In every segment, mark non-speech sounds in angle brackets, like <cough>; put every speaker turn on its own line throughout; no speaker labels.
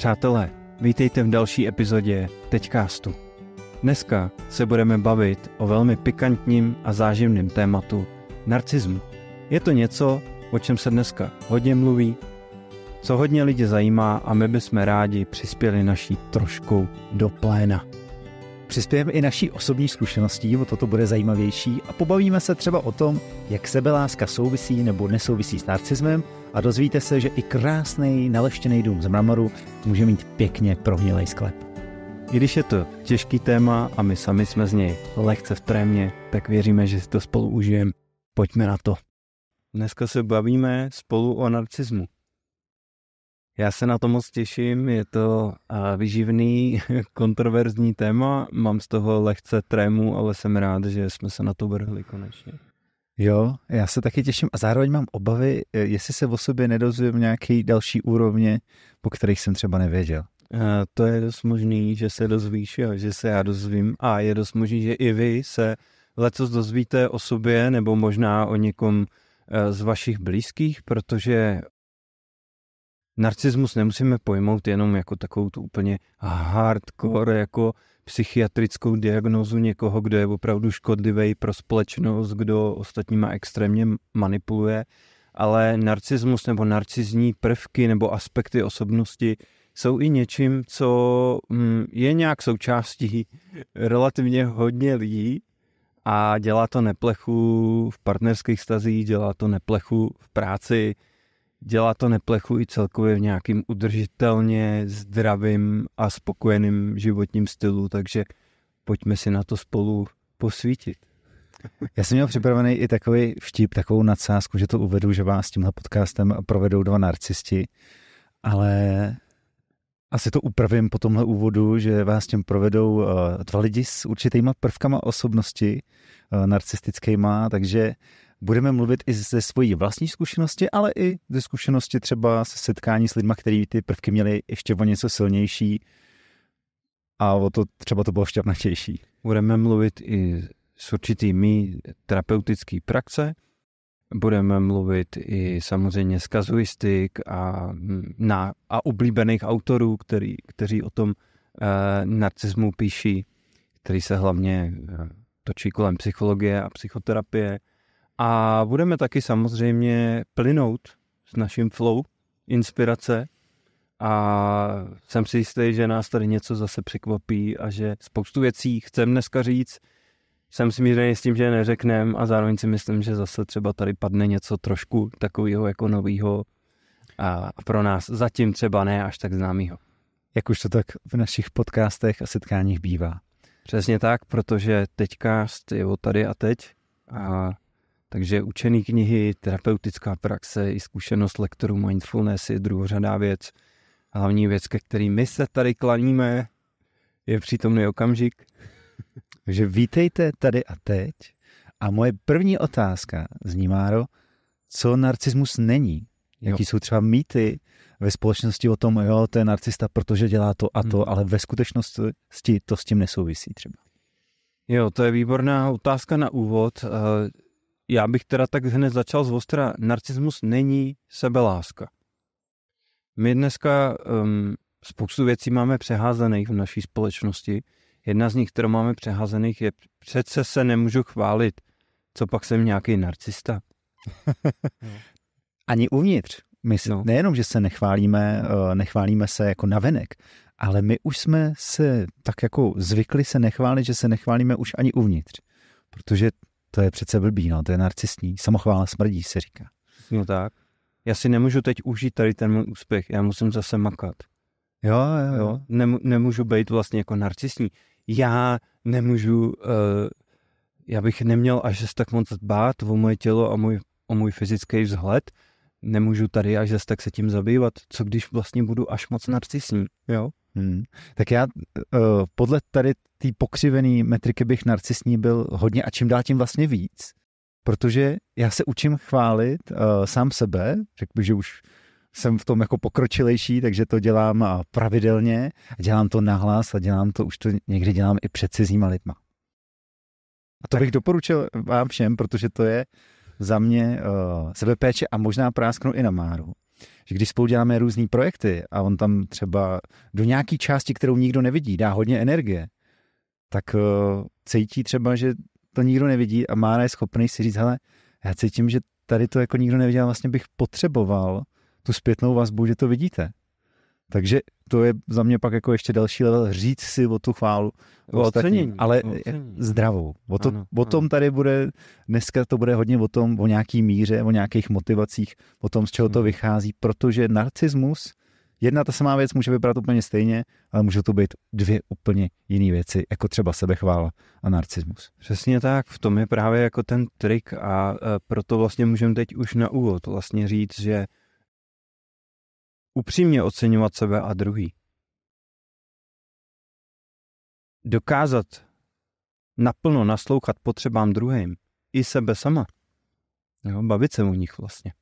Přátelé, vítejte v další epizodě Teďkástu. Dneska se budeme bavit o velmi pikantním a záživným tématu narcismu. Je to něco, o čem se dneska hodně mluví, co hodně lidi zajímá a my bychom rádi přispěli naší trošku do pléna.
Přispějeme i naší osobní zkušeností, o toto bude zajímavější a pobavíme se třeba o tom, jak sebeláska souvisí nebo nesouvisí s narcismem a dozvíte se, že i krásný naleštěný dům z mramoru může mít pěkně prohnilej sklep.
I když je to těžký téma a my sami jsme z něj lehce v trémě, tak věříme, že si to spolu užijeme. Pojďme na to. Dneska se bavíme spolu o narcismu. Já se na to moc těším, je to vyživný, <laughs> kontroverzní téma, mám z toho lehce trému, ale jsem rád, že jsme se na to vrhli konečně.
Jo, já se taky těším a zároveň mám obavy, eh, jestli se o sobě nedozvím nějaký další úrovně, po kterých jsem třeba nevěděl.
To je dost možný, že se dozvíš, jo, že se já dozvím a je dost možný, že i vy se lecos dozvíte o sobě nebo možná o někom eh, z vašich blízkých, protože narcismus nemusíme pojmout jenom jako takovou tu úplně hardcore, jako psychiatrickou diagnózu někoho, kdo je opravdu škodlivý pro společnost, kdo ostatníma extrémně manipuluje, ale narcismus nebo narcizní prvky nebo aspekty osobnosti jsou i něčím, co mm, je nějak součástí relativně hodně lidí a dělá to neplechu v partnerských stazích, dělá to neplechu v práci, dělá to neplechu i celkově v nějakým udržitelně zdravým a spokojeným životním stylu, takže pojďme si na to spolu posvítit. <laughs>
Já jsem měl připravený i takový vtip, takovou nadsázku, že to uvedu, že vás s tímhle podcastem provedou dva narcisti, ale asi to upravím po tomhle úvodu, že vás tím provedou eh, dva lidi s určitýma prvkama osobnosti, eh, narcistickýma, takže budeme mluvit i ze svojí vlastní zkušenosti, ale i ze zkušenosti třeba se setkání s lidmi, kteří ty prvky měli ještě o něco silnější a o to třeba to bylo šťavnatější.
Budeme mluvit i s určitými terapeutické praxe, budeme mluvit i samozřejmě z kazuistik a, na, a oblíbených autorů, který, kteří o tom e, narcismu píší, který se hlavně e, točí kolem psychologie a psychoterapie. A budeme taky samozřejmě plynout s naším flow, inspirace a jsem si jistý, že nás tady něco zase překvapí a že spoustu věcí chcem dneska říct, jsem smířený s tím, že neřeknem a zároveň si myslím, že zase třeba tady padne něco trošku takového jako nového a pro nás zatím třeba ne až tak známého.
Jak už to tak v našich podcastech a setkáních bývá.
Přesně tak, protože teďka je o tady a teď a takže učený knihy, terapeutická praxe i zkušenost lektorů mindfulness je druhořadá věc. Hlavní věc, ke který my se tady klaníme, je přítomný okamžik. <laughs>
Takže vítejte tady a teď. A moje první otázka zní, Máro, co narcismus není? Jaký jo. jsou třeba mýty ve společnosti o tom, jo, to je narcista, protože dělá to a to, hmm. ale ve skutečnosti to s tím nesouvisí třeba.
Jo, to je výborná otázka na úvod. Já bych teda tak hned začal z ostra. Narcismus není sebeláska. My dneska um, spoustu věcí máme přeházených v naší společnosti. Jedna z nich, kterou máme přeházených, je přece se nemůžu chválit. Co pak jsem nějaký narcista? <laughs>
Ani uvnitř. My si, no. nejenom, že se nechválíme, eh, nechválíme se jako navenek, ale my už jsme se tak jako zvykli se nechválit, že se nechválíme už ani uvnitř. Protože to je přece blbý, no, to je narcistní. Samochvála smrdí, se říká.
No tak. Já si nemůžu teď užít tady ten můj úspěch, já musím zase makat.
Jo, jo, jo.
Nem, nemůžu být vlastně jako narcistní. Já nemůžu, uh, já bych neměl až tak moc dbát o moje tělo a můj, o můj fyzický vzhled, nemůžu tady až zase tak se tím zabývat, co když vlastně budu až moc narcisní, jo?
Hmm. Tak já uh, podle tady té pokřivené metriky bych narcisní byl hodně a čím dál tím vlastně víc, protože já se učím chválit uh, sám sebe, řekl bych, že už jsem v tom jako pokročilejší, takže to dělám pravidelně a dělám to nahlas a dělám to, už to někdy dělám i před cizíma lidma. A to tak. bych doporučil vám všem, protože to je za mě uh, sebepéče a možná prásknu i na Máru. Že když spolu děláme různé projekty a on tam třeba do nějaké části, kterou nikdo nevidí, dá hodně energie, tak uh, cítí třeba, že to nikdo nevidí a má je schopný si říct, hele, já cítím, že tady to jako nikdo neviděl, vlastně bych potřeboval tu zpětnou vazbu, že to vidíte. Takže to je za mě pak jako ještě další level říct si o tu chválu o ostatním, ale ocenění. zdravou. O, to, ano, o tom tady bude, dneska to bude hodně o tom, o nějaký míře, o nějakých motivacích, o tom, z čeho to hmm. vychází, protože narcismus, jedna ta samá věc může vypadat úplně stejně, ale může to být dvě úplně jiné věci, jako třeba sebechvála a narcismus.
Přesně tak, v tom je právě jako ten trik a proto vlastně můžeme teď už na úvod vlastně říct, že upřímně oceňovat sebe a druhý. Dokázat naplno naslouchat potřebám druhým i sebe sama. Jo, bavit se o nich vlastně.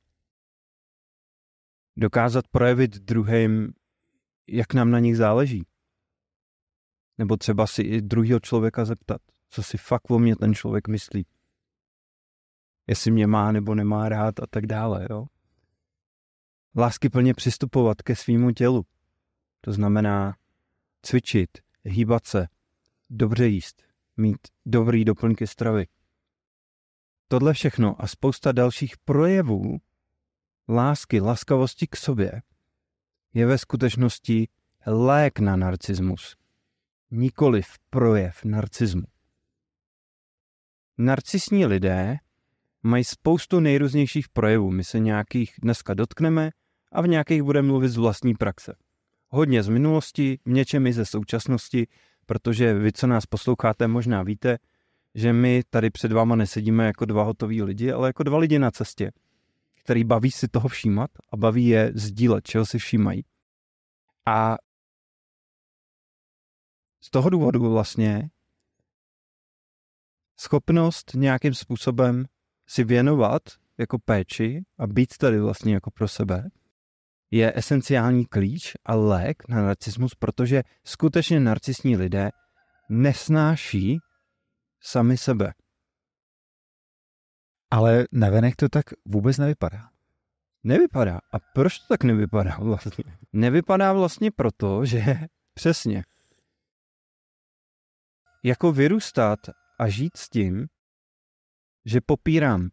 Dokázat projevit druhým, jak nám na nich záleží. Nebo třeba si i druhého člověka zeptat, co si fakt o mě ten člověk myslí. Jestli mě má nebo nemá rád a tak dále. Jo? Lásky plně přistupovat ke svýmu tělu. To znamená cvičit, hýbat se, dobře jíst, mít dobrý doplňky stravy. Tohle všechno a spousta dalších projevů lásky, laskavosti k sobě je ve skutečnosti lék na narcismus, nikoli v projev narcismu. Narcisní lidé mají spoustu nejrůznějších projevů. My se nějakých dneska dotkneme a v nějakých budeme mluvit z vlastní praxe. Hodně z minulosti, v něčem i ze současnosti, protože vy, co nás posloucháte, možná víte, že my tady před váma nesedíme jako dva hotoví lidi, ale jako dva lidi na cestě, který baví si toho všímat a baví je sdílet, čeho si všímají. A z toho důvodu vlastně schopnost nějakým způsobem si věnovat jako péči a být tady vlastně jako pro sebe, je esenciální klíč a lék na narcismus, protože skutečně narcisní lidé nesnáší sami sebe.
Ale navenek to tak vůbec nevypadá.
Nevypadá. A proč to tak nevypadá <laughs> vlastně? Nevypadá vlastně proto, že <laughs> přesně jako vyrůstat a žít s tím, že popírám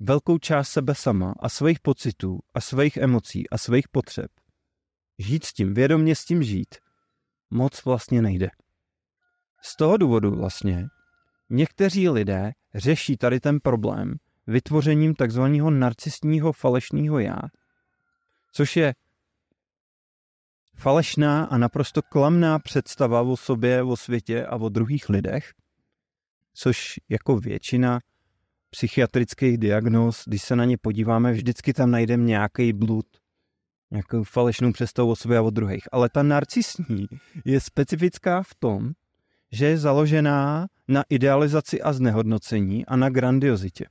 velkou část sebe sama a svých pocitů a svých emocí a svých potřeb. Žít s tím, vědomě s tím žít, moc vlastně nejde. Z toho důvodu vlastně někteří lidé řeší tady ten problém vytvořením takzvaného narcistního falešného já, což je falešná a naprosto klamná představa o sobě, o světě a o druhých lidech, což jako většina psychiatrických diagnóz, když se na ně podíváme, vždycky tam najdeme nějaký blud, nějakou falešnou představu o sobě a o druhých. Ale ta narcisní je specifická v tom, že je založená na idealizaci a znehodnocení a na grandiozitě.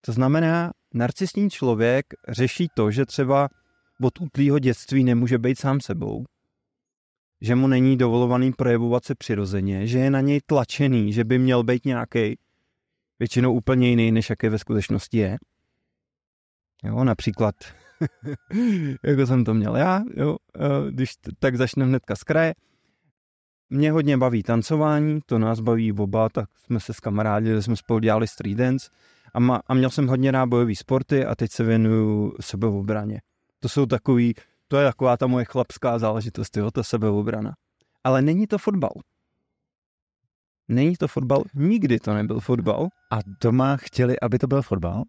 To znamená, narcisní člověk řeší to, že třeba od útlýho dětství nemůže být sám sebou, že mu není dovolovaný projevovat se přirozeně, že je na něj tlačený, že by měl být nějaký většinou úplně jiný, než jaké ve skutečnosti je. Jo, například, <laughs> jako jsem to měl já, jo, eh, když tak začneme hnedka z kraje. Mě hodně baví tancování, to nás baví oba, tak jsme se s kamarádili, jsme spolu dělali street dance a, ma, a měl jsem hodně rád bojové sporty a teď se věnuju sebeobraně. To jsou takový, to je taková ta moje chlapská záležitost, jo, ta sebeobrana. Ale není to fotbal. Není to fotbal, nikdy to nebyl fotbal.
A doma chtěli, aby to byl fotbal?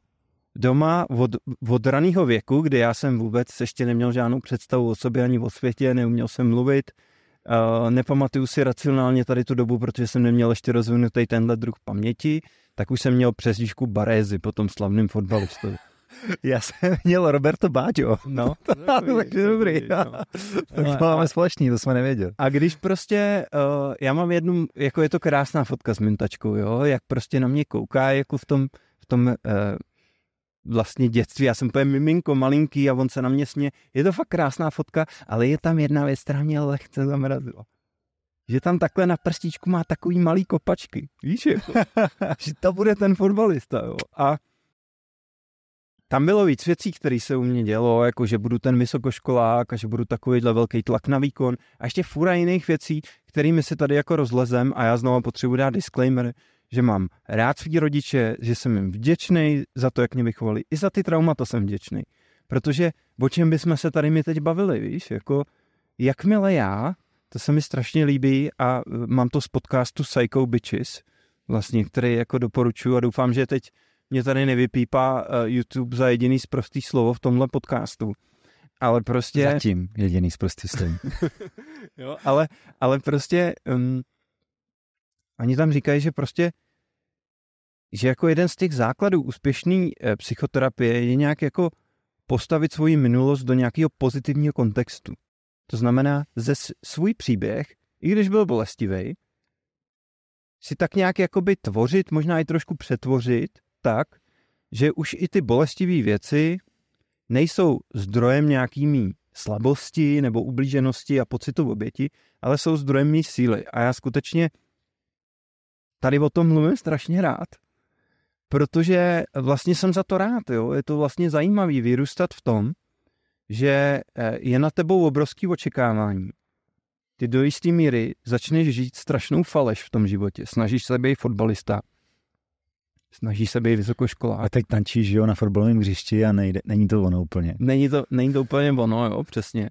Doma od, od raného věku, kdy já jsem vůbec ještě neměl žádnou představu o sobě ani o světě, neuměl jsem mluvit, uh, nepamatuju si racionálně tady tu dobu, protože jsem neměl ještě rozvinutý tenhle druh paměti, tak už jsem měl přezdívku Barézy po tom slavném fotbalistovi. <laughs>
Já jsem měl Roberto Baggio.
No, <laughs>
takže dobrý. No. <laughs> tak to máme společný, to jsme nevěděli.
A když prostě, uh, já mám jednu, jako je to krásná fotka s mintačkou, jo, jak prostě na mě kouká, jako v tom, v tom uh, vlastně dětství, já jsem úplně miminko malinký a on se na mě smě. Je to fakt krásná fotka, ale je tam jedna věc, která mě lehce zamrazila. Že tam takhle na prstíčku má takový malý kopačky. Víš, jako, že to bude ten fotbalista, jo. A tam bylo víc věcí, které se u mě dělo, jako že budu ten vysokoškolák a že budu takovýhle velký tlak na výkon a ještě fura jiných věcí, kterými se tady jako rozlezem a já znovu potřebuji dát disclaimer, že mám rád svý rodiče, že jsem jim vděčný za to, jak mě vychovali. I za ty traumata jsem vděčný. Protože o čem bychom se tady mi teď bavili, víš? Jako, jakmile já, to se mi strašně líbí a e, mám to z podcastu Psycho Bitches, vlastně, který jako doporučuji a doufám, že teď mě tady nevypípá e, YouTube za jediný zprostý slovo v tomhle podcastu. Ale prostě...
Zatím jediný zprostý slovo. <laughs>
jo, ale, ale prostě um, oni tam říkají, že prostě že jako jeden z těch základů úspěšné e, psychoterapie je nějak jako postavit svoji minulost do nějakého pozitivního kontextu. To znamená, ze svůj příběh, i když byl bolestivý, si tak nějak jakoby tvořit, možná i trošku přetvořit tak, že už i ty bolestivé věci nejsou zdrojem nějakými slabosti nebo ublíženosti a pocitu oběti, ale jsou zdrojem mý síly. A já skutečně tady o tom mluvím strašně rád, protože vlastně jsem za to rád. Jo? Je to vlastně zajímavý vyrůstat v tom, že eh, je na tebou obrovský očekávání. Ty do jisté míry začneš žít strašnou faleš v tom životě. Snažíš se být fotbalista, snažíš se být vysokoškolák.
A teď tančíš, jo, na fotbalovém hřišti a nejde, není to ono úplně.
Není to, není to úplně ono, jo, přesně.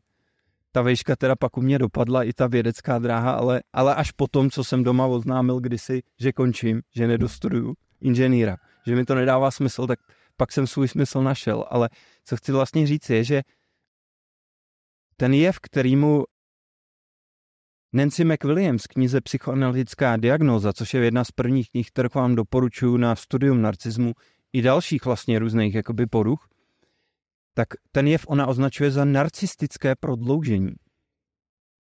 Ta vejška teda pak u mě dopadla, i ta vědecká dráha, ale, ale až potom, co jsem doma oznámil kdysi, že končím, že nedostuduju inženýra, že mi to nedává smysl, tak pak jsem svůj smysl našel. Ale co chci vlastně říct je, že ten jev, kterýmu Nancy McWilliams knize Psychoanalytická diagnóza, což je jedna z prvních knih, kterou vám doporučuji na studium narcismu i dalších vlastně různých jakoby poruch, tak ten jev ona označuje za narcistické prodloužení.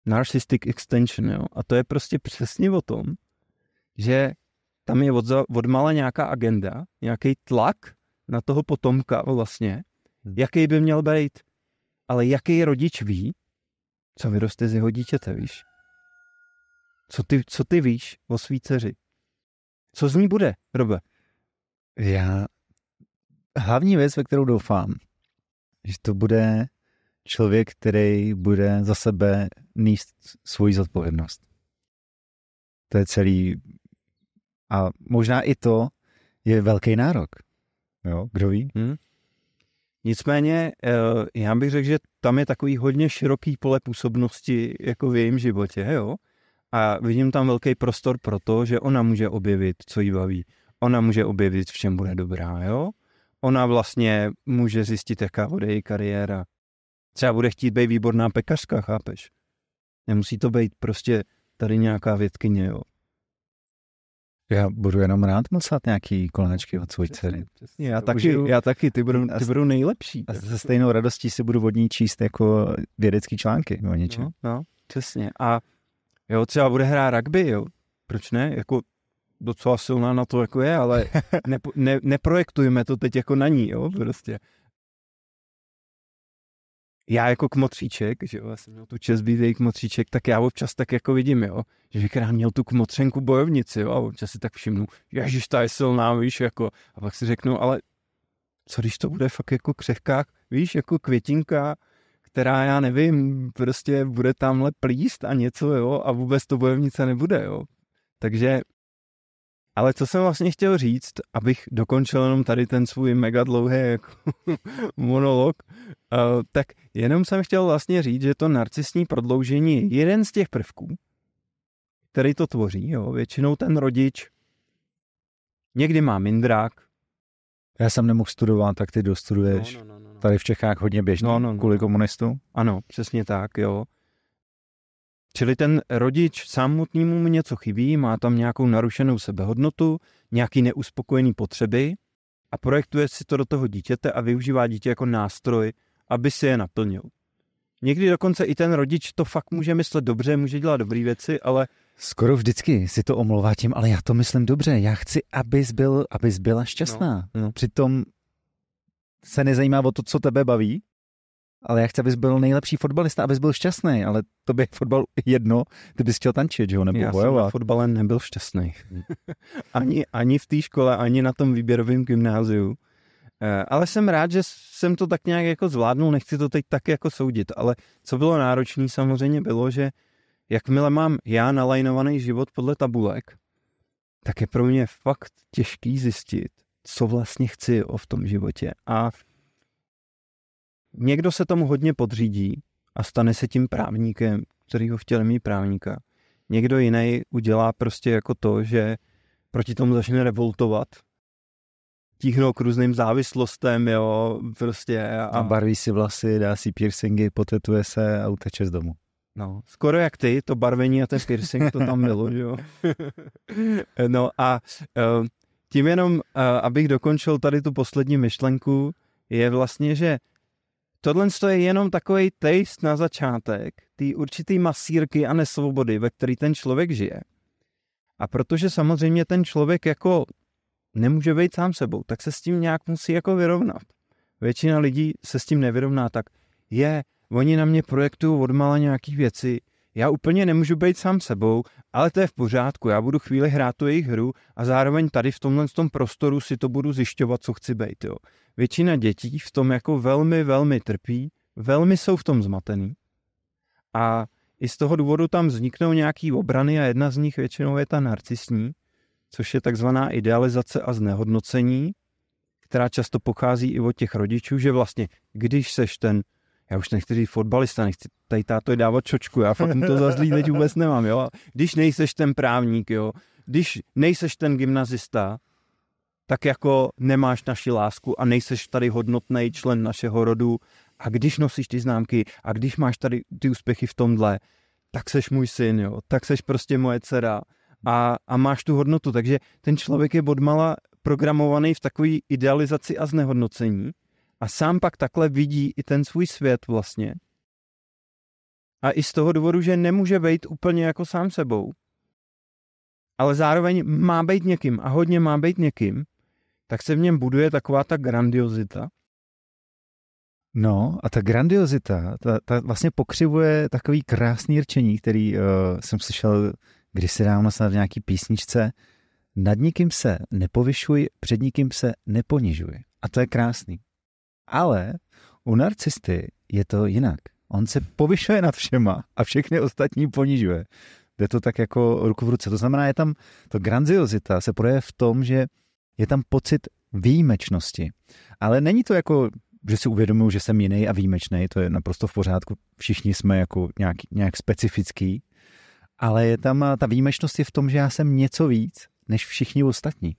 Narcissistic extension, jo. A to je prostě přesně o tom, že tam je od, od mala nějaká agenda, nějaký tlak na toho potomka vlastně, hmm. jaký by měl být. Ale jaký rodič ví, co vyroste z jeho dítěte, víš? Co ty, co ty víš o svý dceři? Co z ní bude, Robe?
Já... Hlavní věc, ve kterou doufám, že to bude člověk, který bude za sebe níst svoji zodpovědnost. To je celý a možná i to je velký nárok. Jo, kdo ví? Hmm.
Nicméně, eh, já bych řekl, že tam je takový hodně široký pole působnosti jako v jejím životě, jo? A vidím tam velký prostor pro to, že ona může objevit, co jí baví. Ona může objevit, v čem bude dobrá, jo? Ona vlastně může zjistit, jaká bude její kariéra. Třeba bude chtít být výborná pekařka, chápeš? Nemusí to být prostě tady nějaká vědkyně, jo?
Já budu jenom rád mlsat nějaký kolečky od svojí dcery.
Přesně, já taky, užiju, já taky, ty budou, ty budou nejlepší.
A se stejnou radostí si budu vodní číst jako vědecký články o něčem.
No, no, přesně. A jo, třeba bude hrát rugby, jo. Proč ne? Jako docela silná na to jako je, ale <laughs> ne, ne, neprojektujeme to teď jako na ní, jo, prostě já jako kmotříček, že jo, já jsem měl tu čest být její kmotříček, tak já občas tak jako vidím, jo, že vykrát měl tu kmotřenku bojovnici, jo, a občas si tak všimnu, ježiš, ta je silná, víš, jako, a pak si řeknu, ale co když to bude fakt jako křehká, víš, jako květinka, která, já nevím, prostě bude tamhle plíst a něco, jo, a vůbec to bojovnice nebude, jo. Takže ale co jsem vlastně chtěl říct, abych dokončil jenom tady ten svůj mega dlouhý jako <laughs> monolog, uh, tak jenom jsem chtěl vlastně říct, že to narcistní prodloužení je jeden z těch prvků, který to tvoří. Jo. Většinou ten rodič někdy má mindrák.
Já jsem nemohl studovat, tak ty dostuduješ. No, no, no, no. Tady v Čechách hodně běžný no, no, no. kvůli komunistům.
Ano, přesně tak, jo. Čili ten rodič samotnému mu něco chybí, má tam nějakou narušenou sebehodnotu, nějaký neuspokojený potřeby a projektuje si to do toho dítěte a využívá dítě jako nástroj, aby si je naplnil. Někdy dokonce i ten rodič to fakt může myslet dobře, může dělat dobré věci, ale...
Skoro vždycky si to omlouvá tím, ale já to myslím dobře. Já chci, abys, byl, abys byla šťastná. No, no. Přitom se nezajímá o to, co tebe baví, ale já chci, abys byl nejlepší fotbalista, abys byl šťastný, ale to by fotbal jedno, ty bys chtěl tančit, že jo, nebo
já
bojovat.
Já fotbalem nebyl šťastný. <laughs> ani, ani v té škole, ani na tom výběrovém gymnáziu. Eh, ale jsem rád, že jsem to tak nějak jako zvládnul, nechci to teď tak jako soudit, ale co bylo náročné samozřejmě bylo, že jakmile mám já nalajnovaný život podle tabulek, tak je pro mě fakt těžký zjistit, co vlastně chci v tom životě. A někdo se tomu hodně podřídí a stane se tím právníkem, který ho chtěl mít právníka. Někdo jiný udělá prostě jako to, že proti tomu začne revoltovat, tíhnou k různým závislostem, jo, prostě.
A, a barví si vlasy, dá si piercingy, potetuje se a uteče z domu.
No, skoro jak ty, to barvení a ten piercing, to tam bylo, jo. <laughs> no a uh, tím jenom, uh, abych dokončil tady tu poslední myšlenku, je vlastně, že tohle je jenom takový taste na začátek, ty určitý masírky a nesvobody, ve který ten člověk žije. A protože samozřejmě ten člověk jako nemůže být sám sebou, tak se s tím nějak musí jako vyrovnat. Většina lidí se s tím nevyrovná, tak je, oni na mě projektují odmala nějaký věci, já úplně nemůžu být sám sebou, ale to je v pořádku, já budu chvíli hrát tu jejich hru a zároveň tady v tomhle tom prostoru si to budu zjišťovat, co chci být. Jo. Většina dětí v tom jako velmi, velmi trpí, velmi jsou v tom zmatený a i z toho důvodu tam vzniknou nějaký obrany a jedna z nich většinou je ta narcisní, což je takzvaná idealizace a znehodnocení, která často pochází i od těch rodičů, že vlastně, když seš ten, já už nechci fotbalista, nechci tady táto dávat čočku, já fakt to za zlý teď vůbec nemám, jo. Když nejseš ten právník, jo, když nejseš ten gymnazista, tak jako nemáš naši lásku a nejseš tady hodnotný člen našeho rodu a když nosíš ty známky a když máš tady ty úspěchy v tomhle, tak seš můj syn, jo, tak seš prostě moje dcera a, a máš tu hodnotu. Takže ten člověk je odmala programovaný v takové idealizaci a znehodnocení a sám pak takhle vidí i ten svůj svět vlastně. A i z toho důvodu, že nemůže být úplně jako sám sebou, ale zároveň má být někým a hodně má být někým, tak se v něm buduje taková ta grandiozita.
No a ta grandiozita, ta, ta vlastně pokřivuje takový krásný rčení, který uh, jsem slyšel když si dávno snad v nějaký písničce, nad nikým se nepovyšuj, před nikým se neponižuj. A to je krásný. Ale u narcisty je to jinak. On se povyšuje nad všema a všechny ostatní ponižuje. Jde to tak jako ruku v ruce. To znamená, je tam to grandiozita se projeví v tom, že je tam pocit výjimečnosti. Ale není to jako, že si uvědomuji, že jsem jiný a výjimečný, to je naprosto v pořádku. Všichni jsme jako nějak, nějak specifický, ale je tam ta výjimečnost je v tom, že já jsem něco víc než všichni ostatní.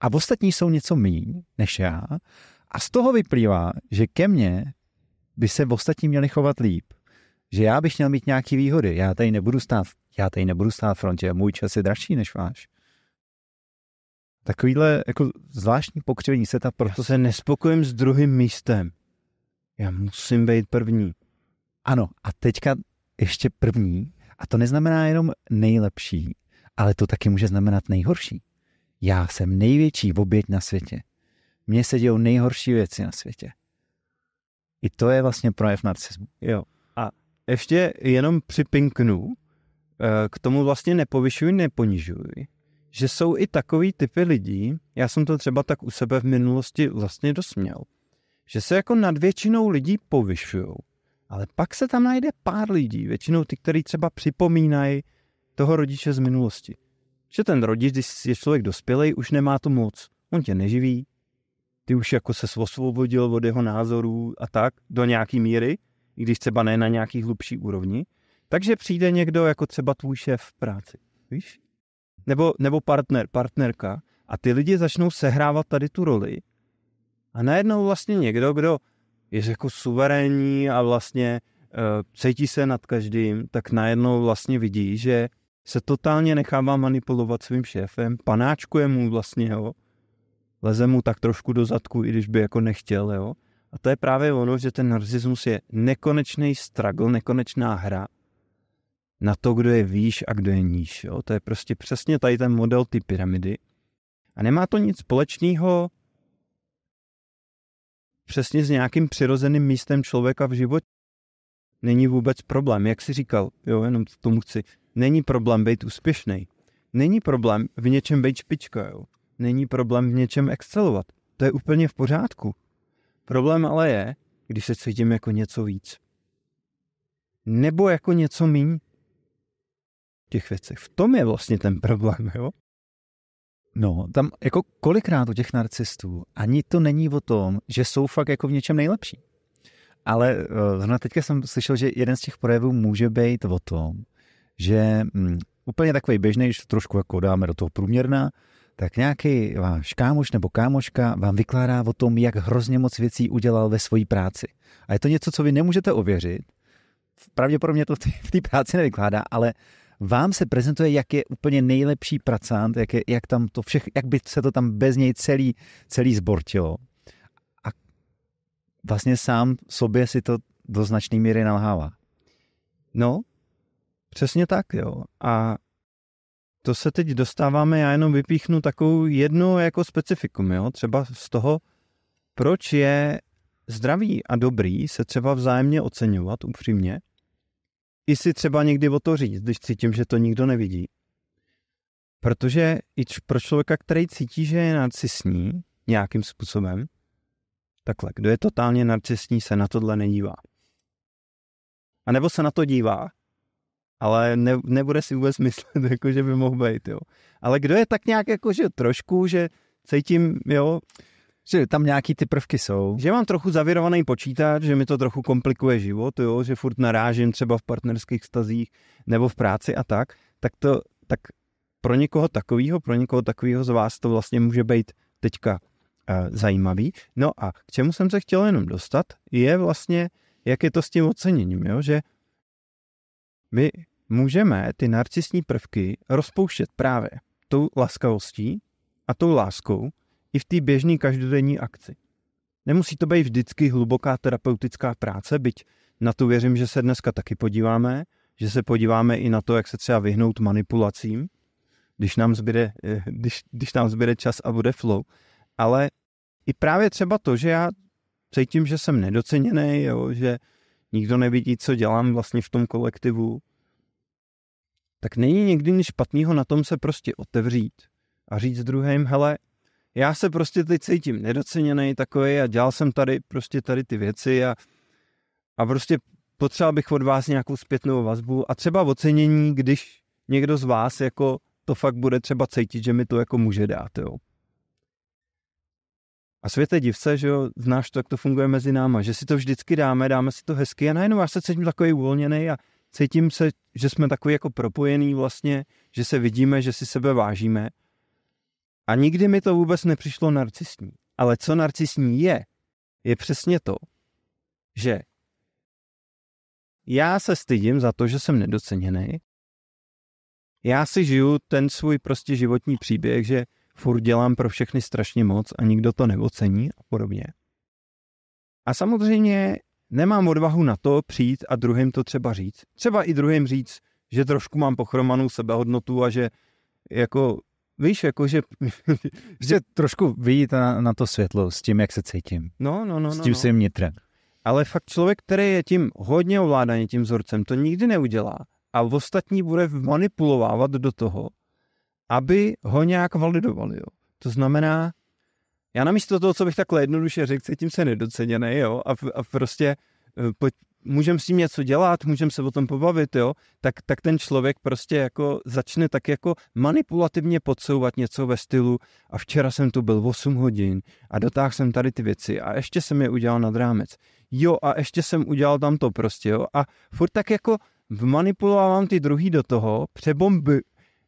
A ostatní jsou něco méně než já. A z toho vyplývá, že ke mně by se ostatní měli chovat líp. Že já bych měl mít nějaké výhody. Já tady nebudu stát, já tady nebudu stát v frontě, můj čas je dražší než váš. Takovýhle jako zvláštní pokřivení ta proto
se nespokojím s druhým místem. Já musím být první.
Ano, a teďka ještě první a to neznamená jenom nejlepší, ale to taky může znamenat nejhorší. Já jsem největší oběť na světě. Mně se dějou nejhorší věci na světě. I to je vlastně projev narcismu.
Jo. A ještě jenom připinknu, eh, k tomu vlastně nepovyšuj, neponižuj, že jsou i takový typy lidí, já jsem to třeba tak u sebe v minulosti vlastně dosměl, že se jako nad většinou lidí povyšují ale pak se tam najde pár lidí, většinou ty, kteří třeba připomínají toho rodiče z minulosti. Že ten rodič, když je člověk dospělý, už nemá tu moc. On tě neživí, ty už jako se osvobodil od jeho názorů a tak, do nějaký míry, i když třeba ne na nějaký hlubší úrovni. Takže přijde někdo jako třeba tvůj šéf v práci, víš? Nebo, nebo partner, partnerka a ty lidi začnou sehrávat tady tu roli a najednou vlastně někdo, kdo je jako suverénní a vlastně uh, cítí se nad každým, tak najednou vlastně vidí, že se totálně nechává manipulovat svým šéfem, panáčkuje mu vlastně, jo, leze mu tak trošku do zadku, i když by jako nechtěl, jo. A to je právě ono, že ten narcismus je nekonečný struggle, nekonečná hra na to, kdo je výš a kdo je níž. Jo. To je prostě přesně tady ten model ty pyramidy. A nemá to nic společného přesně s nějakým přirozeným místem člověka v životě. Není vůbec problém, jak si říkal, jo, jenom tomu chci. Není problém být úspěšný. Není problém v něčem být špička, jo. Není problém v něčem excelovat. to je úplně v pořádku. Problém ale je, když se cítím jako něco víc. Nebo jako něco míň těch věcech. V tom je vlastně ten problém, jo?
No, tam jako kolikrát u těch narcistů ani to není o tom, že jsou fakt jako v něčem nejlepší. Ale uh, zrovna teďka jsem slyšel, že jeden z těch projevů může být o tom, že um, úplně takový běžný, když to trošku jako dáme do toho průměrná, tak nějaký váš kámoš nebo kámoška vám vykládá o tom, jak hrozně moc věcí udělal ve své práci. A je to něco, co vy nemůžete ověřit. Pravděpodobně to v té práci nevykládá, ale vám se prezentuje, jak je úplně nejlepší pracant, jak, je, jak, tam to všech, jak by se to tam bez něj celý, celý zbortilo. A vlastně sám sobě si to do značné míry nalhává.
No, přesně tak, jo. A to se teď dostáváme, já jenom vypíchnu takovou jednu jako specifikum, jo. Třeba z toho, proč je zdravý a dobrý se třeba vzájemně oceňovat upřímně i si třeba někdy o to říct, když cítím, že to nikdo nevidí. Protože i pro člověka, který cítí, že je narcisní nějakým způsobem, takhle, kdo je totálně narcisní, se na tohle nedívá. A nebo se na to dívá, ale ne, nebude si vůbec myslet, <laughs> jako, že by mohl být, jo. Ale kdo je tak nějak jako, že trošku, že cítím, jo,
že tam nějaký ty prvky jsou.
Že mám trochu zavirovaný počítač, že mi to trochu komplikuje život, jo, že furt narážím třeba v partnerských stazích nebo v práci a tak, tak to, tak pro někoho takového, pro někoho takového z vás to vlastně může být teďka uh, zajímavý. No a k čemu jsem se chtěl jenom dostat, je vlastně, jak je to s tím oceněním, jo, že my můžeme ty narcisní prvky rozpouštět právě tou laskavostí a tou láskou, i v té běžné každodenní akci. Nemusí to být vždycky hluboká terapeutická práce, byť na to věřím, že se dneska taky podíváme, že se podíváme i na to, jak se třeba vyhnout manipulacím, když nám zbyde, eh, když, když nám zbyde čas a bude flow. Ale i právě třeba to, že já cítím, že jsem nedoceněný, jo, že nikdo nevidí, co dělám vlastně v tom kolektivu, tak není někdy nic špatného na tom se prostě otevřít a říct druhým, hele, já se prostě teď cítím nedoceněný takový a dělal jsem tady prostě tady ty věci a, a prostě potřeboval bych od vás nějakou zpětnou vazbu a třeba ocenění, když někdo z vás jako to fakt bude třeba cítit, že mi to jako může dát, jo. A světe divce, že jo, znáš to, jak to funguje mezi náma, že si to vždycky dáme, dáme si to hezky a najednou já se cítím takový uvolněný a cítím se, že jsme takový jako propojený vlastně, že se vidíme, že si sebe vážíme a nikdy mi to vůbec nepřišlo narcisní. Ale co narcisní je, je přesně to, že já se stydím za to, že jsem nedoceněný. Já si žiju ten svůj prostě životní příběh, že furt dělám pro všechny strašně moc a nikdo to neocení a podobně. A samozřejmě nemám odvahu na to přijít a druhým to třeba říct. Třeba i druhým říct, že trošku mám pochromanou sebehodnotu a že jako víš, jakože... <laughs>
že trošku vidíte na, na to světlo s tím, jak se cítím.
No, no, no.
S tím
no, no.
svým nitrem.
Ale fakt člověk, který je tím hodně ovládaný tím vzorcem, to nikdy neudělá. A ostatní bude manipulovávat do toho, aby ho nějak validovali. Jo. To znamená, já namísto toho, co bych takhle jednoduše řekl, cítím se nedoceněný, jo, a, a prostě eh, pojď, můžeme s tím něco dělat, můžeme se o tom pobavit, jo, tak, tak ten člověk prostě jako začne tak jako manipulativně podsouvat něco ve stylu a včera jsem tu byl 8 hodin a dotáhl jsem tady ty věci a ještě jsem je udělal nad rámec. Jo a ještě jsem udělal tam to prostě, jo, a furt tak jako manipulovávám ty druhý do toho, přebomby,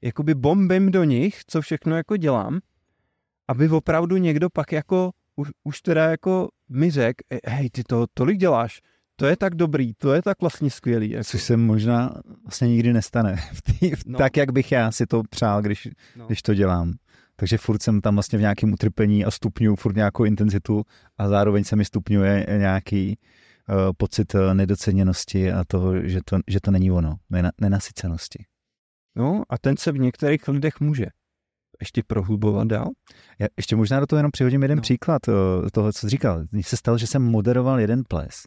jakoby bombím do nich, co všechno jako dělám, aby opravdu někdo pak jako už, už teda jako mi řekl, hej, ty to tolik děláš, to je tak dobrý, to je tak vlastně skvělý. Jako.
Což se možná vlastně nikdy nestane. <laughs> no. Tak, jak bych já si to přál, když, no. když to dělám. Takže furt jsem tam vlastně v nějakém utrpení a stupňuju furt nějakou intenzitu a zároveň se mi stupňuje nějaký uh, pocit nedoceněnosti a toho, že to, že to není ono, nenasycenosti.
No a ten se v některých lidech může ještě prohlubovat dál.
Já ještě možná do toho jenom přihodím jeden no. příklad uh, toho, co jsi říkal. Mně se stalo, že jsem moderoval jeden ples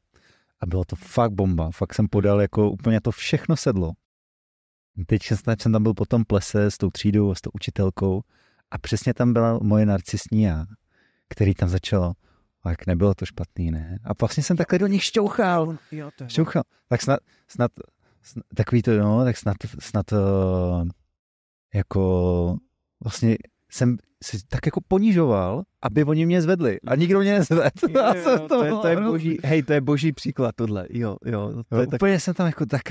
a bylo to fakt bomba. Fakt jsem podal jako úplně to všechno sedlo. Teď jsem tam byl po tom plese s tou třídou a s tou učitelkou a přesně tam byla moje narcisní já, který tam začalo. Tak nebylo to špatný, ne? A vlastně jsem takhle do nich šťouchal. Šťouchal. Tak snad, snad takový to, no, tak snad, snad uh, jako vlastně jsem si tak jako ponižoval, aby oni mě zvedli. A nikdo mě nezvedl. <laughs>
Jo, jo, to, je, to je boží, hej, to je boží příklad tohle. Jo, jo, to
jo,
je
úplně tak... jsem tam jako tak,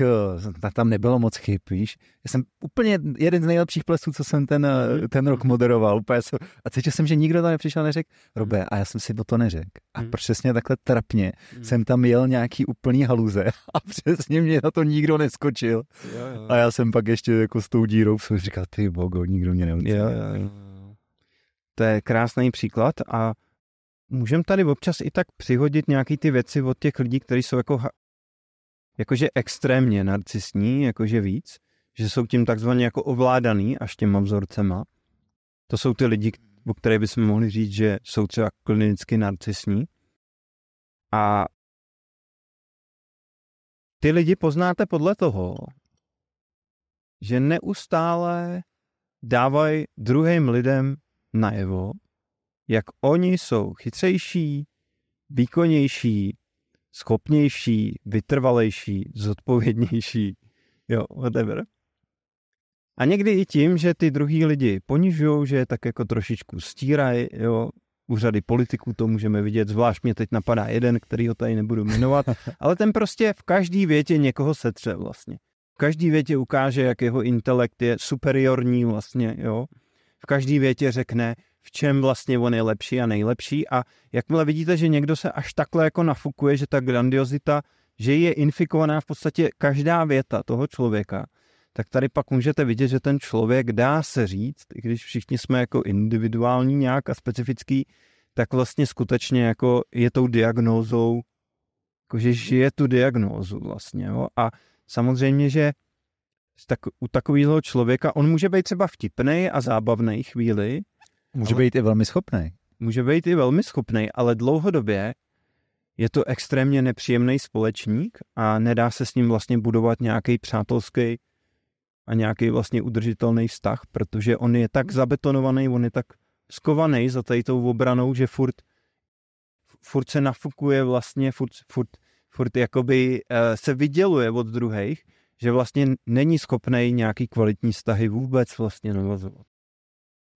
tam nebylo moc chyb, víš. Já jsem úplně jeden z nejlepších plesů, co jsem ten, mhm. ten rok moderoval. Úplně jsem, a cítil jsem, že nikdo tam nepřišel a neřekl, Robe, a já jsem si o to neřekl. A hmm. přesně takhle trapně hmm. jsem tam jel nějaký úplný haluze <laughs> a přesně mě na to nikdo neskočil. Jo, jo. A já jsem pak ještě jako s tou dírou jsem říkal, ty bogo, nikdo mě neucítil. Jo, jo, jo.
To je krásný příklad a můžeme tady občas i tak přihodit nějaký ty věci od těch lidí, kteří jsou jako jakože extrémně narcisní, jakože víc, že jsou tím takzvaně jako ovládaný až těma vzorcema. To jsou ty lidi, o kterých bychom mohli říct, že jsou třeba klinicky narcisní. A ty lidi poznáte podle toho, že neustále dávají druhým lidem najevo, jak oni jsou chytřejší, výkonnější, schopnější, vytrvalejší, zodpovědnější, jo, whatever. A někdy i tím, že ty druhý lidi ponižují, že je tak jako trošičku stírají, jo, úřady politiků to můžeme vidět, zvlášť mě teď napadá jeden, který ho tady nebudu jmenovat, <laughs> ale ten prostě v každý větě někoho setře vlastně. V každý větě ukáže, jak jeho intelekt je superiorní vlastně, jo v každé větě řekne, v čem vlastně on je lepší a nejlepší a jakmile vidíte, že někdo se až takhle jako nafukuje, že ta grandiozita, že je infikovaná v podstatě každá věta toho člověka, tak tady pak můžete vidět, že ten člověk dá se říct, i když všichni jsme jako individuální nějak a specifický, tak vlastně skutečně jako je tou diagnózou, jakože žije tu diagnózu vlastně. Jo? A samozřejmě, že tak, u takového člověka, on může být třeba vtipný a zábavný chvíli.
Může být i velmi schopný.
Může být i velmi schopný, ale dlouhodobě je to extrémně nepříjemný společník a nedá se s ním vlastně budovat nějaký přátelský a nějaký vlastně udržitelný vztah, protože on je tak zabetonovaný, on je tak skovaný za tady tou obranou, že furt, furt se nafukuje vlastně, furt, furt, furt jakoby uh, se vyděluje od druhých že vlastně není schopný nějaký kvalitní vztahy vůbec vlastně navazovat.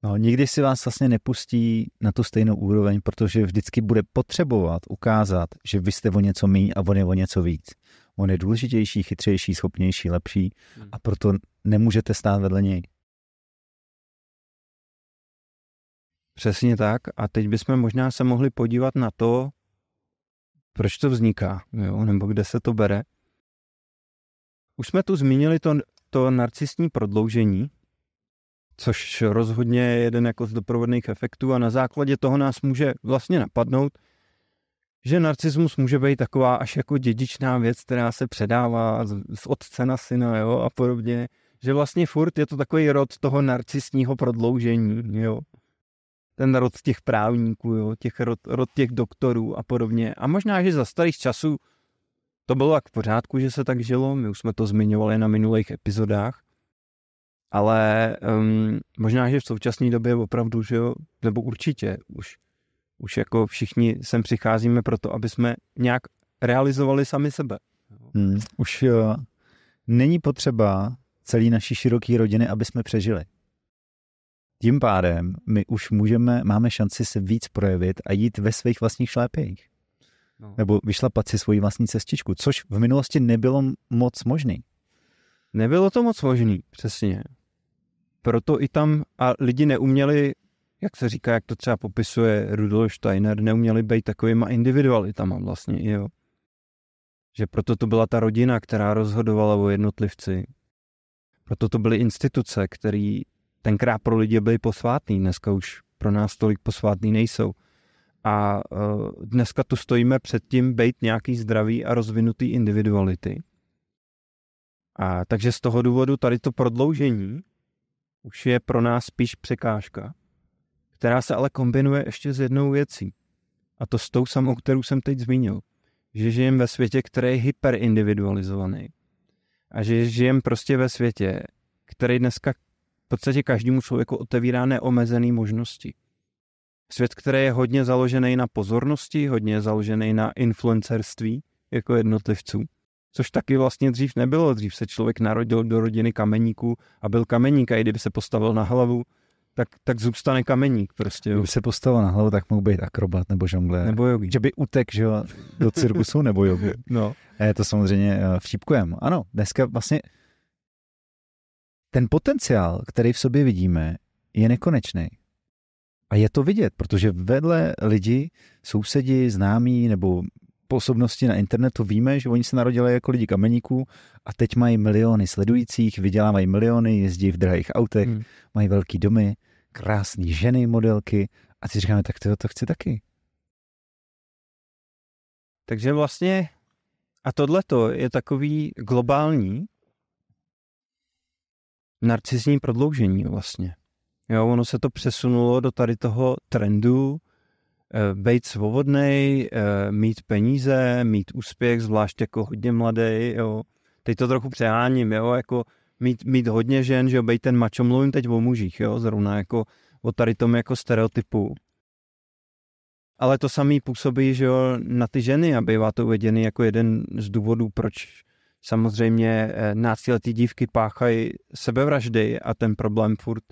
No, nikdy si vás vlastně nepustí na tu stejnou úroveň, protože vždycky bude potřebovat ukázat, že vy jste o něco méně a on je o něco víc. On je důležitější, chytřejší, schopnější, lepší hmm. a proto nemůžete stát vedle něj.
Přesně tak. A teď bychom možná se mohli podívat na to, proč to vzniká, jo? nebo kde se to bere. Už jsme tu zmínili to, to narcistní prodloužení, což rozhodně je jeden jako z doprovodných efektů a na základě toho nás může vlastně napadnout, že narcismus může být taková až jako dědičná věc, která se předává z otce na syna jo, a podobně, že vlastně furt je to takový rod toho narcistního prodloužení, jo. Ten rod těch právníků, jo, těch rod, rod těch doktorů a podobně. A možná, že za starých časů to bylo tak v pořádku, že se tak žilo, my už jsme to zmiňovali na minulých epizodách, ale um, možná, že v současné době opravdu, že jo, nebo určitě už, už jako všichni sem přicházíme proto, aby jsme nějak realizovali sami sebe.
Hmm, už jo, není potřeba celý naší široký rodiny, aby jsme přežili. Tím pádem my už můžeme, máme šanci se víc projevit a jít ve svých vlastních šlépějích. No. Nebo vyšlapat si svoji vlastní cestičku, což v minulosti nebylo moc možný.
Nebylo to moc možný, přesně. Proto i tam a lidi neuměli, jak se říká, jak to třeba popisuje Rudolf Steiner, neuměli být takovýma individualitama vlastně, jo. Že proto to byla ta rodina, která rozhodovala o jednotlivci. Proto to byly instituce, které tenkrát pro lidi byly posvátný, dneska už pro nás tolik posvátný nejsou. A e, dneska tu stojíme před tím být nějaký zdravý a rozvinutý individuality. A takže z toho důvodu tady to prodloužení už je pro nás spíš překážka, která se ale kombinuje ještě s jednou věcí. A to s tou samou, kterou jsem teď zmínil. Že žijem ve světě, který je hyperindividualizovaný. A že žijem prostě ve světě, který dneska v podstatě každému člověku otevírá neomezené možnosti. Svět, který je hodně založený na pozornosti, hodně založený na influencerství jako jednotlivců. Což taky vlastně dřív nebylo. Dřív se člověk narodil do rodiny kameníků a byl kameník a i kdyby se postavil na hlavu, tak, tak zůstane kameník prostě.
Kdyby se postavil na hlavu, tak mohl být akrobat nebo žonglér.
Nebo jogi.
Že by utek že jo, do cirkusu nebo jogi. <laughs>
No.
A je to samozřejmě eh, vtipkujem. Ano, dneska vlastně ten potenciál, který v sobě vidíme, je nekonečný. A je to vidět, protože vedle lidi, sousedi, známí nebo působnosti na internetu víme, že oni se narodili jako lidi kameníků a teď mají miliony sledujících, vydělávají miliony, jezdí v drahých autech, hmm. mají velký domy, krásné ženy, modelky a si říkáme, tak to, to chci taky.
Takže vlastně a tohleto je takový globální narcizní prodloužení vlastně. Jo, ono se to přesunulo do tady toho trendu e, být svobodný, e, mít peníze, mít úspěch, zvlášť jako hodně mladý, jo. Teď to trochu přeháním, jo, jako mít, mít hodně žen, že být ten mačo, mluvím teď o mužích, jo, zrovna jako o tady tom jako stereotypu. Ale to samý působí, že jo, na ty ženy a bývá to uvedený jako jeden z důvodů, proč samozřejmě eh, náctiletý dívky páchají sebevraždy a ten problém furt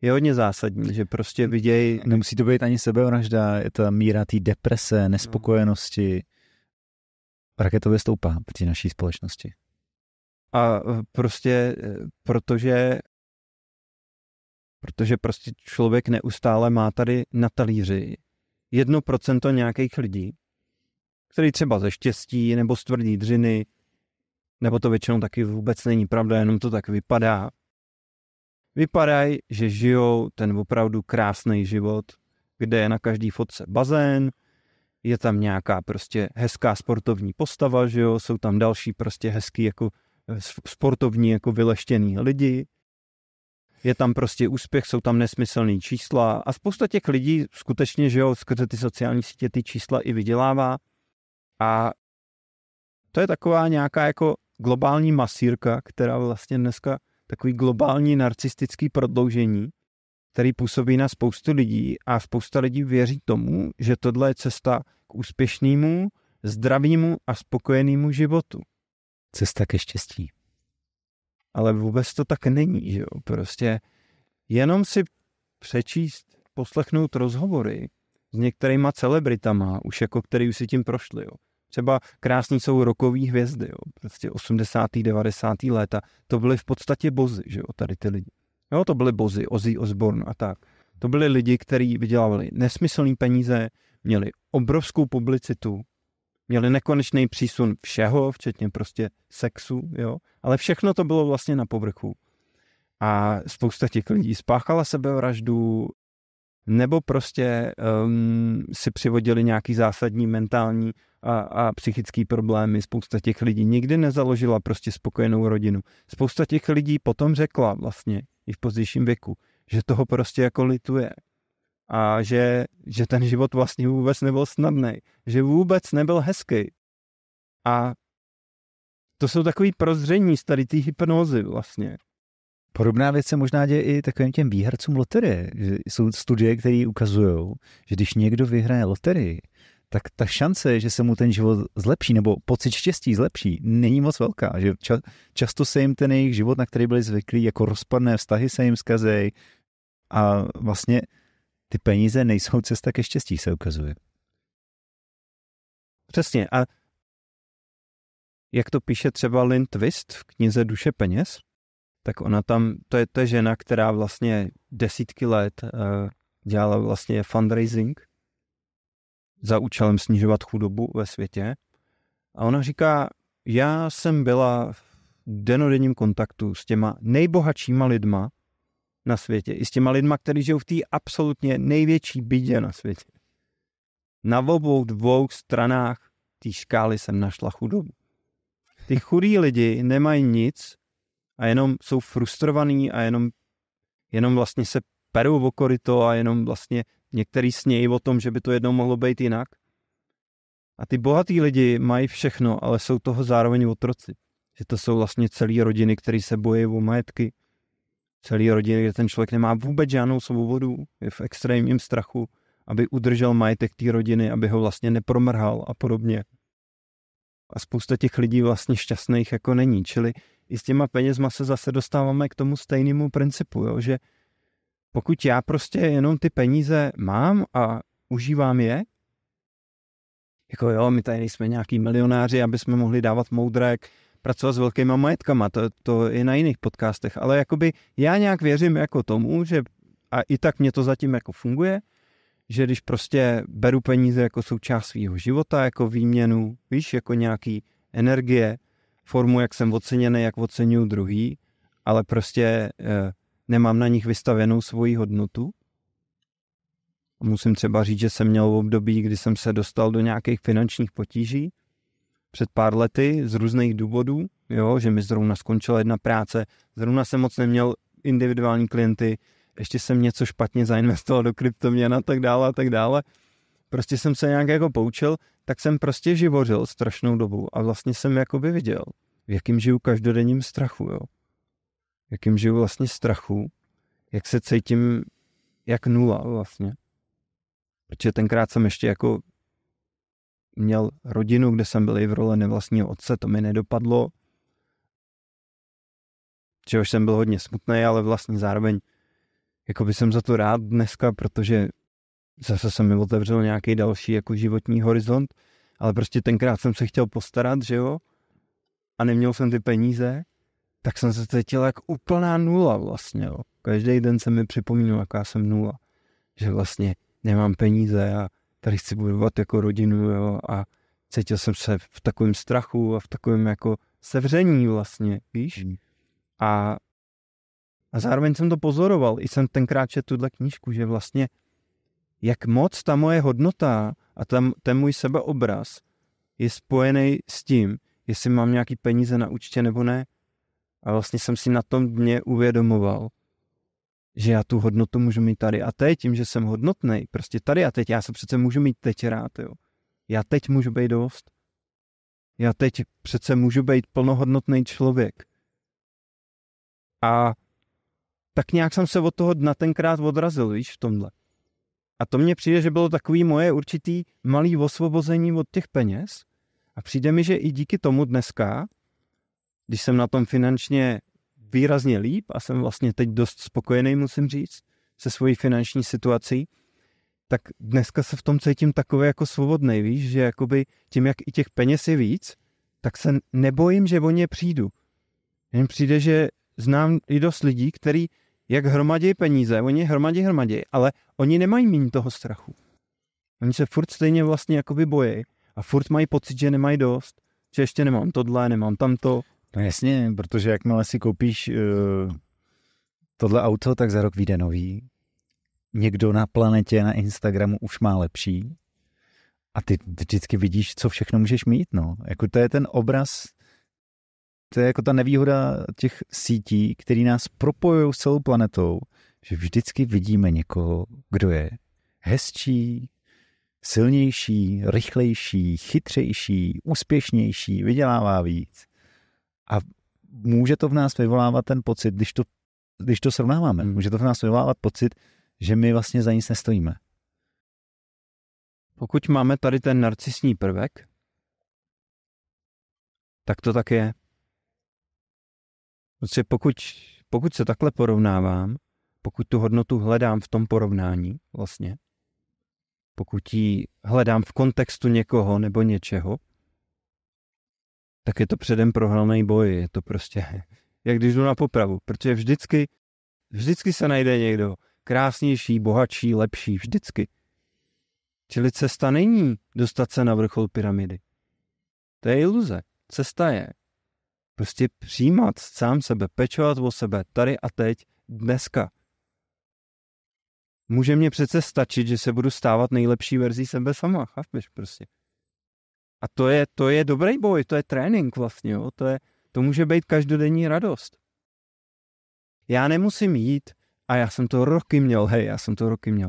je hodně zásadní, že prostě vidějí...
Nemusí to být ani sebevražda, je to míra té deprese, nespokojenosti. Raketově stoupá při naší společnosti.
A eh, prostě, eh, protože protože prostě člověk neustále má tady na talíři jedno procento nějakých lidí, který třeba ze štěstí nebo z tvrdý dřiny, nebo to většinou taky vůbec není pravda, jenom to tak vypadá, vypadají, že žijou ten opravdu krásný život, kde je na každý fotce bazén, je tam nějaká prostě hezká sportovní postava, že jo, jsou tam další prostě hezký jako eh, sportovní jako vyleštěný lidi, je tam prostě úspěch, jsou tam nesmyslné čísla a spousta těch lidí skutečně, že jo, skrze ty sociální sítě ty čísla i vydělává. A to je taková nějaká jako globální masírka, která vlastně dneska takový globální narcistický prodloužení, který působí na spoustu lidí a spousta lidí věří tomu, že tohle je cesta k úspěšnému, zdravému a spokojenému životu.
Cesta ke štěstí
ale vůbec to tak není, že jo. Prostě jenom si přečíst, poslechnout rozhovory s některýma celebritama, už jako který už si tím prošli, jo. Třeba krásný jsou rokový hvězdy, jo. Prostě 80. 90. léta, to byly v podstatě bozy, že jo, tady ty lidi. Jo, to byly bozy, Ozzy Osbourne a tak. To byli lidi, kteří vydělávali nesmyslné peníze, měli obrovskou publicitu, měli nekonečný přísun všeho, včetně prostě sexu, jo, ale všechno to bylo vlastně na povrchu. A spousta těch lidí spáchala sebevraždu, nebo prostě um, si přivodili nějaký zásadní mentální a, a psychický problémy. Spousta těch lidí nikdy nezaložila prostě spokojenou rodinu. Spousta těch lidí potom řekla vlastně i v pozdějším věku, že toho prostě jako lituje a že, že ten život vlastně vůbec nebyl snadný, že vůbec nebyl hezký. A to jsou takový prozření z tady té hypnózy vlastně.
Podobná věc se možná děje i takovým těm výhercům loterie. Jsou studie, které ukazují, že když někdo vyhraje loterii, tak ta šance, že se mu ten život zlepší, nebo pocit štěstí zlepší, není moc velká. Že ča, často se jim ten jejich život, na který byli zvyklí, jako rozpadné vztahy se jim zkazejí a vlastně ty peníze nejsou cesta ke štěstí, se ukazuje.
Přesně. A jak to píše třeba Lynn Twist v knize Duše peněz, tak ona tam, to je, je žena, která vlastně desítky let uh, dělala vlastně fundraising za účelem snižovat chudobu ve světě. A ona říká, já jsem byla v denodenním kontaktu s těma nejbohatšíma lidma na světě. I s těma lidma, kteří žijou v té absolutně největší bídě na světě. Na obou dvou stranách té škály jsem našla chudobu. Ty chudí lidi nemají nic a jenom jsou frustrovaní a jenom, jenom vlastně se perou v okorito a jenom vlastně některý snějí o tom, že by to jednou mohlo být jinak. A ty bohatý lidi mají všechno, ale jsou toho zároveň otroci. Že to jsou vlastně celé rodiny, které se bojí o majetky, celý rodiny, kde ten člověk nemá vůbec žádnou svobodu, je v extrémním strachu aby udržel majetek té rodiny, aby ho vlastně nepromrhal a podobně. A spousta těch lidí vlastně šťastných jako není. Čili i s těma penězma se zase dostáváme k tomu stejnému principu, jo? že pokud já prostě jenom ty peníze mám a užívám je, jako jo, my tady nejsme nějaký milionáři, aby jsme mohli dávat moudrek, pracovat s velkýma majetkama, to, to je na jiných podcastech, ale jakoby já nějak věřím jako tomu, že a i tak mě to zatím jako funguje, že když prostě beru peníze jako součást svého života, jako výměnu, víš, jako nějaký energie, formu, jak jsem oceněný, jak oceňuju druhý, ale prostě eh, nemám na nich vystavenou svoji hodnotu. Musím třeba říct, že jsem měl v období, kdy jsem se dostal do nějakých finančních potíží před pár lety z různých důvodů, jo, že mi zrovna skončila jedna práce, zrovna jsem moc neměl individuální klienty, ještě jsem něco špatně zainvestoval do kryptoměn a tak dále a tak dále. Prostě jsem se nějak jako poučil, tak jsem prostě živořil strašnou dobu a vlastně jsem jakoby viděl, v jakým žiju každodenním strachu, jo. Jakým žiju vlastně strachu, jak se cítím jak nula vlastně. Protože tenkrát jsem ještě jako měl rodinu, kde jsem byl i v roli nevlastního otce, to mi nedopadlo. Čehož jsem byl hodně smutný, ale vlastně zároveň jako by jsem za to rád dneska, protože zase se mi otevřel nějaký další jako životní horizont, ale prostě tenkrát jsem se chtěl postarat, že jo, a neměl jsem ty peníze, tak jsem se cítil jak úplná nula vlastně, jo. Každý den se mi připomínal, jaká jsem nula. Že vlastně nemám peníze a tady chci budovat jako rodinu, jo, a cítil jsem se v takovém strachu a v takovém jako sevření vlastně, víš? Hmm. A a zároveň jsem to pozoroval, i jsem tenkrát četl tuhle knížku, že vlastně jak moc ta moje hodnota a tam, ten můj sebeobraz je spojený s tím, jestli mám nějaký peníze na účtě nebo ne. A vlastně jsem si na tom dně uvědomoval, že já tu hodnotu můžu mít tady a teď, tím, že jsem hodnotný, prostě tady a teď, já se přece můžu mít teď rád, jo. Já teď můžu být dost. Já teď přece můžu být plnohodnotný člověk. A tak nějak jsem se od toho dna tenkrát odrazil, víš, v tomhle. A to mně přijde, že bylo takový moje určitý malý osvobození od těch peněz. A přijde mi, že i díky tomu dneska, když jsem na tom finančně výrazně líp a jsem vlastně teď dost spokojený, musím říct, se svojí finanční situací, tak dneska se v tom cítím takový jako svobodný, víš, že jakoby tím, jak i těch peněz je víc, tak se nebojím, že o ně přijdu. Jen přijde, že znám i dost lidí, kteří jak hromadí peníze, oni hromadí, hromadí, ale oni nemají méně toho strachu. Oni se furt stejně vlastně jakoby bojí a furt mají pocit, že nemají dost, že ještě nemám tohle, nemám tamto.
No jasně, protože jakmile si koupíš uh, tohle auto, tak za rok vyjde nový. Někdo na planetě, na Instagramu už má lepší. A ty vždycky vidíš, co všechno můžeš mít, no. Jako to je ten obraz to je jako ta nevýhoda těch sítí, které nás propojují s celou planetou, že vždycky vidíme někoho, kdo je hezčí, silnější, rychlejší, chytřejší, úspěšnější, vydělává víc. A může to v nás vyvolávat ten pocit, když to, když to srovnáváme, hmm. může to v nás vyvolávat pocit, že my vlastně za nic nestojíme.
Pokud máme tady ten narcisní prvek, tak to tak je. Prostě pokud, pokud se takhle porovnávám, pokud tu hodnotu hledám v tom porovnání vlastně, pokud ji hledám v kontextu někoho nebo něčeho, tak je to předem prohraný boj. Je to prostě, jak když jdu na popravu, protože vždycky, vždycky se najde někdo krásnější, bohatší, lepší, vždycky. Čili cesta není dostat se na vrchol pyramidy. To je iluze. Cesta je Prostě přijímat sám sebe, pečovat o sebe tady a teď, dneska. Může mě přece stačit, že se budu stávat nejlepší verzí sebe sama, chápeš prostě. A to je, to je dobrý boj, to je trénink vlastně, jo? To, je, to může být každodenní radost. Já nemusím jít, a já jsem to roky měl, hej, já jsem to roky měl,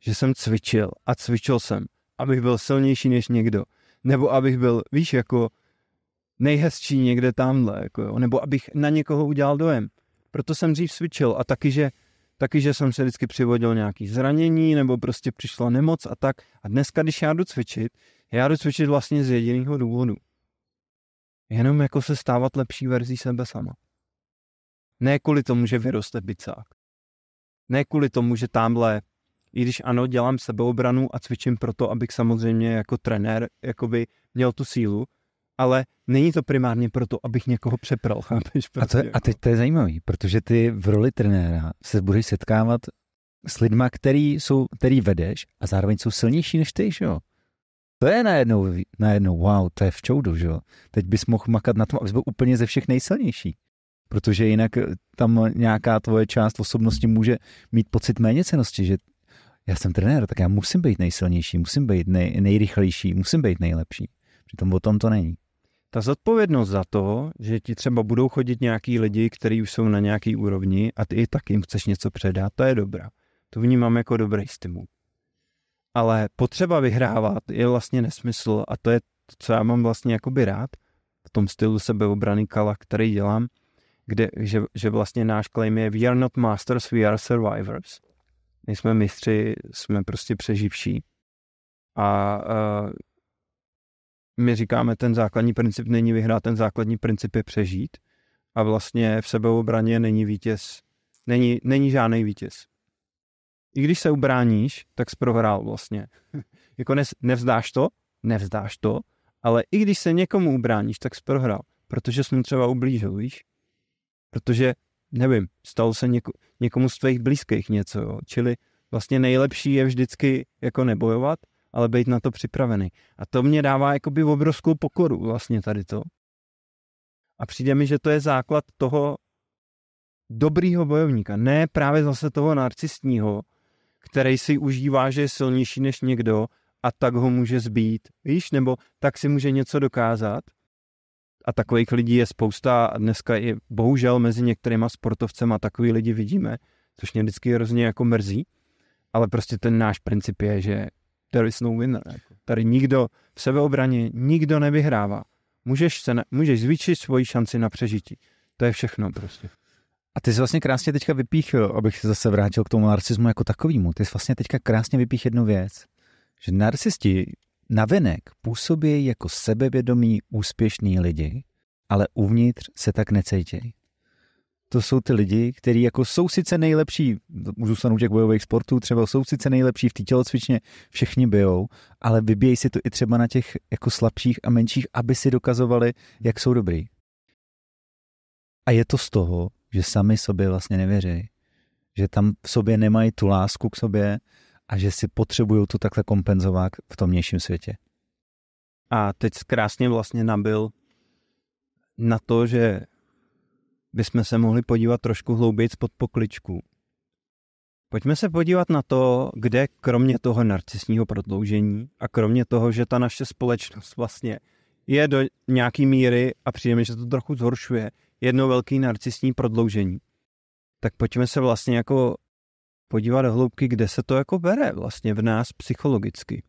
že jsem cvičil a cvičil jsem, abych byl silnější než někdo. Nebo abych byl, víš, jako nejhezčí někde tamhle, jako jo, nebo abych na někoho udělal dojem. Proto jsem dřív cvičil a taky, že taky, že jsem se vždycky přivodil nějaký zranění nebo prostě přišla nemoc a tak. A dneska, když já jdu cvičit, já jdu cvičit vlastně z jediného důvodu. Jenom jako se stávat lepší verzí sebe sama. Ne kvůli tomu, že vyroste bicák. Ne kvůli tomu, že tamhle, i když ano, dělám sebeobranu a cvičím proto, abych samozřejmě jako trenér jakoby měl tu sílu, ale není to primárně proto, abych někoho přepral, <laughs> chápeš?
Prostě a, to je, a teď to je zajímavý, protože ty v roli trenéra se budeš setkávat s lidma, který, jsou, který vedeš a zároveň jsou silnější než ty, že jo? To je najednou, najednou wow, to je v čoudu, že jo? Teď bys mohl makat na tom, abys byl úplně ze všech nejsilnější. Protože jinak tam nějaká tvoje část osobnosti může mít pocit méněcenosti, že já jsem trenér, tak já musím být nejsilnější, musím být nej, nejrychlejší, musím být nejlepší. Přitom o tom to není
ta zodpovědnost za to, že ti třeba budou chodit nějaký lidi, kteří už jsou na nějaký úrovni a ty i tak jim chceš něco předat, to je dobrá. To vnímám jako dobrý stimul. Ale potřeba vyhrávat je vlastně nesmysl a to je to, co já mám vlastně jakoby rád v tom stylu sebeobrany kala, který dělám, kde, že, že vlastně náš claim je we are not masters, we are survivors. My jsme mistři, jsme prostě přeživší. A uh, my říkáme, ten základní princip není vyhrát, ten základní princip je přežít a vlastně v sebeobraně není vítěz, není, není žádný vítěz. I když se ubráníš, tak jsi prohrál vlastně. <laughs> jako ne, nevzdáš to, nevzdáš to, ale i když se někomu ubráníš, tak jsi prohrál, protože jsi mu třeba ublížil, víš? Protože, nevím, stalo se něko, někomu z tvých blízkých něco, jo? čili vlastně nejlepší je vždycky jako nebojovat, ale být na to připravený. A to mě dává jakoby obrovskou pokoru vlastně tady to. A přijde mi, že to je základ toho dobrýho bojovníka, ne právě zase toho narcistního, který si užívá, že je silnější než někdo a tak ho může zbít, víš, nebo tak si může něco dokázat. A takových lidí je spousta a dneska je bohužel mezi některýma sportovcema takový lidi vidíme, což mě vždycky hrozně jako mrzí, ale prostě ten náš princip je, že there is no winner. Jako. Tady nikdo v sebeobraně nikdo nevyhrává. Můžeš, se můžeš zvýšit svoji šanci na přežití. To je všechno prostě.
A ty jsi vlastně krásně teďka vypíchl, abych se zase vrátil k tomu narcismu jako takovému. Ty jsi vlastně teďka krásně vypích jednu věc, že narcisti navenek působí jako sebevědomí, úspěšní lidi, ale uvnitř se tak necejtějí to jsou ty lidi, kteří jako jsou sice nejlepší, zůstanou těch bojových sportů, třeba jsou sice nejlepší v té tělocvičně, všichni bijou, ale vybíjejí si to i třeba na těch jako slabších a menších, aby si dokazovali, jak jsou dobrý. A je to z toho, že sami sobě vlastně nevěří. Že tam v sobě nemají tu lásku k sobě a že si potřebují to takhle kompenzovat v tom vnějším světě.
A teď krásně vlastně nabil na to, že bychom se mohli podívat trošku hlouběji pod pokličku. Pojďme se podívat na to, kde kromě toho narcisního prodloužení a kromě toho, že ta naše společnost vlastně je do nějaký míry a přijeme, že to trochu zhoršuje, jedno velký narcisní prodloužení, tak pojďme se vlastně jako podívat do hloubky, kde se to jako bere vlastně v nás psychologicky.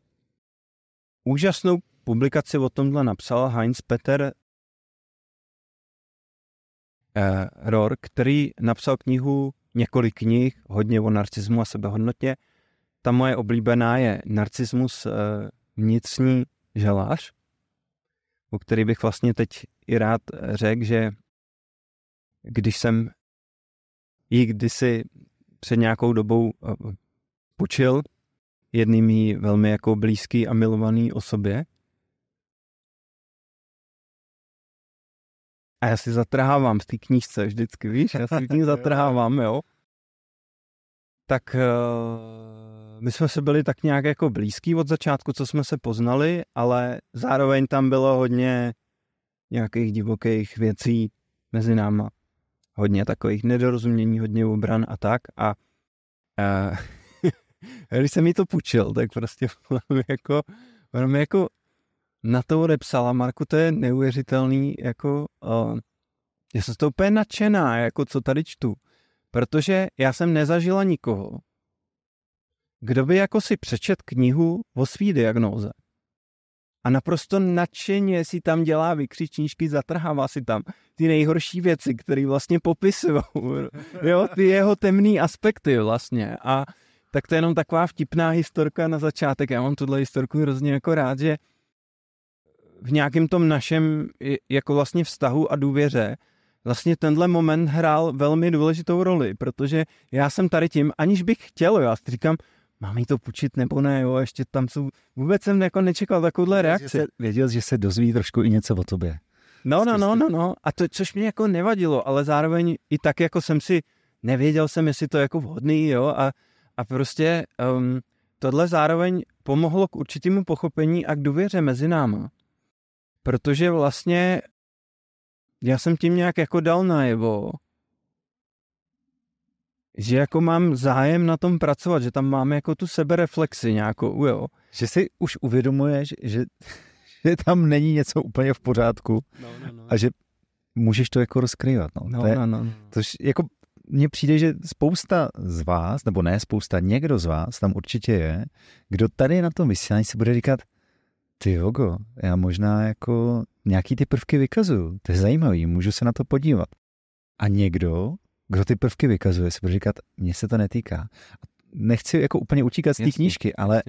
Úžasnou publikaci o tomhle napsal Heinz Peter eh, Rohr, který napsal knihu, několik knih, hodně o narcismu a sebehodnotě. Ta moje oblíbená je Narcismus eh, vnitřní želář, o který bych vlastně teď i rád řekl, že když jsem ji kdysi před nějakou dobou eh, počil jedným velmi jako blízký a milovaný osobě, A já si zatrhávám z té knížce vždycky, víš? Já si v ní <laughs> zatrhávám, jo? Tak uh, my jsme se byli tak nějak jako blízký od začátku, co jsme se poznali, ale zároveň tam bylo hodně nějakých divokých věcí mezi náma. Hodně takových nedorozumění, hodně obran a tak. A uh, <laughs> když jsem mi to půjčil, tak prostě <laughs> jako, jako na to odepsala, Marku, to je neuvěřitelný, jako, uh, já jsem to úplně nadšená, jako co tady čtu, protože já jsem nezažila nikoho, kdo by jako si přečet knihu o svý diagnóze a naprosto nadšeně si tam dělá vykřičníčky, zatrhává si tam ty nejhorší věci, které vlastně popisují, jo, ty jeho temné aspekty vlastně a tak to je jenom taková vtipná historka na začátek. Já mám tuhle historku hrozně jako rád, že v nějakém tom našem jako vlastně vztahu a důvěře vlastně tenhle moment hrál velmi důležitou roli, protože já jsem tady tím, aniž bych chtěl, já si říkám, mám jí to půjčit nebo ne, jo, ještě tam jsou, vůbec jsem jako nečekal takovouhle reakci. Věděl,
věděl, že se dozví trošku i něco o tobě.
No, no, no, no, no, a to, což mě jako nevadilo, ale zároveň i tak jako jsem si, nevěděl jsem, jestli to je jako vhodný, jo, a, a prostě um, tohle zároveň pomohlo k určitému pochopení a k důvěře mezi náma. Protože vlastně já jsem tím nějak jako dal najevo, že jako mám zájem na tom pracovat, že tam máme jako tu sebereflexi nějakou, jo.
Že si už uvědomuješ, že, <laughs> že tam není něco úplně v pořádku no, no, no. a že můžeš to jako rozkrývat. No.
No,
to je,
no, no.
Tož jako mně přijde, že spousta z vás, nebo ne spousta, někdo z vás tam určitě je, kdo tady na tom vysílání si bude říkat, ty jogo, já možná jako nějaký ty prvky vykazuju, to je zajímavý, můžu se na to podívat. A někdo, kdo ty prvky vykazuje, si bude říkat, mně se to netýká. Nechci jako úplně utíkat z té knížky, ale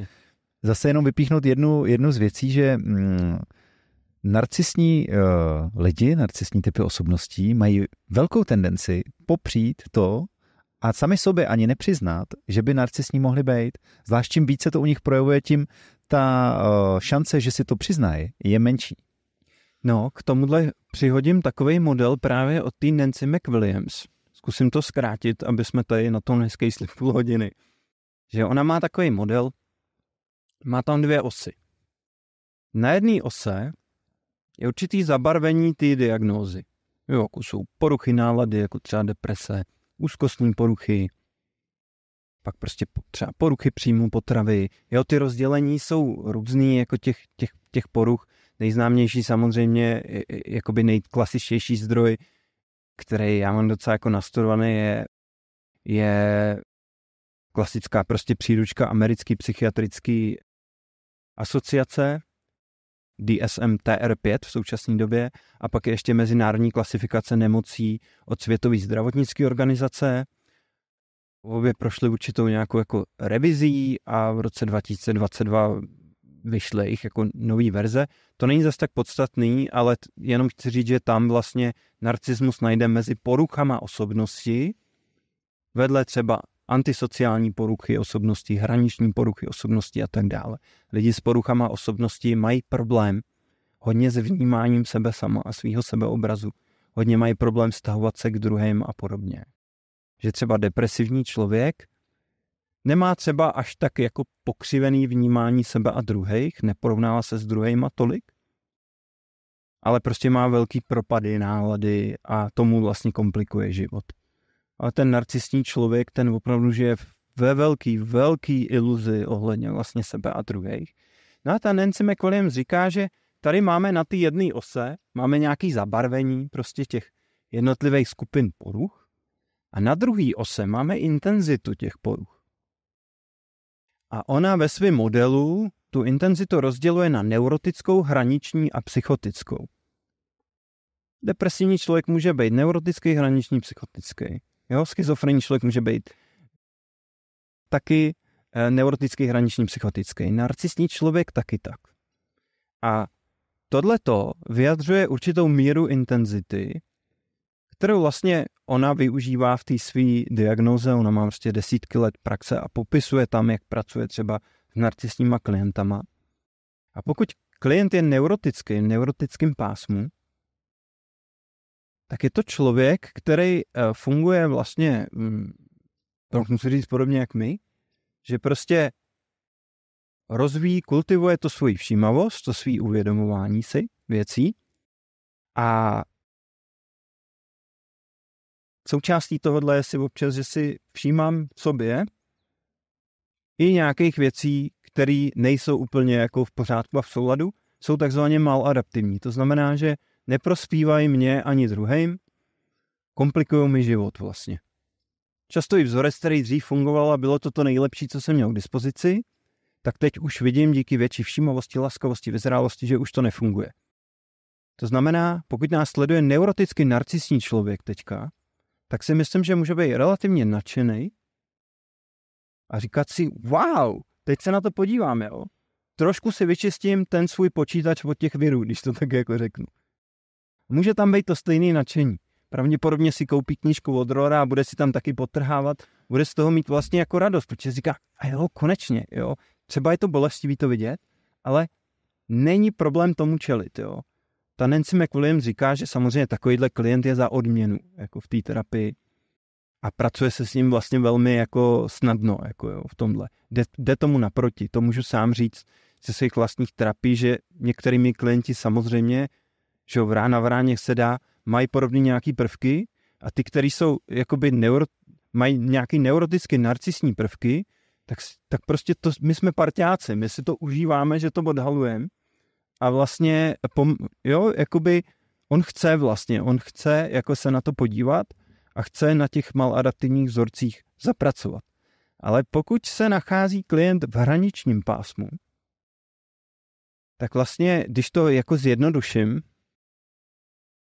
zase jenom vypíchnout jednu, jednu z věcí, že mm, narcisní uh, lidi, narcisní typy osobností mají velkou tendenci popřít to a sami sobě ani nepřiznat, že by narcisní mohli být. Zvlášť čím více to u nich projevuje, tím ta uh, šance, že si to přiznají, je menší.
No, k tomuhle přihodím takový model právě od té Nancy McWilliams. Zkusím to zkrátit, aby jsme tady na tom neskejsli půl hodiny. Že ona má takový model, má tam dvě osy. Na jedné ose je určitý zabarvení té diagnózy. Jo, jako jsou poruchy nálady, jako třeba deprese, úzkostní poruchy, pak prostě třeba poruchy příjmu potravy. Jo, ty rozdělení jsou různý, jako těch, těch, těch poruch. Nejznámější samozřejmě, jakoby nejklasičtější zdroj, který já mám docela jako nastudovaný, je, je klasická prostě příručka americký psychiatrický asociace, DSM-TR5 v současné době a pak je ještě mezinárodní klasifikace nemocí od Světové zdravotnické organizace. Obě prošly určitou nějakou jako revizí a v roce 2022 vyšly jich jako nový verze. To není zase tak podstatný, ale jenom chci říct, že tam vlastně narcismus najde mezi poruchama osobnosti, vedle třeba antisociální poruchy osobnosti, hraniční poruchy osobnosti a tak dále. Lidi s poruchama osobnosti mají problém hodně s vnímáním sebe sama a svého sebeobrazu. Hodně mají problém stahovat se k druhým a podobně. Že třeba depresivní člověk nemá třeba až tak jako pokřivený vnímání sebe a druhých, neporovnává se s druhýma tolik, ale prostě má velký propady nálady a tomu vlastně komplikuje život ale ten narcistní člověk, ten opravdu žije ve velký, velký iluzi ohledně vlastně sebe a druhých. No a ta Nancy McWilliams říká, že tady máme na ty jedné ose, máme nějaký zabarvení prostě těch jednotlivých skupin poruch a na druhé ose máme intenzitu těch poruch. A ona ve svém modelu tu intenzitu rozděluje na neurotickou, hraniční a psychotickou. Depresivní člověk může být neurotický, hraniční, psychotický. Jo, schizofrenní člověk může být taky e, neurotický, hraniční, psychotický. Narcistní člověk taky tak. A tohleto vyjadřuje určitou míru intenzity, kterou vlastně ona využívá v té své diagnoze. Ona má prostě desítky let praxe a popisuje tam, jak pracuje třeba s narcistníma klientama. A pokud klient je neurotický, v neurotickém pásmu, tak je to člověk, který eh, funguje vlastně, hm, trochu si říct podobně jak my, že prostě rozvíjí, kultivuje to svoji všímavost, to svý uvědomování si věcí a součástí tohohle je si občas, že si všímám v sobě i nějakých věcí, které nejsou úplně jako v pořádku a v souladu, jsou takzvaně maladaptivní. To znamená, že neprospívají mě ani druhým, komplikují mi život vlastně. Často i vzorec, který dřív fungoval a bylo to to nejlepší, co jsem měl k dispozici, tak teď už vidím díky větší všímavosti, laskavosti, vyzrálosti, že už to nefunguje. To znamená, pokud nás sleduje neuroticky narcisní člověk teďka, tak si myslím, že může být relativně nadšený a říkat si, wow, teď se na to podíváme, jo. Trošku si vyčistím ten svůj počítač od těch virů, když to <laughs> tak jako řeknu. Může tam být to stejné nadšení. Pravděpodobně si koupí knížku od Rora a bude si tam taky potrhávat, bude z toho mít vlastně jako radost, protože říká, a jo, konečně, jo. Třeba je to bolestivý to vidět, ale není problém tomu čelit, jo. Ta Nancy McWilliams říká, že samozřejmě takovýhle klient je za odměnu, jako v té terapii, a pracuje se s ním vlastně velmi jako snadno, jako jo, v tomhle. Jde, jde tomu naproti, to můžu sám říct ze svých vlastních terapií, že některými klienti samozřejmě, že v rána v ráně se dá, mají podobné nějaké prvky a ty, které jsou jakoby neuro, mají nějaký neuroticky narcisní prvky, tak, tak prostě to, my jsme partiáci, my si to užíváme, že to odhalujeme a vlastně, pom, jo, jakoby on chce vlastně, on chce jako se na to podívat a chce na těch maladaptivních vzorcích zapracovat. Ale pokud se nachází klient v hraničním pásmu, tak vlastně, když to jako zjednoduším,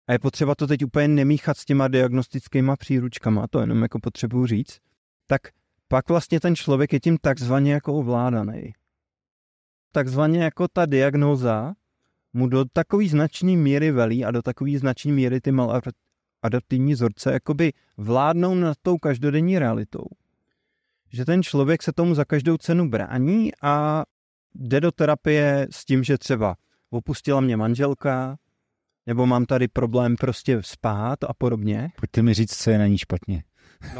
a je potřeba to teď úplně nemíchat s těma diagnostickýma příručkama, to jenom jako potřebuji říct, tak pak vlastně ten člověk je tím takzvaně jako ovládaný. Takzvaně jako ta diagnóza mu do takové značné míry velí a do takové značné míry ty maladaptivní vzorce jakoby vládnou nad tou každodenní realitou. Že ten člověk se tomu za každou cenu brání a jde do terapie s tím, že třeba opustila mě manželka, nebo mám tady problém prostě spát a podobně.
Pojďte mi říct, co je na ní špatně.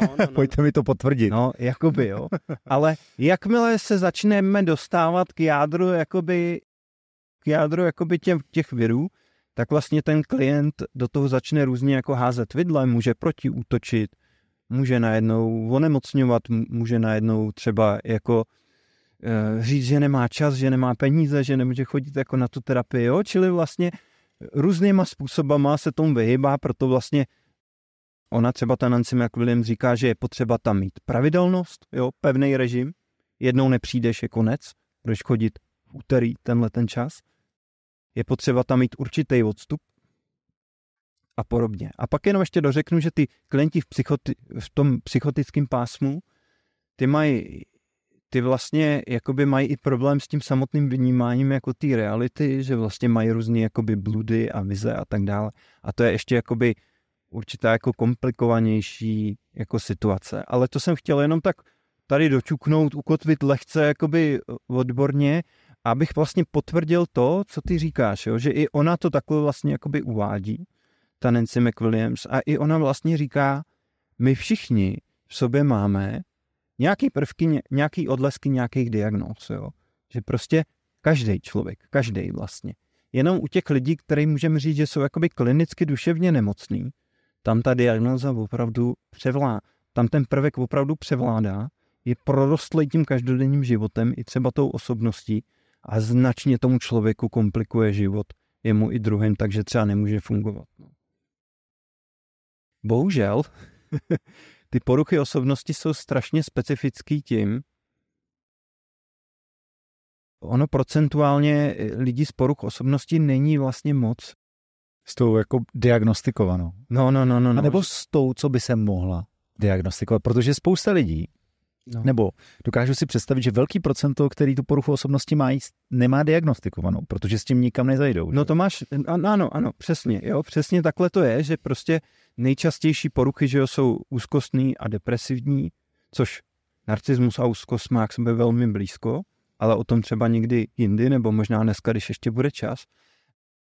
No, no, no. Pojďte mi to potvrdit.
No, jakoby jo. Ale jakmile se začneme dostávat k jádru, jakoby, k jádru jakoby těch, těch virů, tak vlastně ten klient do toho začne různě jako házet vidle, může protiútočit, může najednou onemocňovat, může najednou třeba jako e, říct, že nemá čas, že nemá peníze, že nemůže chodit jako na tu terapii, jo? čili vlastně různýma způsobama se tomu vyhybá, proto vlastně ona třeba ta Nancy McWilliams říká, že je potřeba tam mít pravidelnost, jo, pevný režim, jednou nepřijdeš, je konec, budeš chodit v úterý tenhle ten čas, je potřeba tam mít určitý odstup a podobně. A pak jenom ještě dořeknu, že ty klienti v, psychoti- v tom psychotickém pásmu, ty mají ty vlastně jakoby mají i problém s tím samotným vnímáním jako té reality, že vlastně mají různé jakoby bludy a vize a tak dále. A to je ještě jakoby určitá jako komplikovanější jako situace. Ale to jsem chtěl jenom tak tady dočuknout, ukotvit lehce jakoby odborně, abych vlastně potvrdil to, co ty říkáš, jo? že i ona to takhle vlastně jakoby uvádí, ta Nancy McWilliams, a i ona vlastně říká, my všichni v sobě máme nějaký prvky, nějaký odlesky nějakých diagnóz, jo? že prostě každý člověk, každý vlastně. Jenom u těch lidí, který můžeme říct, že jsou jakoby klinicky duševně nemocný, tam ta diagnóza opravdu převládá, tam ten prvek opravdu převládá, je prorostlý tím každodenním životem i třeba tou osobností a značně tomu člověku komplikuje život jemu i druhým, takže třeba nemůže fungovat. No. Bohužel, <laughs> ty poruchy osobnosti jsou strašně specifický tím, ono procentuálně lidí z poruch osobnosti není vlastně moc.
S tou jako diagnostikovanou.
No, no, no, no.
A nebo no. s tou, co by se mohla diagnostikovat, protože spousta lidí, no. nebo dokážu si představit, že velký procento, který tu poruchu osobnosti má, nemá diagnostikovanou, protože s tím nikam nezajdou.
No to máš, ano, ano, přesně, jo, přesně takhle to je, že prostě nejčastější poruchy, že jo, jsou úzkostný a depresivní, což narcismus a úzkost má k sobě velmi blízko, ale o tom třeba někdy jindy, nebo možná dneska, když ještě bude čas.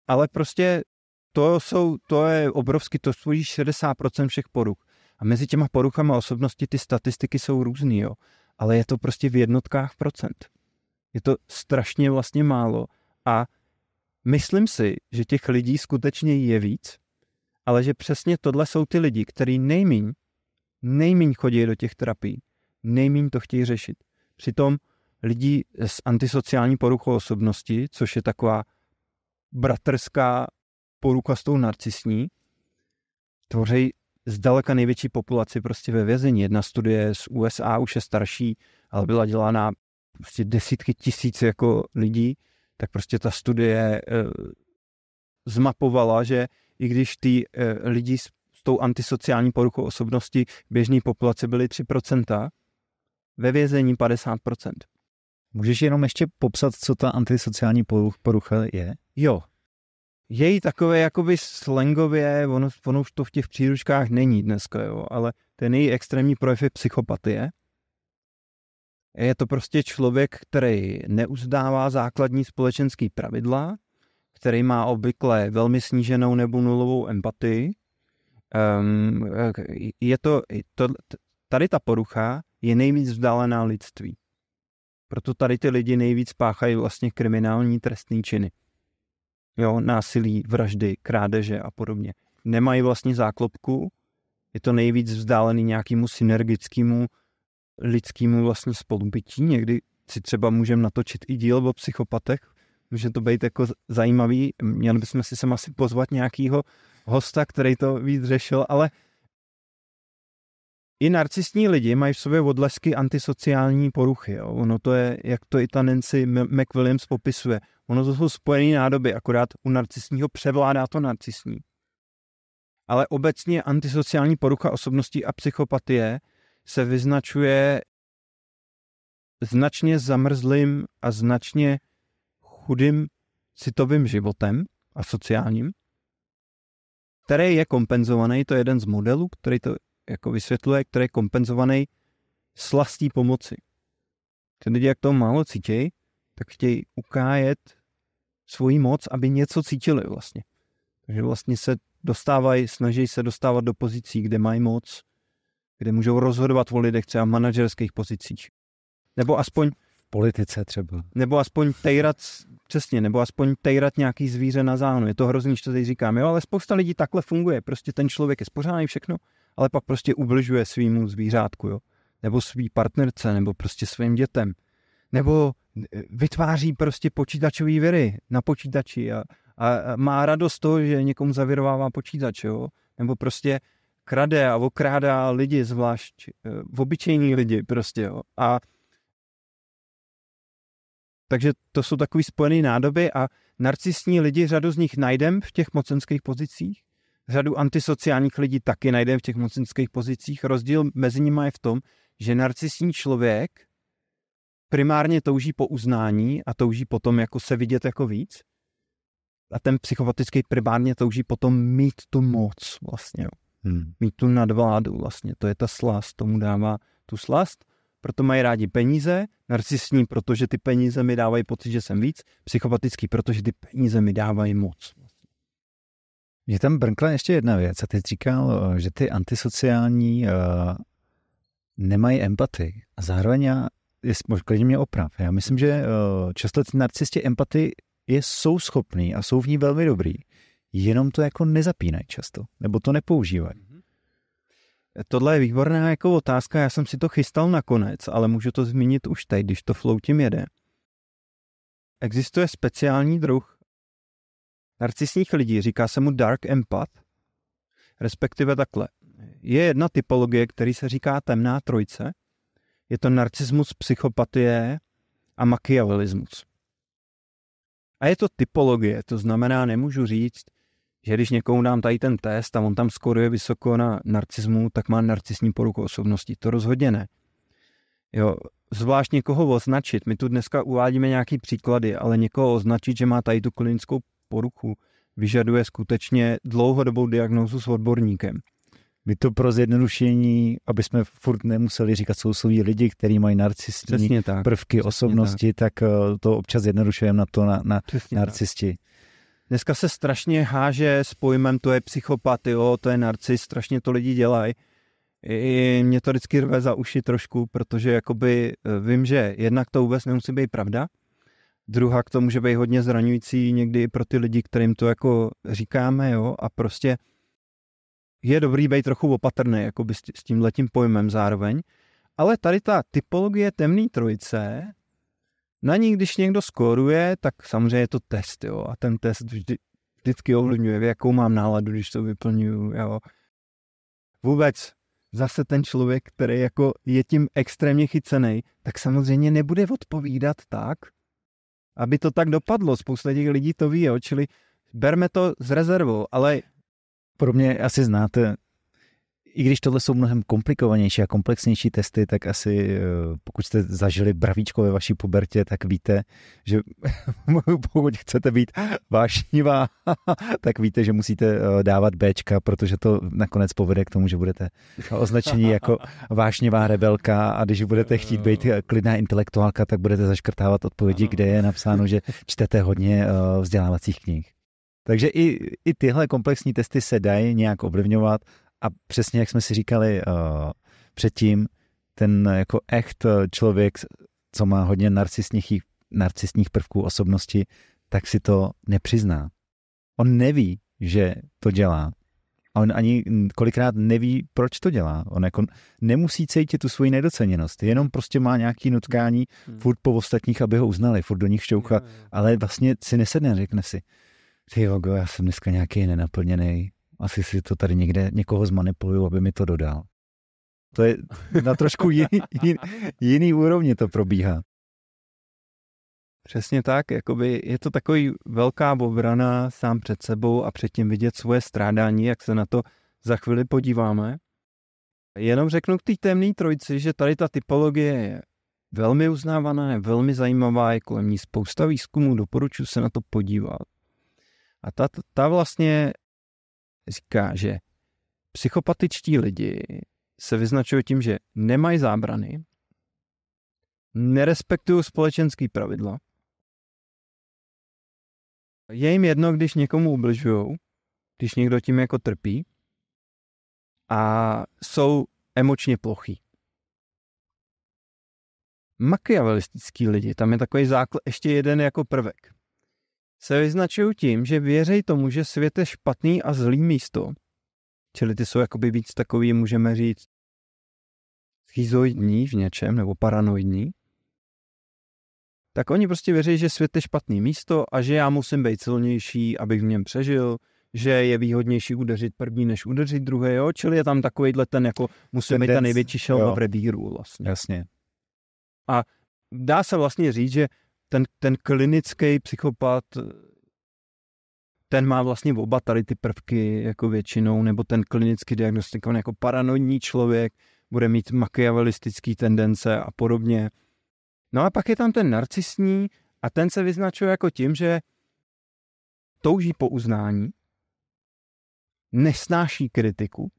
Ale prostě to, jsou, to je obrovský, to stojí 60% všech poruch. A mezi těma poruchama osobnosti ty statistiky jsou různý, jo. Ale je to prostě v jednotkách procent. Je to strašně vlastně málo. A myslím si, že těch lidí skutečně je víc, ale že přesně tohle jsou ty lidi, kteří nejmíň, nejmíň chodí do těch terapií, nejmíň to chtějí řešit. Přitom lidi s antisociální poruchou osobnosti, což je taková bratrská porucha s tou narcisní, tvoří zdaleka největší populaci prostě ve vězení. Jedna studie z USA už je starší, ale byla dělána prostě desítky tisíc jako lidí, tak prostě ta studie e, zmapovala, že i když ty e, lidi s, s tou antisociální poruchou osobnosti běžné populace byly 3%, ve vězení 50%.
Můžeš jenom ještě popsat, co ta antisociální porucha je?
Jo. Její takové jakoby slangově, ono, ono už to v těch příručkách není dneska, jo, ale ten její extrémní projev je psychopatie. Je to prostě člověk, který neuzdává základní společenský pravidla, který má obvykle velmi sníženou nebo nulovou empatii. Um, je to, to, tady ta porucha je nejvíc vzdálená lidství. Proto tady ty lidi nejvíc páchají vlastně kriminální trestní činy. Jo, násilí, vraždy, krádeže a podobně. Nemají vlastně záklopku, je to nejvíc vzdálený nějakému synergickému lidskému vlastně spolubytí. Někdy si třeba můžeme natočit i díl o psychopatech, může to být jako zajímavý. Měli bychom si sem asi pozvat nějakého hosta, který to víc řešil, ale i narcistní lidi mají v sobě odlesky antisociální poruchy. Jo. Ono to je, jak to i ta Nancy McWilliams popisuje. Ono to jsou spojené nádoby, akorát u narcistního převládá to narcistní. Ale obecně antisociální porucha osobnosti a psychopatie se vyznačuje značně zamrzlým a značně chudým citovým životem a sociálním, který je kompenzovaný, to je jeden z modelů, který to jako vysvětluje, který je kompenzovaný slastí pomoci. Ty lidi, jak to málo cítějí, tak chtějí ukájet svoji moc, aby něco cítili vlastně. Takže vlastně se dostávají, snaží se dostávat do pozicí, kde mají moc, kde můžou rozhodovat o lidech třeba v manažerských pozicích. Nebo aspoň
v politice třeba.
Nebo aspoň tejrat, přesně, nebo aspoň tejrat nějaký zvíře na zánu. Je to hrozný, že to teď říkám, jo, ale spousta lidí takhle funguje. Prostě ten člověk je spořádný všechno, ale pak prostě ubližuje svýmu zvířátku, jo. Nebo svý partnerce, nebo prostě svým dětem. Nebo e, vytváří prostě počítačové viry na počítači a, a má radost toho, že někomu zavirovává počítač, jo. Nebo prostě krade a okrádá lidi, zvlášť e, obyčejní lidi prostě, jo. A takže to jsou takový spojený nádoby a narcistní lidi, řadu z nich najdem v těch mocenských pozicích, řadu antisociálních lidí taky najdeme v těch mocenských pozicích. Rozdíl mezi nimi je v tom, že narcistní člověk primárně touží po uznání a touží potom jako se vidět jako víc. A ten psychopatický primárně touží potom mít tu moc vlastně. Hmm. Mít tu nadvládu vlastně. To je ta slast, tomu dává tu slast. Proto mají rádi peníze, narcistní, protože ty peníze mi dávají pocit, že jsem víc, psychopatický, protože ty peníze mi dávají moc.
Je tam brnkla ještě jedna věc a ty říkal, že ty antisociální uh, nemají empatii a zároveň já, klidně mě oprav, já myslím, že uh, často ty narcisti empatii je, jsou schopní a jsou v ní velmi dobrý, jenom to jako nezapínají často, nebo to nepoužívají. Mhm.
Tohle je výborná jako otázka, já jsem si to chystal nakonec, ale můžu to zmínit už teď, když to flow tím jede. Existuje speciální druh narcisních lidí, říká se mu dark empath, respektive takhle. Je jedna typologie, který se říká temná trojce. Je to narcismus, psychopatie a machiavelismus. A je to typologie, to znamená, nemůžu říct, že když někomu dám tady ten test a on tam skoruje vysoko na narcismu, tak má narcisní poruchu osobnosti. To rozhodně ne. Jo, zvlášť někoho označit, my tu dneska uvádíme nějaký příklady, ale někoho označit, že má tady tu klinickou poruchu vyžaduje skutečně dlouhodobou diagnózu s odborníkem.
My to pro zjednodušení, aby jsme furt nemuseli říkat sousloví lidi, kteří mají narcistní tak, prvky osobnosti, tak. tak eh, to občas zjednodušujeme na to na, na narcisti. Tak.
Dneska se strašně háže s pojmem to je psychopat, jo, to je narcis, strašně to lidi dělají. I mě to vždycky rve za uši trošku, protože jakoby eh, vím, že jednak to vůbec nemusí být pravda, Druhá to může být hodně zraňující někdy pro ty lidi, kterým to jako říkáme, jo, a prostě je dobrý být trochu opatrný jako by s tím letím pojmem zároveň, ale tady ta typologie temné trojice, na ní, když někdo skóruje, tak samozřejmě je to test, jo, a ten test vždy, vždycky ovlivňuje, jakou mám náladu, když to vyplňuju, jo. Vůbec zase ten člověk, který jako je tím extrémně chycený, tak samozřejmě nebude odpovídat tak, aby to tak dopadlo. Spousta těch lidí to ví, jo? čili berme to s rezervou, ale...
Pro mě asi znáte i když tohle jsou mnohem komplikovanější a komplexnější testy, tak asi eh, pokud jste zažili bravíčko ve vaší pubertě, tak víte, že <laughs> pokud chcete být vášnivá, <laughs> tak víte, že musíte eh, dávat Bčka, protože to nakonec povede k tomu, že budete označení <laughs> jako vášnivá rebelka a když budete chtít být klidná intelektuálka, tak budete zaškrtávat odpovědi, kde je napsáno, že čtete hodně eh, vzdělávacích knih. Takže i, i tyhle komplexní testy se dají nějak ovlivňovat a přesně jak jsme si říkali uh, předtím, ten jako echt člověk, co má hodně narcistních, narcistních prvků osobnosti, tak si to nepřizná. On neví, že to dělá. A on ani kolikrát neví, proč to dělá. On jako nemusí cítit tu svoji nedoceněnost. Jenom prostě má nějaký nutkání hmm. furt po ostatních, aby ho uznali, furt do nich šťouchat, ale vlastně si nesedne, řekne si, ty jogo, já jsem dneska nějaký nenaplněný, asi si to tady někde někoho zmanipuluju, aby mi to dodal. To je na trošku jiný, jiný, jiný úrovni to probíhá.
Přesně tak, jakoby je to takový velká obrana sám před sebou a předtím vidět svoje strádání, jak se na to za chvíli podíváme. Jenom řeknu k té temné trojci, že tady ta typologie je velmi uznávaná, je velmi zajímavá, je kolem ní spousta výzkumů, doporučuji se na to podívat. A ta, ta vlastně říká, že psychopatičtí lidi se vyznačují tím, že nemají zábrany, nerespektují společenský pravidla, je jim jedno, když někomu ubližují, když někdo tím jako trpí a jsou emočně plochý. Machiavelistický lidi, tam je takový základ, ještě jeden jako prvek se vyznačují tím, že věří tomu, že svět je špatný a zlý místo. Čili ty jsou jakoby víc takový, můžeme říct, schizoidní v něčem, nebo paranoidní. Tak oni prostě věří, že svět je špatný místo a že já musím být silnější, abych v něm přežil, že je výhodnější udeřit první, než udeřit druhé, jo? Čili je tam takovýhle ten, jako musím být ta největší šelma v revíru vlastně.
Jasně.
A dá se vlastně říct, že ten, ten klinický psychopat, ten má vlastně oba tady ty prvky jako většinou, nebo ten klinicky diagnostikovaný jako paranoidní člověk bude mít machiavelistický tendence a podobně. No a pak je tam ten narcisní a ten se vyznačuje jako tím, že touží po uznání, nesnáší kritiku,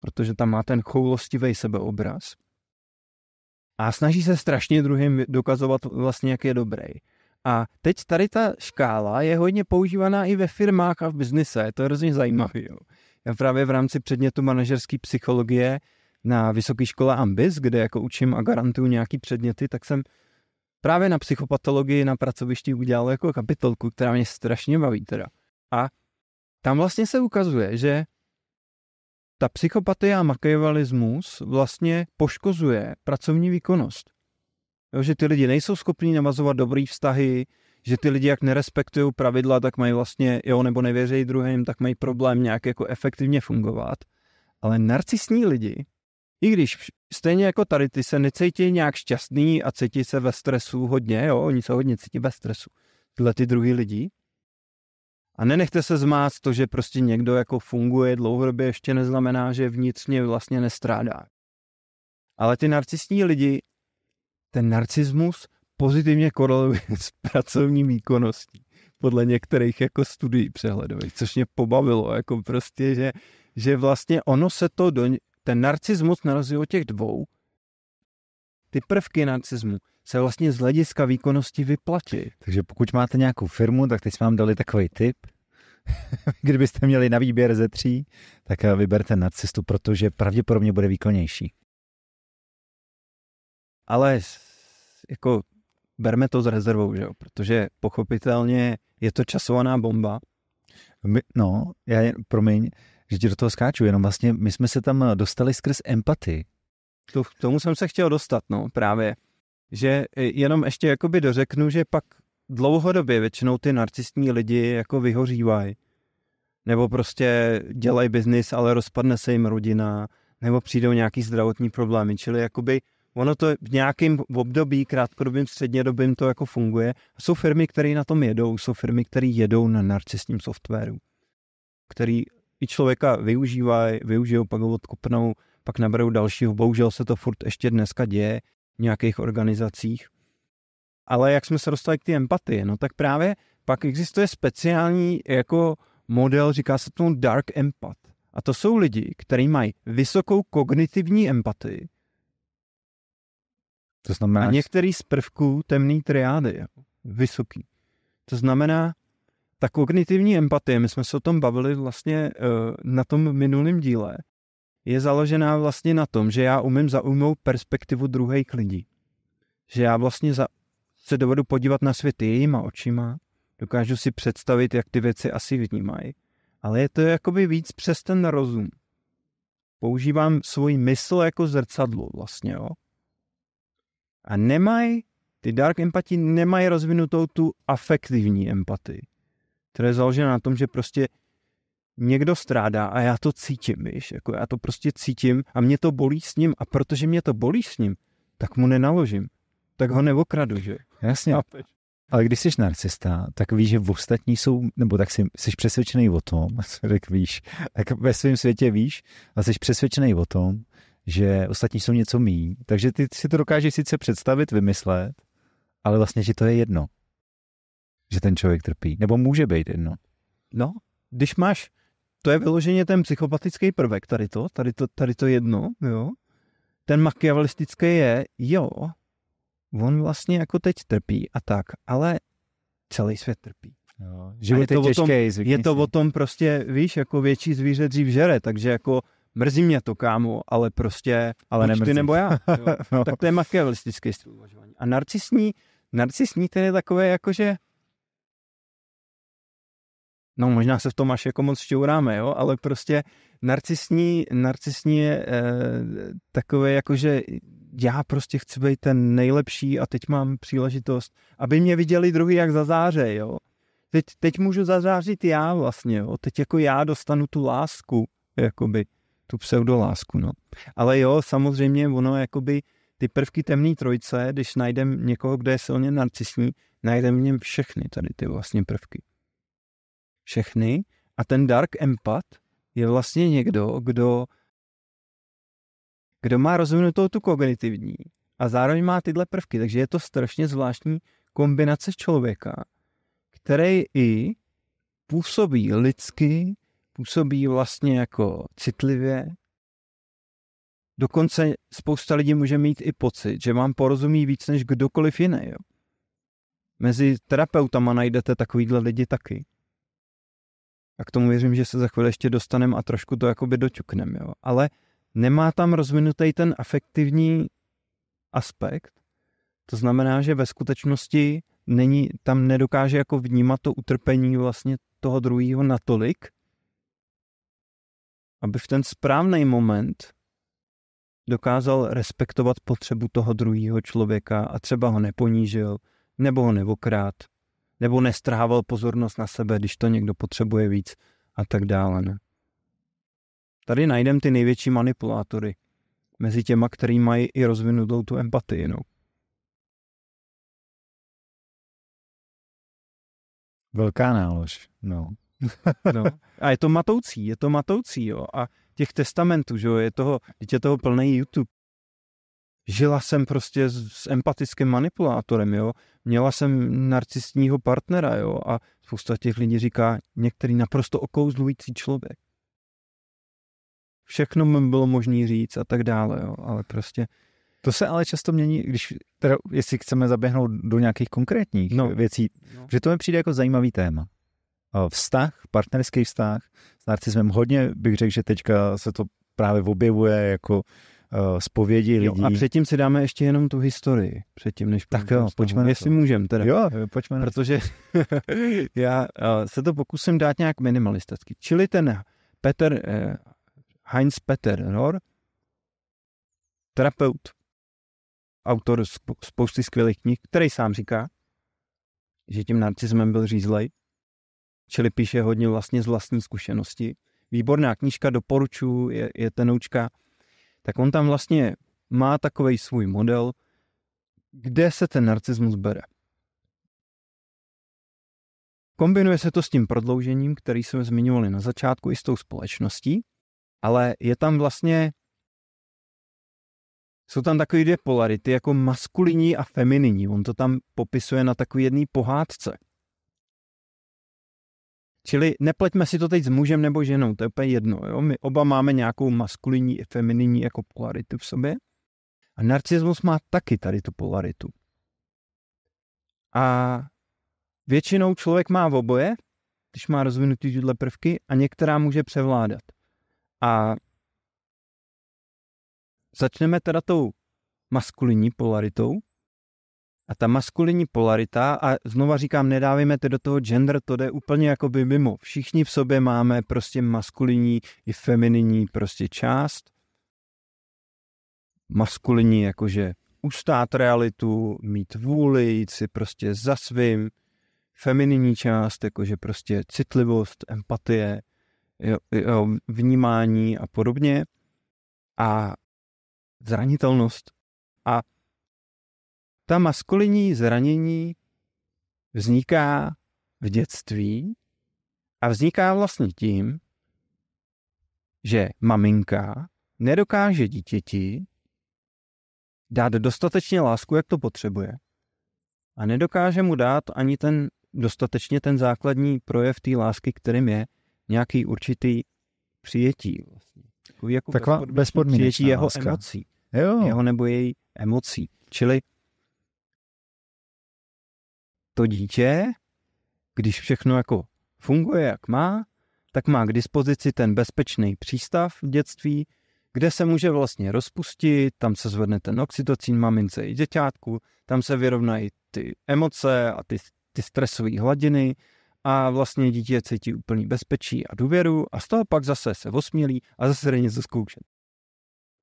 protože tam má ten choulostivý sebeobraz a snaží se strašně druhým dokazovat vlastně, jak je dobrý. A teď tady ta škála je hodně používaná i ve firmách a v biznise, to je hrozně zajímavé. Já právě v rámci předmětu manažerské psychologie na vysoké škole Ambis, kde jako učím a garantuju nějaký předměty, tak jsem právě na psychopatologii na pracovišti udělal jako kapitolku, která mě strašně baví teda. A tam vlastně se ukazuje, že ta psychopatie a machiavelismus vlastně poškozuje pracovní výkonnost. Jo, že ty lidi nejsou schopní navazovat dobrý vztahy, že ty lidi, jak nerespektují pravidla, tak mají vlastně, jo, nebo nevěří druhým, tak mají problém nějak jako efektivně fungovat. Ale narcisní lidi, i když stejně jako tady ty se necítí nějak šťastný a cítí se ve stresu hodně, jo, oni se hodně cítí ve stresu. Tyhle ty druhý lidi, a nenechte se zmást to, že prostě někdo jako funguje dlouhodobě, ještě neznamená, že vnitřně vlastně nestrádá. Ale ty narcistní lidi, ten narcismus pozitivně koreluje <laughs> s pracovní výkonností podle některých jako studií přehledových, což mě pobavilo, jako prostě, že, že vlastně ono se to do, ten narcismus na rozdíl od těch dvou, ty prvky narcismu se vlastně z hlediska výkonnosti vyplatí.
Takže pokud máte nějakou firmu, tak teď jsme vám dali takový tip. <laughs> Kdybyste měli na výběr ze tří, tak eh, vyberte narcistu, protože pravděpodobně bude výkonnější.
Ale jako berme to s rezervou, že jo? protože pochopitelně je to časovaná bomba.
My, no, já, promiň, že ti do toho skáču, jenom vlastně my jsme se tam dostali skrz empatii.
To, k tomu jsem se chtěl dostat, no, právě že e, jenom ještě jakoby dořeknu, že pak dlouhodobě většinou ty narcistní lidi jako vyhořívají. Nebo prostě dělají biznis, ale rozpadne se jim rodina, nebo přijdou nějaký zdravotní problémy. Čili jakoby ono to v nějakém období, krátkodobým, střednědobým to jako funguje. Jsou firmy, které na tom jedou, jsou firmy, které jedou na narcistním softwaru, který i člověka využívají, využijou, pak ho odkopnou, pak naberou dalšího. Bohužel se to furt ještě dneska děje v nějakých organizacích. Ale jak jsme se dostali k té empatii, no tak právě pak existuje speciální jako model, říká se tomu dark empath. A to jsou lidi, kteří mají vysokou kognitivní empatii.
To znamená...
A některý z prvků temné triády, jako vysoký. To znamená, ta kognitivní empatie, my jsme se o tom bavili vlastně uh, na tom minulém díle, je založená vlastně na tom, že já umím zaujmout perspektivu druhých lidí. Že já vlastně za, se dovedu podívat na svět jejíma očima, dokážu si představit, jak ty věci asi vnímají. Ale je to jakoby víc přes ten rozum. Používám svůj mysl jako zrcadlo vlastně, jo. A nemají, ty dark empati nemají rozvinutou tu afektivní empatii, která je založena na tom, že prostě někdo strádá a já to cítím, víš, jako já to prostě cítím a mě to bolí s ním a protože mě to bolí s ním, tak mu nenaložím. Tak ho neokradu, že?
Jasně. Ale když jsi narcista, tak víš, že v ostatní jsou, nebo tak jsi, jsi přesvědčený o tom, <laughs> tak víš, tak ve svém světě víš a jsi přesvědčený o tom, že ostatní jsou něco mý. Takže ty si to dokážeš sice představit, vymyslet, ale vlastně, že to je jedno. Že ten člověk trpí. Nebo může být jedno.
No, když máš, to je vyloženě ten psychopatický prvek, tady to, tady to, tady to jedno, jo. Ten machiavelistický je, jo, on vlastně jako teď trpí a tak, ale celý svět trpí.
Jo, život je, to
o tom, je to o tom prostě, víš, jako větší zvíře dřív žere, takže jako mrzí mě to, kámo, ale prostě ale nemrzí. ty nebo já. Jo. <laughs> no. Tak to je machiavelistický styl uvažování. A narcisní, narcisní ten je takové jako, že no možná se v tom až jako moc šťouráme, jo, ale prostě narcisní, narcisní je e, takové jako, že já prostě chci být ten nejlepší a teď mám příležitost, aby mě viděli druhý jak zazáře, jo. Teď, teď můžu zazářit já vlastně, jo. Teď jako já dostanu tu lásku, jakoby tu pseudolásku, no. Ale jo, samozřejmě ono jakoby ty prvky temné trojce, když najdeme někoho, kdo je silně narcisní, najdeme v něm všechny tady ty vlastně prvky. Všechny. A ten dark empath je vlastně někdo, kdo kdo má rozvinutou tu kognitivní a zároveň má tyhle prvky. Takže je to strašně zvláštní kombinace člověka, který i působí lidsky, působí vlastně jako citlivě. Dokonce spousta lidí může mít i pocit, že vám porozumí víc než kdokoliv jiný. Jo. Mezi terapeutama najdete takovýhle lidi taky. A k tomu věřím, že se za chvíli ještě dostaneme a trošku to jakoby doťukneme. Jo. Ale nemá tam rozvinutý ten afektivní aspekt. To znamená, že ve skutečnosti není, tam nedokáže jako vnímat to utrpení vlastně toho druhého natolik, aby v ten správný moment dokázal respektovat potřebu toho druhého člověka a třeba ho neponížil, nebo ho nevokrát, nebo nestrhával pozornost na sebe, když to někdo potřebuje víc a tak dále. Ne? Tady najdeme ty největší manipulátory mezi těma, který mají i rozvinutou tu empatii. No.
Velká nálož, no. <laughs>
no. A je to matoucí, je to matoucí, jo. A těch testamentů, že jo, je toho, je toho plný YouTube. Žila jsem prostě s, s empatickým manipulátorem, jo. Měla jsem narcistního partnera, jo. A spousta těch lidí říká, některý naprosto okouzlující člověk všechno mi bylo možné říct a tak dále, jo, ale prostě...
To se ale často mění, když, teda, jestli chceme zaběhnout do nějakých konkrétních no. věcí, no. že to mi přijde jako zajímavý téma. Vztah, partnerský vztah s narcismem, hodně bych řekl, že teďka se to právě objevuje jako zpovědi lidí. Jo,
a předtím si dáme ještě jenom tu historii, předtím, než
Tak jo, pojďme
Jestli můžem teda.
Jo, pojďme
Protože <laughs> já uh, se to pokusím dát nějak minimalisticky. Čili ten Petr uh, Heinz Peter Rohr, terapeut, autor spousty skvělých knih, který sám říká, že tím narcismem byl řízlej, čili píše hodně vlastně z vlastní zkušenosti. Výborná knížka, doporučuji, je, je tenoučka. Tak on tam vlastně má takový svůj model, kde se ten narcismus bere. Kombinuje se to s tím prodloužením, který jsme zmiňovali na začátku, i s tou společností, ale je tam vlastně jsou tam takové dvě polarity, jako maskulinní a femininní. On to tam popisuje na takové jedné pohádce. Čili nepleťme si to teď s mužem nebo ženou, to je úplně jedno. Jo? My oba máme nějakou maskulinní i femininní jako polaritu v sobě. A narcismus má taky tady tu polaritu. A většinou člověk má v oboje, když má rozvinutý tyhle prvky a některá může převládat. A začneme teda tou maskulinní polaritou. A ta maskulinní polarita, a znova říkám, nedávíme to do toho gender, to jde úplně jako by mimo. Všichni v sobě máme prostě maskulinní i femininní prostě část. Maskulinní jakože ustát realitu, mít vůli, jít si prostě za svým. Femininní část, jakože prostě citlivost, empatie, jo, jo, vnímání a podobně. A zranitelnost. A ta maskulinní zranění vzniká v dětství a vzniká vlastně tím, že maminka nedokáže dítěti dát dostatečně lásku, jak to potřebuje, a nedokáže mu dát ani ten dostatečně ten základní projev té lásky, kterým je nějaký určitý přijetí. Vlastně. Takový jako
Taková bezpodmínečná
přijetí jeho
láska.
emocí
Jo.
jeho nebo její emocí. Čili to dítě, když všechno jako funguje, jak má, tak má k dispozici ten bezpečný přístav v dětství, kde se může vlastně rozpustit, tam se zvedne ten oxytocín mamince i děťátku, tam se vyrovnají ty emoce a ty, ty stresové hladiny a vlastně dítě cítí úplný bezpečí a důvěru a z toho pak zase se osmělí a zase jde něco zkoušet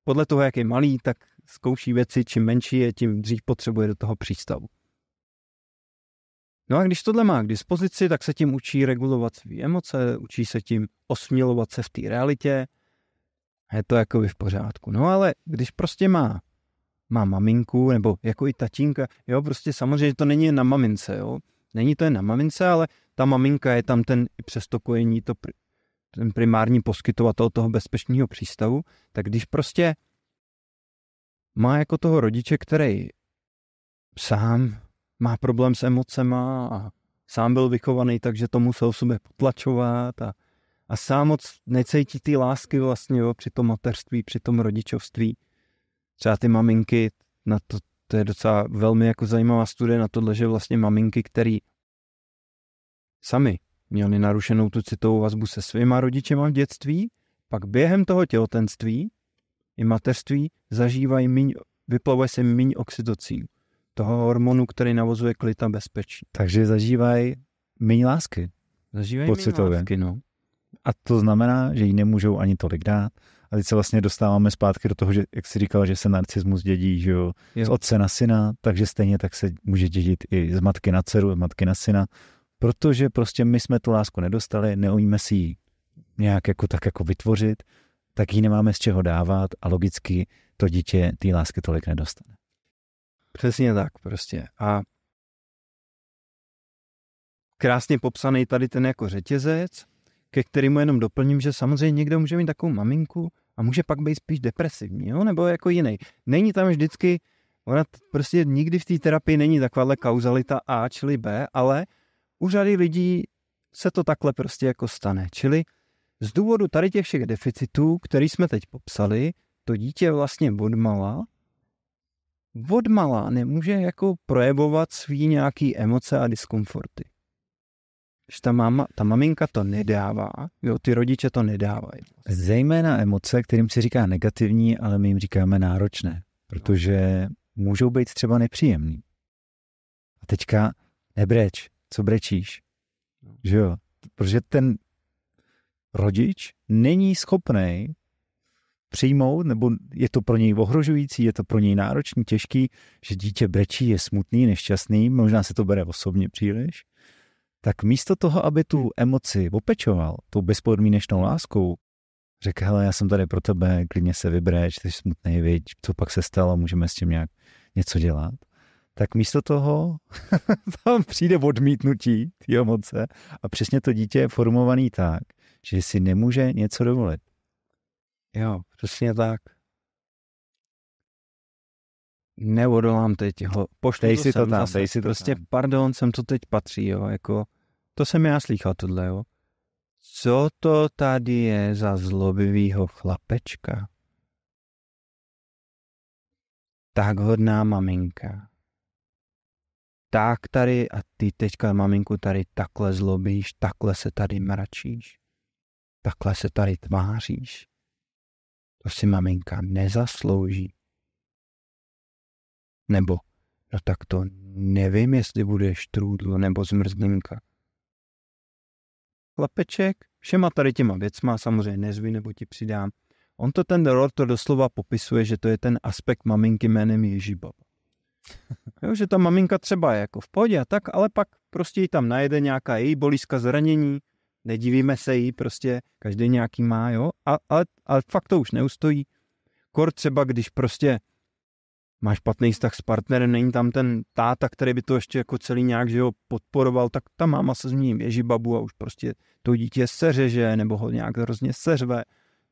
podle toho, jak je malý, tak zkouší věci, čím menší je, tím dřív potřebuje do toho přístavu. No a když tohle má k dispozici, tak se tím učí regulovat své emoce, učí se tím osmělovat se v té realitě je to jako v pořádku. No ale když prostě má, má maminku, nebo jako i tatínka, jo, prostě samozřejmě to není na mamince, jo. Není to jen na mamince, ale ta maminka je tam ten i přes to kojení to ten primární poskytovatel toho bezpečného přístavu, tak když prostě má jako toho rodiče, který sám má problém s emocema a sám byl vychovaný, takže to musel v sobě potlačovat a, a sám moc necítí ty lásky vlastně jo, při tom mateřství, při tom rodičovství. Třeba ty maminky, na to, to je docela velmi jako zajímavá studie na tohle, že vlastně maminky, který sami měli narušenou tu citovou vazbu se svýma rodičema v dětství, pak během toho těhotenství i mateřství zažívají míň, vyplavuje se míň oxytocín, toho hormonu, který navozuje klid a bezpečí.
Takže zažívají méně lásky.
Zažívají
Pocitově.
lásky, no.
A to znamená, že jí nemůžou ani tolik dát. A teď se vlastně dostáváme zpátky do toho, že, jak jsi říkal, že se narcismus dědí že jo,
Jo.
z otce na syna, takže stejně tak se může dědit i z matky na dceru, z matky na syna, protože prostě my jsme tu lásku nedostali, neumíme si ji nějak jako tak jako vytvořit, tak ji nemáme z čeho dávat a logicky to dítě té lásky tolik nedostane.
Přesně tak prostě. A krásně popsaný tady ten jako řetězec, ke kterému jenom doplním, že samozřejmě někdo může mít takovou maminku a může pak být spíš depresivní, jo? nebo jako jiný. Není tam vždycky, ona prostě nikdy v té terapii není takováhle kauzalita A, čili B, ale u řady lidí se to takhle prostě jako stane. Čili z důvodu tady těch všech deficitů, který jsme teď popsali, to dítě vlastně odmala odmala nemůže jako projevovat svý nějaký emoce a diskomforty. Že ta, máma, ta maminka to nedává, jo, ty rodiče to nedávají.
Zejména emoce, kterým se říká negativní, ale my jim říkáme náročné, protože můžou být třeba nepříjemný. A teďka nebreč, co brečíš?
No.
Že jo? Protože ten rodič není schopný přijmout, nebo je to pro něj ohrožující, je to pro něj náročný, těžký, že dítě brečí, je smutný, nešťastný, možná se to bere osobně příliš, tak místo toho, aby tu emoci opečoval tou bezpodmínečnou láskou, Řekl, hele, já jsem tady pro tebe, klidně se vybreč, jsi smutný, viď, co pak se stalo, můžeme s tím nějak něco dělat. Tak místo toho <laughs> tam přijde odmítnutí té emoce a přesně to dítě je formovaný tak, že si nemůže něco dovolit.
Jo, přesně tak. Neodolám teď ho. Pošlu
Dej si to tam, dej si to
Prostě,
tam.
pardon, sem to teď patří, jo, jako, to jsem já slýchal tohle, jo. Co to tady je za zlobivýho chlapečka? Tak hodná maminka. Tak tady a ty teďka maminku tady takhle zlobíš, takhle se tady mračíš, takhle se tady tváříš. To si maminka nezaslouží. Nebo, no tak to nevím, jestli budeš trůdlo nebo zmrzlinka. Chlapeček, všema tady těma věcma samozřejmě nezví nebo ti přidám. On to ten rod to doslova popisuje, že to je ten aspekt maminky jménem Ježibaba. <laughs> Jo, že ta maminka třeba je jako v pohodě a tak, ale pak prostě jí tam najede nějaká její bolízka zranění, nedivíme se jí, prostě každý nějaký má, jo, a, ale, ale fakt to už neustojí. Kor třeba, když prostě máš špatný vztah s partnerem, není tam ten táta, který by to ještě jako celý nějak, že ho podporoval, tak ta máma se změní věží babu a už prostě to dítě seřeže, nebo ho nějak hrozně seřve,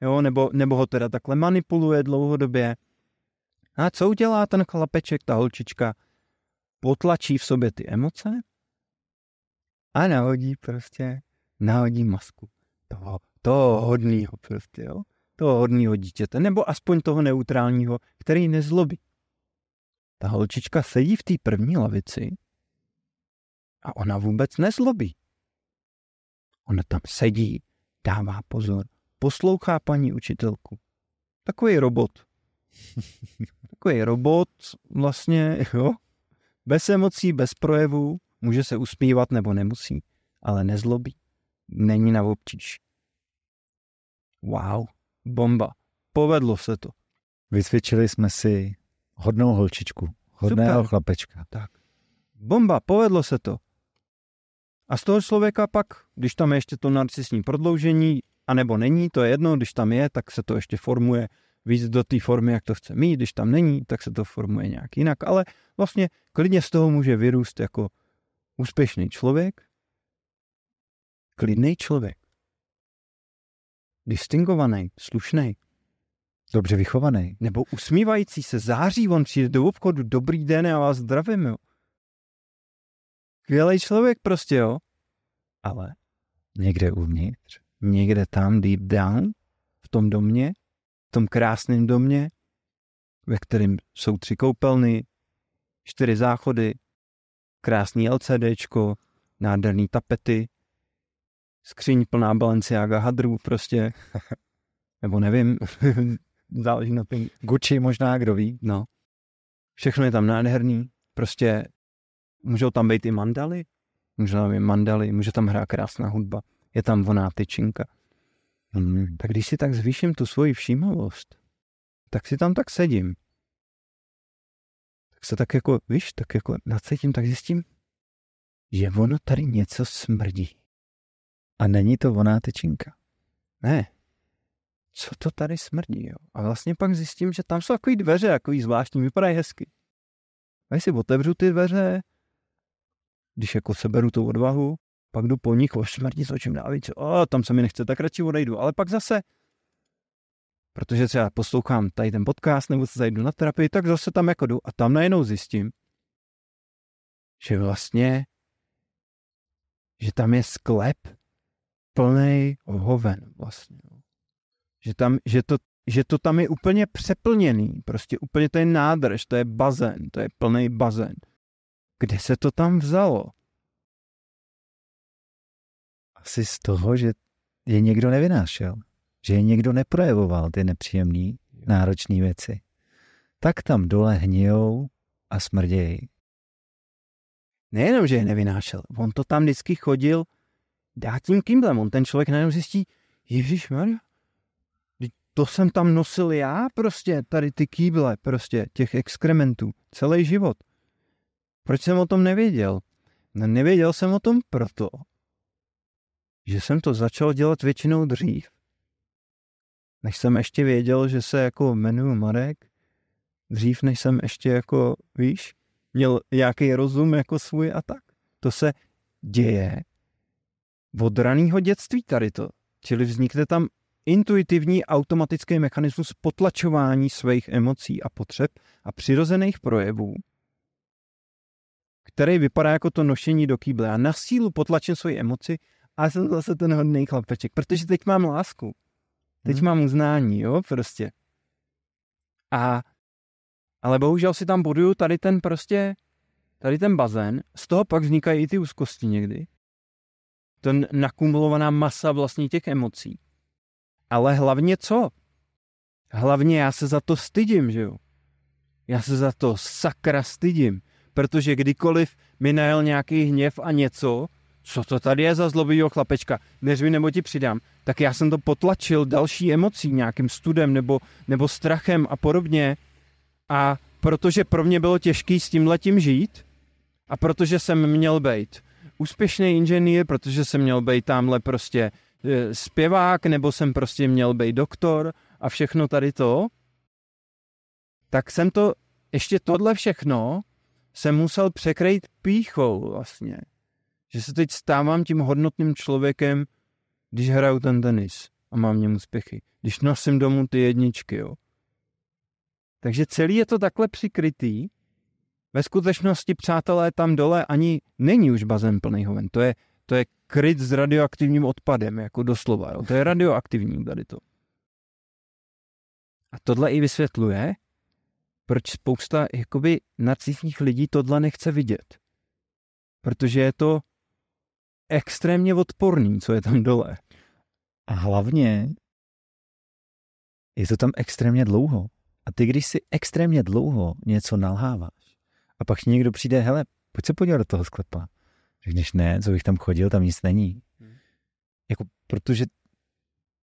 jo, nebo, nebo ho teda takhle manipuluje dlouhodobě. A co udělá ten chlapeček, ta holčička? Potlačí v sobě ty emoce a nahodí prostě, nahodí masku toho, toho hodného prostě, jo? Toho hodného dítěte, nebo aspoň toho neutrálního, který nezlobí. Ta holčička sedí v té první lavici a ona vůbec nezlobí. Ona tam sedí, dává pozor, poslouchá paní učitelku. Takový robot. <laughs> Takový robot vlastně, jo, bez emocí, bez projevů, může se usmívat nebo nemusí, ale nezlobí. Není na obtíž. Wow, bomba. Povedlo se to.
Vycvičili jsme si hodnou holčičku, hodného
Super.
chlapečka.
Tak. Bomba, povedlo se to. A z toho člověka pak, když tam je ještě to narcisní prodloužení, anebo není, to je jedno, když tam je, tak se to ještě formuje víc do té formy, jak to chce mít, když tam není, tak se to formuje nějak jinak, ale vlastně klidně z toho může vyrůst jako úspěšný člověk, klidný člověk, distingovaný, slušný,
Dobře vychovaný.
nebo usmívající se, září, on přijde do obchodu, dobrý den, já vás zdravím, jo. Skvělý člověk prostě, jo. Ale
Někde uvnitř.
někde tam deep down, v tom domě, v tom krásném domě, ve kterém jsou tři koupelny, čtyři záchody, krásný LCDčko, nádherný tapety, skříň plná Balenciaga hadrů prostě, <laughs> nebo nevím, <laughs> záleží na tom,
Gucci možná, kdo ví.
No. Všechno je tam nádherný. Prostě můžou tam být i mandaly. Můžou tam být mandaly, může tam hrát krásná hudba. Je tam voná tyčinka.
Hmm.
Tak když si tak zvýším tu svoji všímavost, tak si tam tak sedím. Tak se tak jako, víš, tak jako nacítím, tak zjistím, že ono tady něco smrdí.
A není to voná tyčinka.
Ne. Co to tady smrdí, jo? A vlastně pak zjistím, že tam jsou takový dveře, takový zvláštní, vypadají hezky. A si otevřu ty dveře, když jako seberu tu odvahu, pak jdu po nich, o smrdí co čím dál. O, tam se mi nechce, tak radši odejdu. Ale pak zase, protože třeba poslouchám tady ten podcast, nebo se zajdu na terapii, tak zase tam jako jdu a tam najednou zjistím, že vlastně, že tam je sklep plný hoven vlastně. jo. Že, tam, že, to, že to tam je úplně přeplněný, prostě úplně to je nádrž, to je bazén, to je plný bazén. Kde se to tam vzalo?
Asi z toho, že je někdo nevynášel. Že je někdo neprojevoval ty nepříjemné, náročné věci. Tak tam dole hnijou a smrdějí.
Nejenom, že je nevynášel, on to tam vždycky chodil dát tím kýmblem. On ten člověk najednou zjistí, Ježíš to jsem tam nosil já prostě, tady ty kýble prostě, těch exkrementů, celý život. Proč jsem o tom nevěděl? No nevěděl jsem o tom proto, že jsem to začal dělat většinou dřív. než jsem ještě věděl, že se jako jmenuju Marek, dřív než jsem ještě jako, víš, měl nějaký rozum jako svůj a tak. To se děje od raného dětství tady to. Čili vznikne tam intuitivní automatický mechanismus potlačování svých emocí a potřeb a přirozených projevů, který vypadá jako to nošení do kýble. Já na sílu potlačím svoji emoci a jsem zase ten hodný chlapeček, protože teď mám lásku. Teď hmm. mám uznání, jo, prostě. A, ale bohužel si tam buduju tady ten prostě, tady ten bazén, z toho pak vznikají i ty úzkosti někdy. Ten nakumulovaná masa vlastně těch emocí. Ale hlavně co? Hlavně já se za to stydím, že jo? Já se za to sakra stydím, protože kdykoliv mi najel nějaký hněv a něco, co to tady je za zlobivýho chlapečka, než mi nebo ti přidám, tak já jsem to potlačil další emocí, nějakým studem nebo, nebo strachem a podobně. A protože pro mě bylo těžký s tím letím žít a protože jsem měl být úspěšný inženýr, protože jsem měl být tamhle prostě e, zpěvák, nebo jsem prostě měl být doktor a všechno tady to, tak jsem to, ještě tohle všechno jsem musel překrejt píchou vlastně že se teď stávám tím hodnotným člověkem, když hraju ten tenis a mám něm úspěchy. Když nosím domů ty jedničky, jo. Takže celý je to takhle přikrytý. Ve skutečnosti, přátelé, tam dole ani není už bazén plný hoven. To je, to je kryt s radioaktivním odpadem, jako doslova. Jo. To je radioaktivní tady to. A tohle i vysvětluje, proč spousta jakoby narcisních lidí tohle nechce vidět. Protože je to extrémně odporný, co je tam dole.
A hlavně je to tam extrémně dlouho. A ty, když si extrémně dlouho něco nalháváš a pak někdo přijde, hele, pojď se podívat do toho sklepa. Řekneš, ne, co bych tam chodil, tam nic není. Hmm. Jako, protože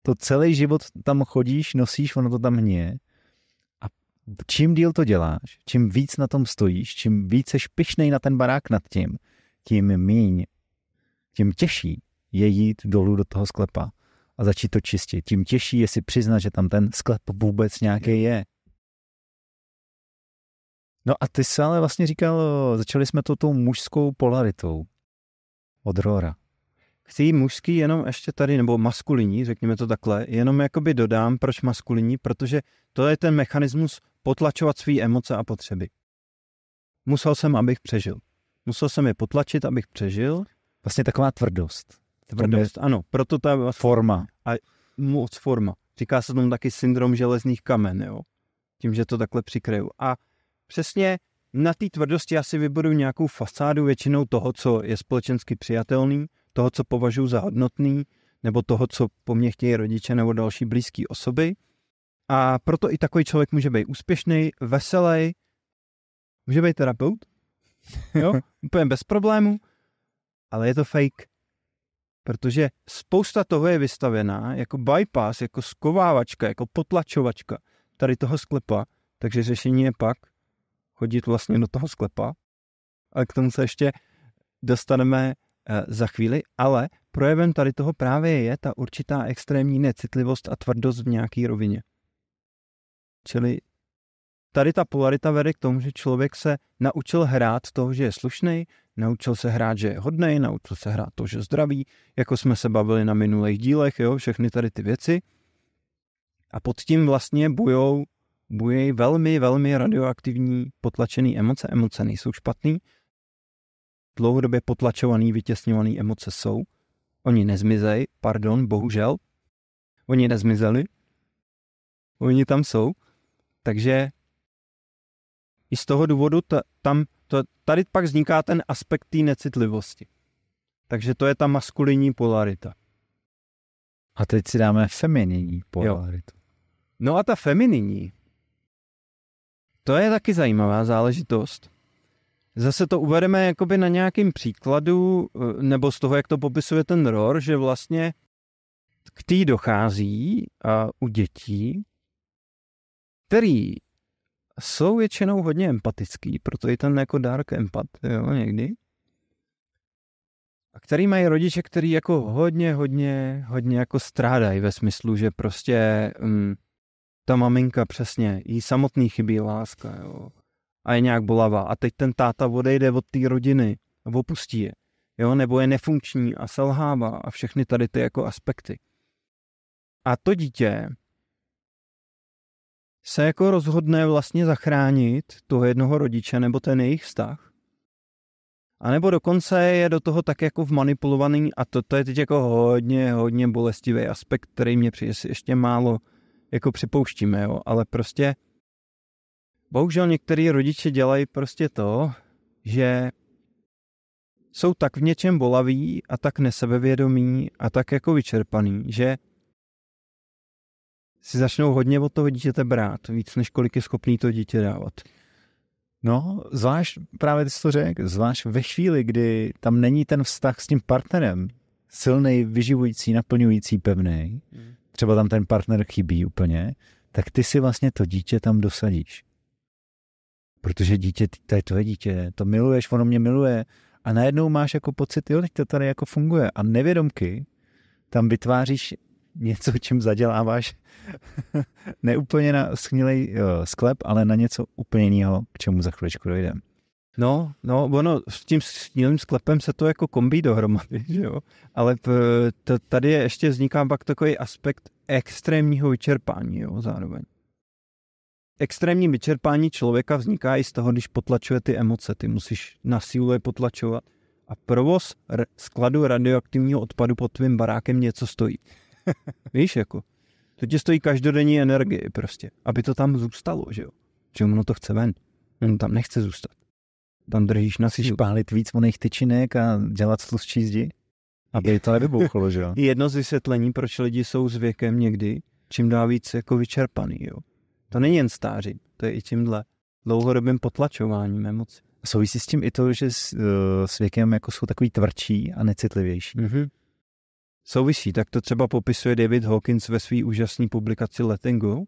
to celý život tam chodíš, nosíš, ono to tam hníje. A čím díl to děláš, čím víc na tom stojíš, čím víc pišnej na ten barák nad tím, tím míň tím těžší je jít dolů do toho sklepa a začít to čistit. Tím těžší je si přiznat, že tam ten sklep vůbec nějaký je. No a ty jsi ale vlastně říkal, začali jsme to tou mužskou polaritou od Rora.
K té mužský jenom ještě tady, nebo maskulinní, řekněme to takhle, jenom jakoby dodám, proč maskulinní, protože to je ten mechanismus potlačovat své emoce a potřeby. Musel jsem, abych přežil. Musel jsem je potlačit, abych přežil
Vlastně taková tvrdost.
Tvrdost, je ano. Proto ta
vlastně, forma.
A moc forma. Říká se tomu taky syndrom železných kamen, jo. Tím, že to takhle přikryju. A přesně na té tvrdosti já si vybudu nějakou fasádu většinou toho, co je společensky přijatelný, toho, co považuji za hodnotný, nebo toho, co po mně chtějí rodiče nebo další blízké osoby. A proto i takový člověk může být úspěšný, veselý, může být terapeut, <laughs> jo, úplně bez problémů, ale je to fake. Protože spousta toho je vystavená jako bypass, jako skovávačka, jako potlačovačka tady toho sklepa, takže řešení je pak chodit vlastně do toho sklepa, ale k tomu se ještě dostaneme eh, za chvíli, ale projevem tady toho právě je ta určitá extrémní necitlivost a tvrdost v nějaký rovině. Čili tady ta polarita vede k tomu, že člověk se naučil hrát toho, že je slušný, naučil se hrát, že je hodnej, naučil se hrát to, že zdraví, jako jsme se bavili na minulých dílech, jo, všechny tady ty věci. A pod tím vlastně bujou, bujej velmi, velmi radioaktivní potlačený emoce. Emoce nejsou špatný, dlouhodobě potlačovaný, vytěsňovaný emoce jsou. Oni nezmizej, pardon, bohužel. Oni nezmizeli. Oni tam jsou. Takže i z toho důvodu ta, tam to, tady pak vzniká ten aspekt té necitlivosti. Takže to je ta maskulinní polarita.
A teď si dáme femininní polaritu. Jo.
No a ta femininní, to je taky zajímavá záležitost. Zase to uvedeme jakoby na nějakým příkladu, eh, nebo z toho, jak to popisuje ten ROR, že vlastně k tý dochází a u dětí, který jsou většinou hodně empatický, proto je ten jako dark empat, jo, někdy. a který mají rodiče, který jako hodně, hodně, hodně jako strádají ve smyslu, že prostě um, ta maminka přesně, jí samotný chybí láska, jo. A je nějak bolavá. A teď ten táta odejde od té rodiny a opustí je. Jo, nebo je nefunkční a selhává a všechny tady ty jako aspekty. A to dítě se jako rozhodne vlastně zachránit toho jednoho rodiče nebo ten jejich vztah. A nebo dokonce je do toho tak jako vmanipulovaný a to, to je teď jako hodně, hodně bolestivý aspekt, který mě přijde ještě málo jako připouštíme, jo, ale prostě bohužel některý rodiče dělají prostě to, že jsou tak v něčem bolaví a tak nesebevědomí a tak jako vyčerpaný, že si začnou hodně od toho dítěte brát, víc než kolik je schopný to dítě dávat.
No, zvlášť právě ty jsi to řekl, zvlášť ve chvíli, kdy tam není ten vztah s tím partnerem, silný, vyživující, naplňující, pevný, hmm. Třeba tam ten partner chybí úplně, tak ty si vlastně to dítě tam dosadíš. Protože dítě, to je tvoje dítě, to miluješ, ono mě miluje a najednou máš jako pocit, jo, teď to tady jako funguje a nevědomky tam vytváříš něco, čím zaděláváš <laughs> neúplně na schnilej sklep, ale na něco úplně jiného, k čemu za chviličku dojdeme.
No, no, ono s tím snílým sklepem se to jako kombí dohromady, <laughs> že jo? Ale to, tady je ještě vzniká pak takový aspekt extrémního vyčerpání, jo, zároveň. Extrémní vyčerpání člověka vzniká i z toho, když potlačuje ty emoce. Ty musíš na sílu je potlačovat. A provoz skladu radioaktivního odpadu pod tvým barákem něco stojí. <laughs> Víš, jako. To tě stojí každodenní energii prostě, aby to tam zůstalo, že jo. Že ono to chce ven. On tam nechce zůstat. Tam držíš na sílu.
pálit víc oných tyčinek a dělat tlustší zdi? Aby to nevybuchlo, že jo. <laughs>
Jedno z vysvětlení, proč lidi jsou s věkem někdy čím dál víc jako vyčerpaný, jo. To není jen stáří, to je i tímhle dlouhodobým potlačováním emocí.
Souvisí s tím i to, že s, uh, s věkem jako jsou takový tvrdší a necitlivější. Mm-hmm.
Souvisí, tak to třeba popisuje David Hawkins ve své úžasné publikaci Letting Go,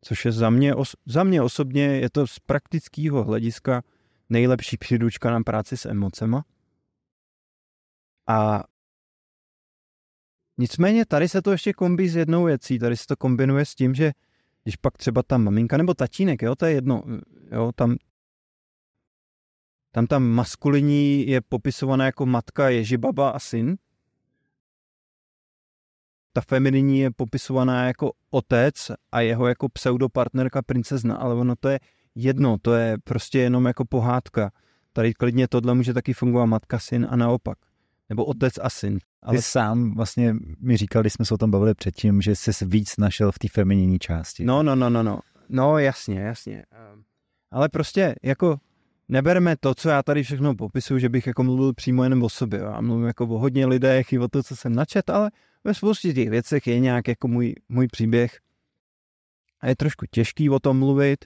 což je za mě, os, za mě osobně, je to z praktického hlediska nejlepší příručka na práci s emocema. A nicméně tady se to ještě kombí s jednou věcí, tady se to kombinuje s tím, že když pak třeba ta maminka nebo tatínek, jo, to je jedno, jo, tam, tam ta maskulinní je popisovaná jako matka Ježibaba a syn, ta femininní je popisovaná jako otec a jeho jako pseudopartnerka princezna, ale ono to je jedno, to je prostě jenom jako pohádka. Tady klidně tohle může taky fungovat matka, syn a naopak. Nebo otec a syn.
Ale... Ty sám vlastně mi říkal, když jsme se o tom bavili předtím, že jsi víc našel v té femininní části.
No, no, no, no, no. No, jasně, jasně. Ehm, ale prostě jako neberme to, co já tady všechno popisuju, že bych jako mluvil přímo jenom o sobě. Já mluvím jako o hodně lidech i o to, co jsem načet, ale ve spoustě těch věcech je nějak jako můj, můj příběh. A je trošku těžký o tom mluvit,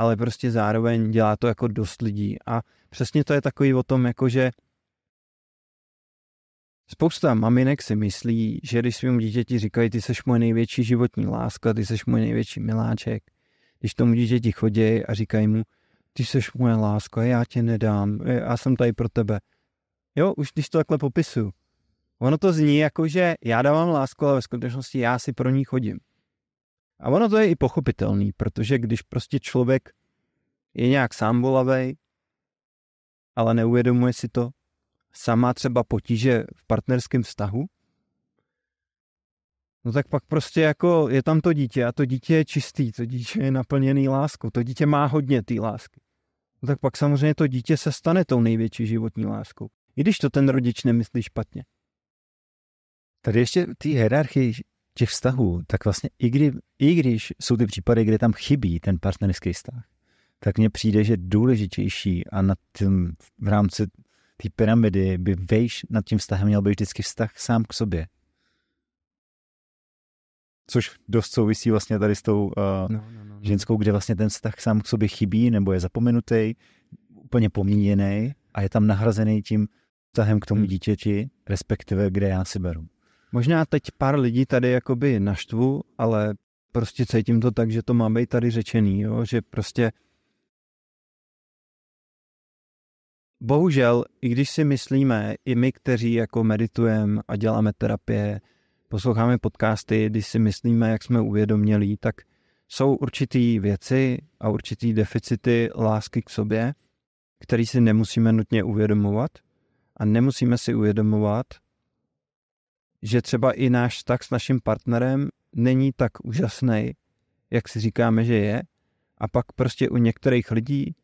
ale prostě zároveň dělá to jako dost lidí. A přesně to je takový o tom, jako že Spousta maminek si myslí, že když svým dítěti říkají, ty seš moje největší životní láska, ty seš můj největší miláček, když tomu dítěti chodí a říkají mu, ty seš moje láska, já tě nedám, já jsem tady pro tebe. Jo, už když to takhle popisuju. Ono to zní jako, že já dávám lásku, ale ve skutečnosti já si pro ní chodím. A ono to je i pochopitelný, protože když prostě člověk je nějak sám bolavej, ale neuvědomuje si to, sama třeba potíže v partnerském vztahu, no tak pak prostě jako je tam to dítě a to dítě je čistý, to dítě je naplněný láskou, to dítě má hodně té lásky. No tak pak samozřejmě to dítě se stane tou největší životní láskou. I když to ten rodič nemyslí špatně.
Tady ještě té hierarchii těch vztahů, tak vlastně i, kdy, i když jsou ty případy, kde tam chybí ten partnerský vztah, tak mně přijde, že důležitější a na tím, v rámci té pyramidy by vejš nad tím vztahem měl být vždycky vztah sám k sobě. Což dost souvisí vlastně tady s tou uh, no, no, no, no. ženskou, kde vlastně ten vztah sám k sobě chybí nebo je zapomenutý, úplně pomíněný a je tam nahrazený tím vztahem k tomu hmm. dítěti, respektive kde já si beru.
Možná teď pár lidí tady jakoby naštvu, ale prostě cítím to tak, že to má být tady řečený, jo? že prostě bohužel, i když si myslíme, i my, kteří jako meditujeme a děláme terapie, posloucháme podcasty, když si myslíme, jak jsme uvědomělí, tak jsou určitý věci a určitý deficity lásky k sobě, který si nemusíme nutně uvědomovat a nemusíme si uvědomovat, že třeba i náš vztah s naším partnerem není tak úžasný, jak si říkáme, že je. A pak prostě u některých lidí,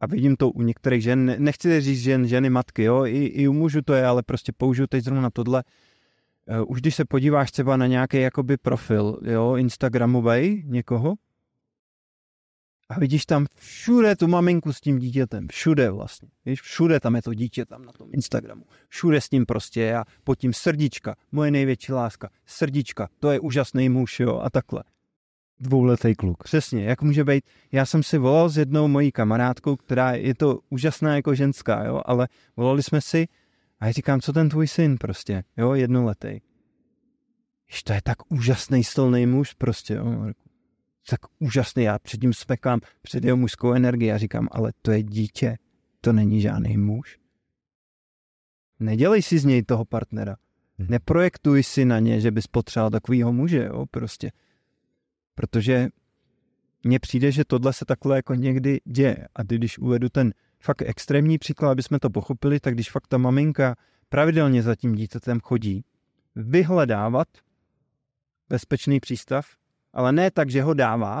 a vidím to u některých žen, nechci říct žen, ženy, matky, jo, i, i u mužů to je, ale prostě použiju teď zrovna tohle. Uh, už když se podíváš třeba na nějaký jakoby profil, jo, Instagramový někoho, a vidíš tam všude tu maminku s tím dítětem, všude vlastně. Víš, všude tam je to dítě tam na tom Instagramu. Všude s tím prostě a pod tím srdíčka, moje největší láska, srdíčka, to je úžasný muž, jo, a takhle.
Dvouletý kluk.
Přesně, jak může být. Já jsem si volal s jednou mojí kamarádkou, která je to úžasná jako ženská, jo, ale volali jsme si a já říkám, co ten tvůj syn prostě, jo, jednoletý. Víš, to je tak úžasný, silný muž prostě, jo tak úžasný, já předtím smekám před jeho mužskou energii a říkám, ale to je dítě, to není žádný muž. Nedělej si z něj toho partnera. Hm. Neprojektuj si na ně, že bys potřeboval takovýho muže, jo, prostě. Protože mně přijde, že tohle se takhle jako někdy děje. A když uvedu ten fakt extrémní příklad, aby jsme to pochopili, tak když fakt ta maminka pravidelně za tím dítětem chodí, vyhledávat bezpečný přístav, ale ne tak, že ho dává,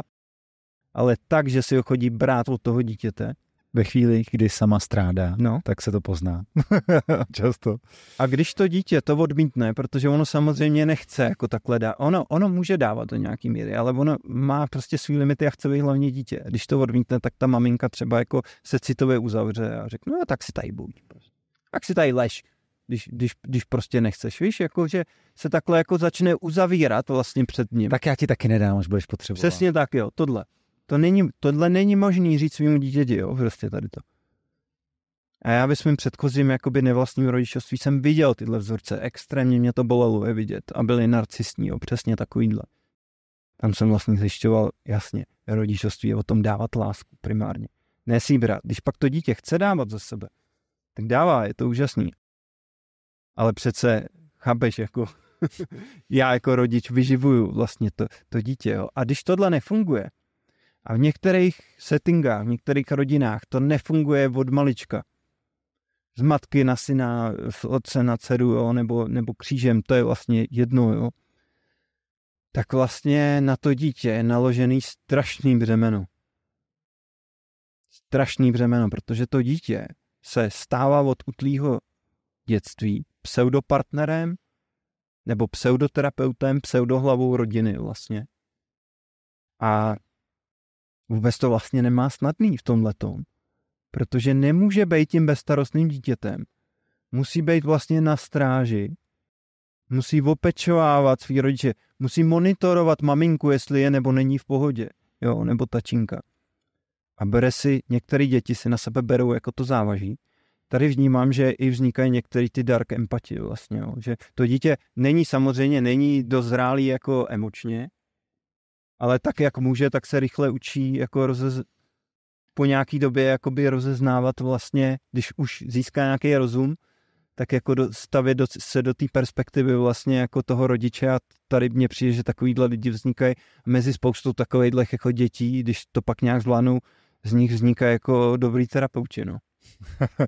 ale tak, že si ho chodí brát od toho dítěte.
Ve chvíli, kdy sama strádá, no. tak se to pozná. <laughs> Často.
A když to dítě to odmítne, protože ono samozřejmě nechce jako takhle dát, ono, ono může dávat do nějaký míry, ale ono má prostě svý limity a chce být hlavně dítě. Když to odmítne, tak ta maminka třeba jako se citově uzavře a řekne, no tak si tady buď. Tak si tady lež když, když, když prostě nechceš, víš, jako, že se takhle jako začne uzavírat vlastně před ním.
Tak já ti taky nedám, až budeš potřebovat.
Přesně tak, jo, tohle. To není, tohle není možný říct svým dítěti, jo, prostě tady to. A já ve svým předchozím jakoby nevlastním rodičovství jsem viděl tyhle vzorce, extrémně mě to bolelo je vidět a byli narcistní, jo, přesně takovýhle. Tam jsem vlastně zjišťoval, jasně, rodičovství je o tom dávat lásku primárně. Ne si brát. Když pak to dítě chce dávat za sebe, tak dává, je to úžasný ale přece, chápeš, jako <laughs> já jako rodič vyživuju vlastně to, to dítě. Jo? A když tohle nefunguje, a v některých settingách, v některých rodinách to nefunguje od malička, z matky na syna, z otce na dceru, jo? Nebo, nebo křížem, to je vlastně jedno, jo? tak vlastně na to dítě je naložený strašný břemeno. Strašný břemeno, protože to dítě se stává od utlýho dětství pseudopartnerem nebo pseudoterapeutem, pseudohlavou rodiny vlastně. A vůbec to vlastně nemá snadný v tom letom, protože nemůže být tím bezstarostným dítětem. Musí být vlastně na stráži, musí opečovávat svý rodiče, musí monitorovat maminku, jestli je nebo není v pohodě, jo, nebo tačinka. A bere si, některé děti si na sebe berou jako to závaží, tady vnímám, že i vznikají některé ty dark empatie vlastně, jo. že to dítě není samozřejmě, není dozrálý jako emočně, ale tak, jak může, tak se rychle učí jako rozez... po nějaký době jakoby rozeznávat vlastně, když už získá nějaký rozum, tak jako do, stavět do, se do té perspektivy vlastně jako toho rodiče a tady mně přijde, že takovýhle lidi vznikají mezi spoustou takovýchhle jako dětí, když to pak nějak zvládnou, z nich vzniká jako dobrý terapeuti, no. <laughs>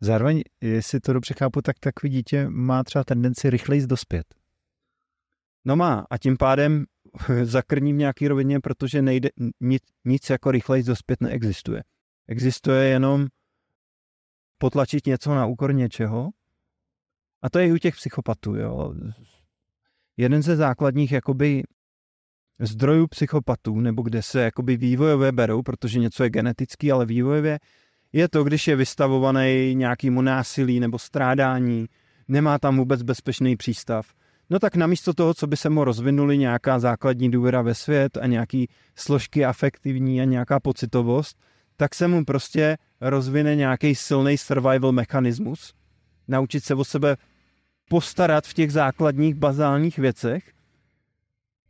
Zároveň, jestli to dobře chápu, tak takový dítě má třeba tendenci rychleji dospět.
No má a tím pádem <laughs> zakrní v nějaký rovině, protože nejde, nic, nic jako rychleji dospět neexistuje. Existuje jenom potlačit něco na úkor něčeho a to je i u těch psychopatů. Jo. Jeden ze základních jakoby zdrojů psychopatů, nebo kde se jakoby vývojové berou, protože něco je genetický, ale vývojově je to, když je vystavovaný nějakému násilí nebo strádání, nemá tam vůbec bezpečný přístav. No tak namísto toho, co by se mu rozvinuli nějaká základní důvěra ve svět a nějaký složky afektivní a nějaká pocitovost, tak se mu prostě rozvine nějaký silný survival mechanismus, naučit se o sebe postarat v těch základních bazálních věcech.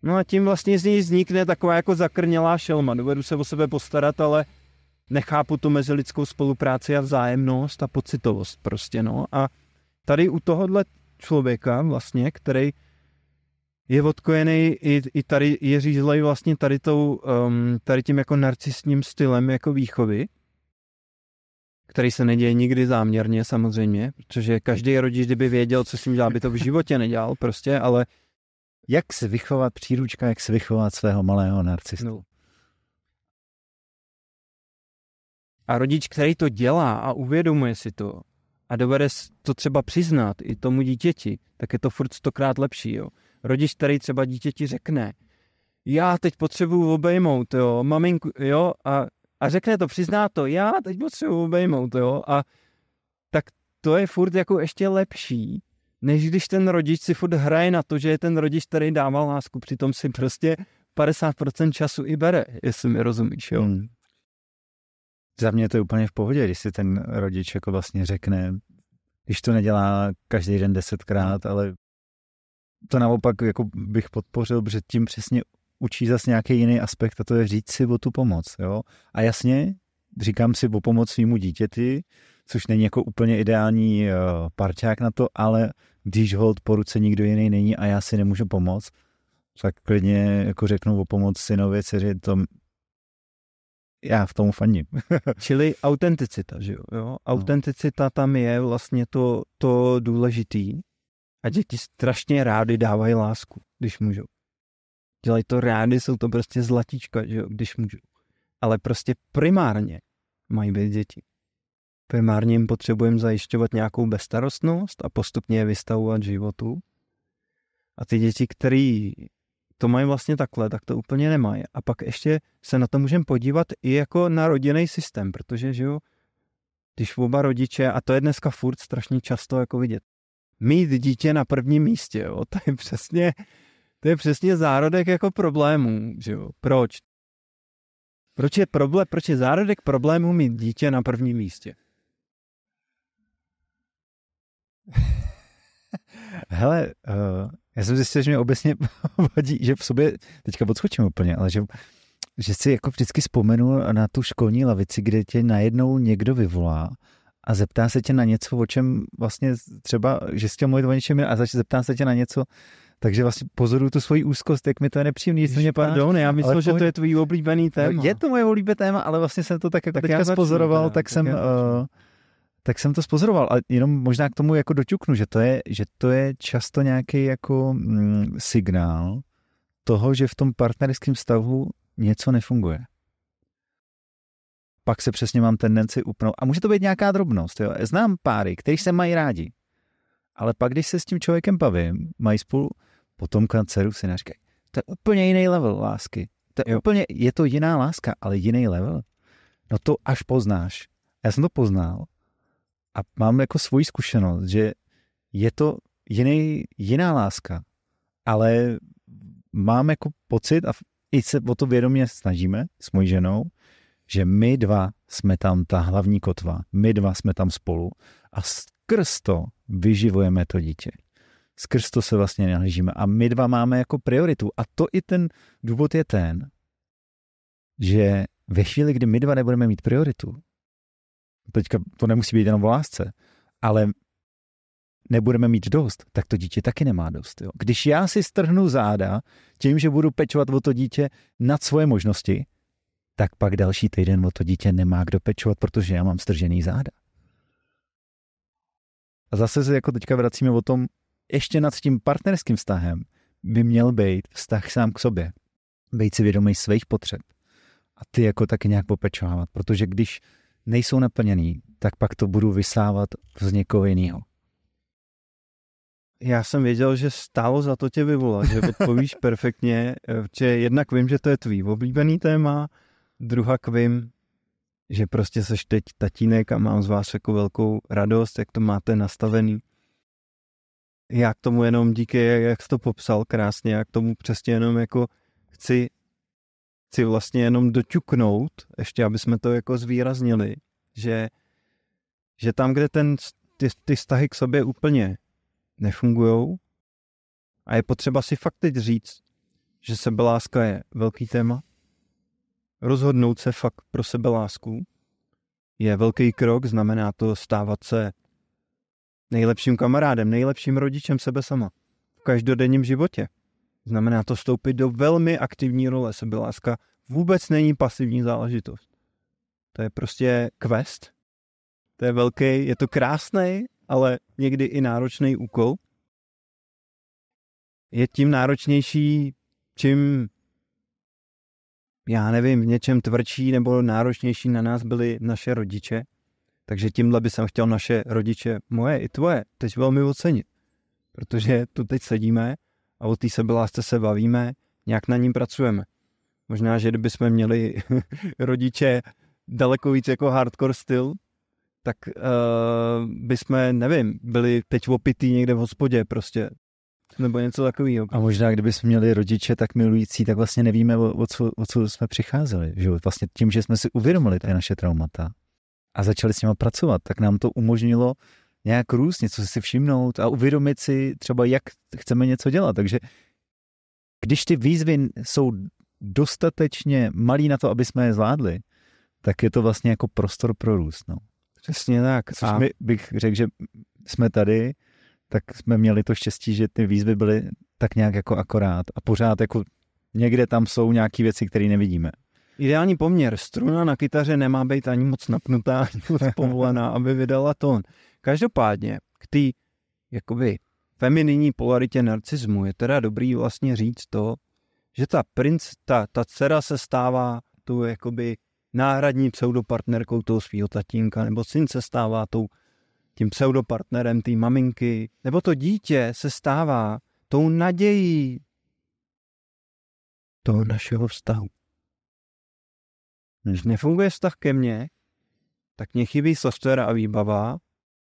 No a tím vlastně z něj vznikne taková jako zakrnělá šelma. Dovedu se o sebe postarat, ale nechápu tu mezilidskou spolupráci a vzájemnost a pocitovost prostě, no. A tady u tohohle člověka vlastně, který je odkojený i, i tady je řízlej vlastně tady, tou, um, tady tím jako narcistním stylem jako výchovy, který se neděje nikdy záměrně samozřejmě, protože každý rodič, kdyby věděl, co si dělá, by to v životě nedělal prostě, ale...
Jak se vychovat příručka, jak se vychovat svého malého narcistu. No.
A rodič, který to dělá a uvědomuje si to a dovede to třeba přiznat i tomu dítěti, tak je to furt stokrát lepší, jo. Rodič, který třeba dítěti řekne, já teď potřebuju obejmout, jo, maminku, jo, a a řekne to, přizná to, já teď potřebuji obejmout, jo, a tak to je furt jako ještě lepší, než když ten rodič si furt hraje na to, že je ten rodič, který dával lásku, přitom si prostě 50% času i bere, jestli mi rozumíš, jo. Hmm.
Za mě to je úplně v pohodě, když si ten rodič jako vlastně řekne, když to nedělá každý den desetkrát, ale to naopak jako bych podpořil, protože tím přesně učí zase nějaký jiný aspekt a to je říct si o tu pomoc. Jo? A jasně, říkám si o pomoc svýmu dítěti, což není jako úplně ideální uh, parťák na to, ale když hold po ruce nikdo jiný není a já si nemůžu pomoct, tak klidně jako řeknu o pomoc synovi, dceři, to já v tom faním. <laughs>
Čili autenticita, že jo? jo? Autenticita tam je vlastně to, to důležitý a děti strašně rády dávají lásku, když můžou dělají to rádi, jsou to prostě zlatíčka, že jo, když můžu. Ale prostě primárně mají být děti. Primárně jim potřebujeme zajišťovat nějakou bezstarostnost a postupně je vystavovat životu. A ty děti, které to mají vlastně takhle, tak to úplně nemají. A pak ještě se na to můžeme podívat i jako na rodinný systém, protože, že jo, když oba rodiče, a to je dneska furt strašně často jako vidět, mít dítě na prvním místě, jo, to je přesně, to je přesně zárodek jako problémů, že jo? Proč? Proč je, problém, proč je zárodek problémů mít dítě na prvním místě? <laughs>
Hele, uh, já jsem zjistil, že mě obecně <laughs> vadí, že v sobě, teďka odskočím úplně, ale že, že si jako vždycky vzpomenu na tu školní lavici, kde tě najednou někdo vyvolá a zeptá se tě na něco, o čem vlastně třeba, že jsi chtěl mluvit o něčem a zeptá se tě na něco, takže vlastně pozoruju tu svoji úzkost, jak mi to je nepříjemný. Jež, mě
pardon, já myslel, že to je tvůj oblíbený téma.
Je to moje oblíbené téma, ale vlastně jsem to tak jako tak teďka spozoroval, teda, tak, tak, jsem, uh, tak jsem to spozoroval. A jenom možná k tomu jako doťuknu, že to je, že to je často nějaký jako mm, signál toho, že v tom partnerském stavu něco nefunguje. Pak se přesně mám tendenci upnout. A může to být nějaká drobnost. Jo? Znám páry, kteří se mají rádi. Ale pak, když se s tím člověkem bavím, mají spolu potomka, dceru, syna, říkají, to je úplně jiný level lásky. To je, úplně, je to jiná láska, ale jiný level. No to až poznáš. Já jsem to poznal a mám jako svoji zkušenost, že je to jiný, jiná láska, ale mám jako pocit a i se o to vědomě snažíme s mojí ženou, že my dva jsme tam ta hlavní kotva, my dva jsme tam spolu a skrz to vyživujeme to dítě. Skrz to se vlastně naležíme. A my dva máme jako prioritu. A to i ten důvod je ten, že ve chvíli, kdy my dva nebudeme mít prioritu, teďka to nemusí být jenom v lásce, ale nebudeme mít dost, tak to dítě taky nemá dost. Jo. Když já si strhnu záda tím, že budu pečovat o to dítě nad svoje možnosti, tak pak další týden o to dítě nemá kdo pečovat, protože já mám stržený záda. A zase se jako teďka vracíme o tom, ještě nad tím partnerským vztahem by měl být vztah sám k sobě. Být si vědomý svých potřeb. A ty jako taky nějak popečovávat, protože když nejsou naplněný, tak pak to budu vysávat z někoho jiného.
Já jsem věděl, že stálo za to tě vyvolat, že odpovíš <laughs> perfektně, že jednak vím, že to je tvý oblíbený téma, druhá vím, že prostě seš teď tatínek a mám z vás jako velkou radost, jak to máte nastavený. Já k tomu jenom díky, jak jsi to popsal krásně, já k tomu přesně jenom jako chci, chci vlastně jenom doťuknout, ještě aby jsme to jako zvýraznili, že, že tam, kde ten, ty, ty vztahy k sobě úplně nefungujou a je potřeba si fakt teď říct, že sebeláska je velký téma, rozhodnout se fakt pro sebe lásku je velký krok, znamená to stávat se nejlepším kamarádem, nejlepším rodičem sebe sama v každodenním životě. Znamená to vstoupit do velmi aktivní role. Sebeláska vůbec není pasivní záležitost. To je prostě quest. To je velký, je to krásný, ale někdy i náročný úkol. Je tím náročnější, čím já nevím, v něčem tvrdší nebo náročnější na nás byli naše rodiče. Takže tímhle by jsem chtěl naše rodiče, moje i tvoje, teď velmi ocenit. Protože tu teď sedíme a o té sebelásce se bavíme, nějak na ním pracujeme. Možná, že kdybychom měli <laughs> rodiče daleko víc jako hardcore styl, tak uh, bychom, nevím, byli teď opitý někde v hospodě prostě, nebo něco takového.
A možná, kdybychom měli rodiče tak milující, tak vlastně nevíme, o, o, co, o co jsme přicházeli. Že? Vlastně tím, že jsme si uvědomili ty naše traumata a začali s nimi pracovat, tak nám to umožnilo nějak růst, něco si všimnout a uvědomit si třeba, jak chceme něco dělat. Takže když ty výzvy jsou dostatečně malý na to, aby jsme je zvládli, tak je to vlastně jako prostor pro růst. No.
Přesně tak.
Což a... my bych řekl, že jsme tady, tak jsme měli to štěstí, že ty výzvy byly tak nějak jako akorát a pořád jako někde tam jsou nějaké věci, které nevidíme.
Ideální poměr. Struna na kytaře nemá být ani moc napnutá, <laughs> ani moc povolená, aby vydala tón. Každopádně k té jakoby femininní polaritě narcismu je teda dobrý vlastně říct to, že ta princ, ta, ta dcera se stává tu jakoby náhradní pseudopartnerkou toho svého tatínka, nebo syn se stává tou, tím pseudopartnerem té maminky, nebo to dítě se stává tou nadějí toho našeho vztahu. Když nefunguje vztah ke mně, tak mě chybí software a výbava,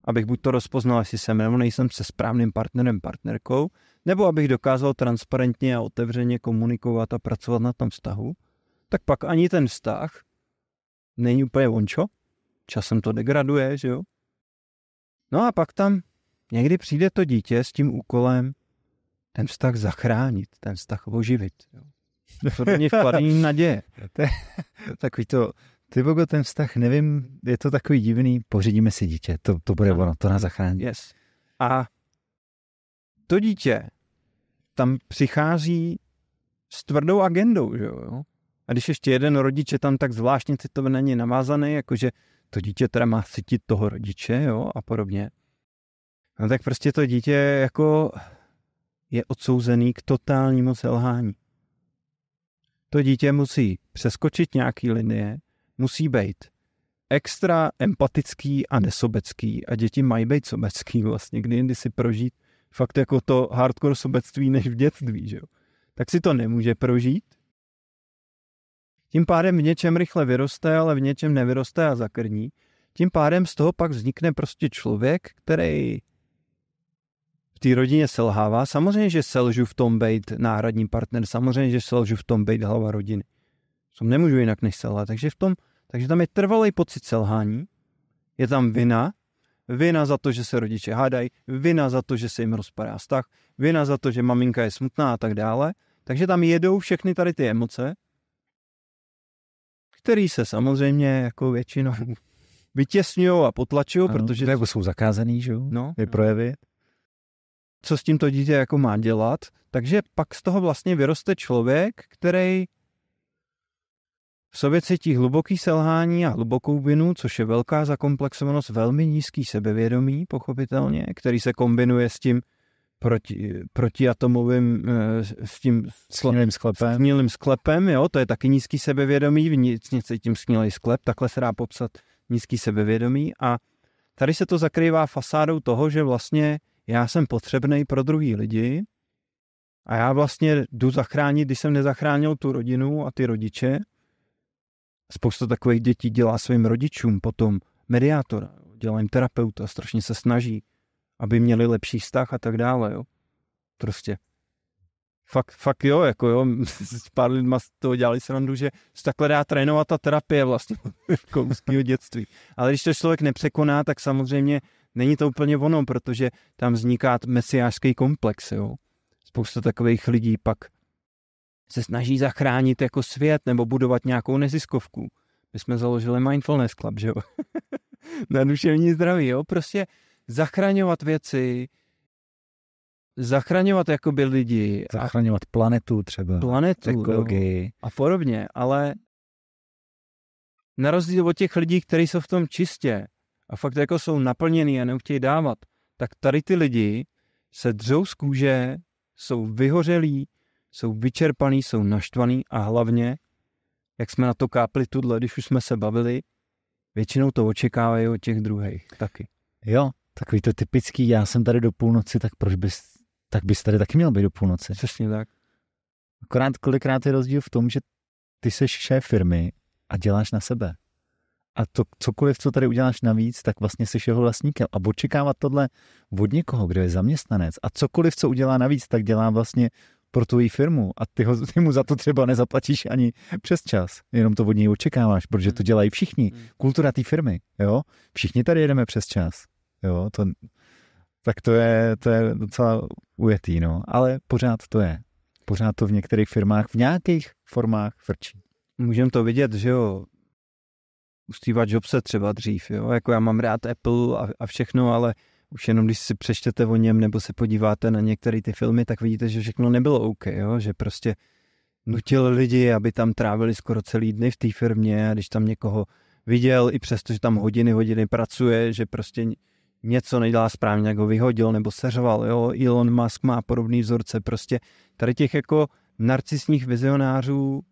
abych buď to rozpoznal, jestli jsem nebo nejsem se správným partnerem, partnerkou, nebo abych dokázal transparentně a otevřeně komunikovat a pracovat na tom vztahu, tak pak ani ten vztah není úplně vončo, časem to degraduje, že jo. No a pak tam někdy přijde to dítě s tím úkolem ten vztah zachránit, ten vztah oživit. Jo. To do něj naděje.
to je takový to, ty Bogo, ten vztah, nevím, je to takový divný, pořídíme si dítě, to, to bude ono, to nás zachrání.
Yes. A to dítě tam přichází s tvrdou agendou, že jo? A když ještě jeden rodič je tam tak zvláštně to na ně navázaný, jakože to dítě teda má cítit toho rodiče, jo, a podobně. No tak prostě to dítě jako je odsouzený k totálnímu selhání. To dítě musí přeskočit nějaký linie, musí být extra empatický a nesobecký a děti mají být sobecký vlastně, kdy jindy si prožít fakt jako to hardcore sobectví než v dětství, že jo. Tak si to nemůže prožít. Tím pádem v něčem rychle vyroste, ale v něčem nevyroste a zakrní. Tím pádem z toho pak vznikne prostě člověk, který v té rodině selhává. Samozřejmě, že selžu v tom být náhradní partner, samozřejmě, že selžu v tom být hlava rodiny. Som nemůžu jinak než selhat. Takže, v tom, takže tam je trvalý pocit selhání, je tam vina, vina za to, že se rodiče hádají, vina za to, že se jim rozpadá vztah, vina za to, že maminka je smutná a tak dále. Takže tam jedou všechny tady ty emoce, které se samozřejmě jako většinou <laughs> vytěsňují a potlačují, protože...
Nebo jsou zakázaný, že jo?
No.
projevit.
Co s tím to dítě jako má dělat? Takže pak z toho vlastně vyroste člověk, který v sobě cítí hluboký selhání a hlubokou vinu, což je velká zakomplexovanost, velmi nízký sebevědomí, pochopitelně, který se kombinuje s tím proti, protiatomovým, eh, s tím
snílým sklepem.
Snílým sklepem, jo, to je taky nízký sebevědomí, vnitřně cítím snílý sklep, takhle se dá popsat nízký sebevědomí a tady se to zakrývá fasádou toho, že vlastně já jsem potřebný pro druhý lidi a já vlastně jdu zachránit, když jsem nezachránil tu rodinu a ty rodiče, Spousta takových dětí dělá svým rodičům potom mediátora, dělá jim terapeuta, strašně se snaží, aby měli lepší vztah a tak dále, jo. Prostě. Fakt, fakt jo, jako jo, s <laughs> pár lidma z toho dělali srandu, že se takhle dá trénovat ta terapie vlastně <laughs> kousního dětství. Ale když to člověk nepřekoná, tak samozřejmě není to úplně ono, protože tam vzniká mesiářský komplex, jo. Spousta takových lidí pak se snaží zachránit jako svět nebo budovat nějakou neziskovku. My jsme založili Mindfulness Club, že jo? <laughs> na duševní zdraví, jo? Prostě zachraňovat věci, zachraňovat jakoby lidi.
Zachraňovat a planetu třeba.
Planetu,
ekologii. Jo,
a podobně, ale na rozdíl od těch lidí, kteří jsou v tom čistě a fakt jako jsou naplněný a neuchtějí dávat, tak tady ty lidi se dřou z kůže, jsou vyhořelí, jsou vyčerpaný, jsou naštvaný a hlavně, jak jsme na to kápli tudle, když už jsme se bavili, většinou to očekávají od těch druhých taky.
Jo, takový to typický, já jsem tady do půlnoci, tak proč bys, tak bys tady taky měl být do půlnoci.
Přesně tak.
Akorát kolikrát je rozdíl v tom, že ty jsi šéf firmy a děláš na sebe. A to cokoliv, co tady uděláš navíc, tak vlastně jsi jeho vlastníkem. A očekávat tohle od někoho, kdo je zaměstnanec a cokoliv, co udělá navíc, tak dělá vlastně pro tvoji firmu a ty, ho, ty mu za to třeba nezaplatíš ani přes čas, jenom to od něj očekáváš, protože to hmm. dělají všichni. Hmm. Kultura té firmy, jo? Všichni tady jedeme přes čas, jo? To, tak to je, to je docela ujetý, no. Ale pořád to je. Pořád to v některých firmách, v nějakých formách frčí.
Můžeme to vidět, že jo, u Steve Jobse třeba dřív, jo, jako já mám rád Apple a, a všechno, ale už jenom když si přečtete o něm nebo se podíváte na některé ty filmy, tak vidíte, že všechno nebylo OK, jo? že prostě nutil lidi, aby tam trávili skoro celý dny v té firmě a když tam někoho viděl, i přesto, že tam hodiny, hodiny pracuje, že prostě něco nedělá správně, jak ho vyhodil nebo seřoval. Jo? Elon Musk má podobný vzorce. Prostě tady těch jako narcisních vizionářů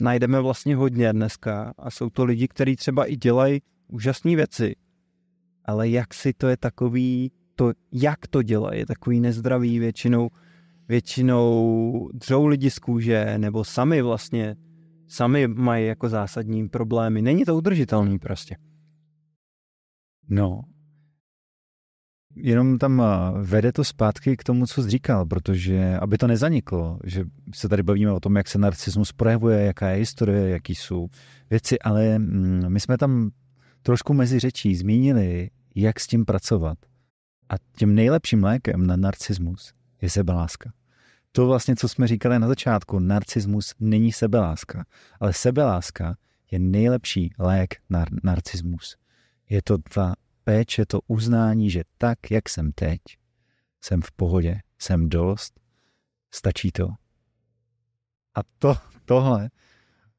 najdeme vlastně hodně dneska a jsou to lidi, kteří třeba i dělají úžasné věci, ale jak si to je takový, to, jak to dělá, je takový nezdravý většinou, většinou dřou lidi z kůže, nebo sami vlastně, sami mají jako zásadní problémy. Není to udržitelný prostě.
No, jenom tam vede to zpátky k tomu, co jsi říkal, protože aby to nezaniklo, že se tady bavíme o tom, jak se narcismus projevuje, jaká je historie, jaký jsou věci, ale mm, my jsme tam trošku mezi řečí zmínili, jak s tím pracovat. A tím nejlepším lékem na narcismus je sebeláska. To vlastně, co jsme říkali na začátku, narcismus není sebeláska, ale sebeláska je nejlepší lék na narcismus. Je to ta péče, to uznání, že tak, jak jsem teď, jsem v pohodě, jsem dost, stačí to. A to, tohle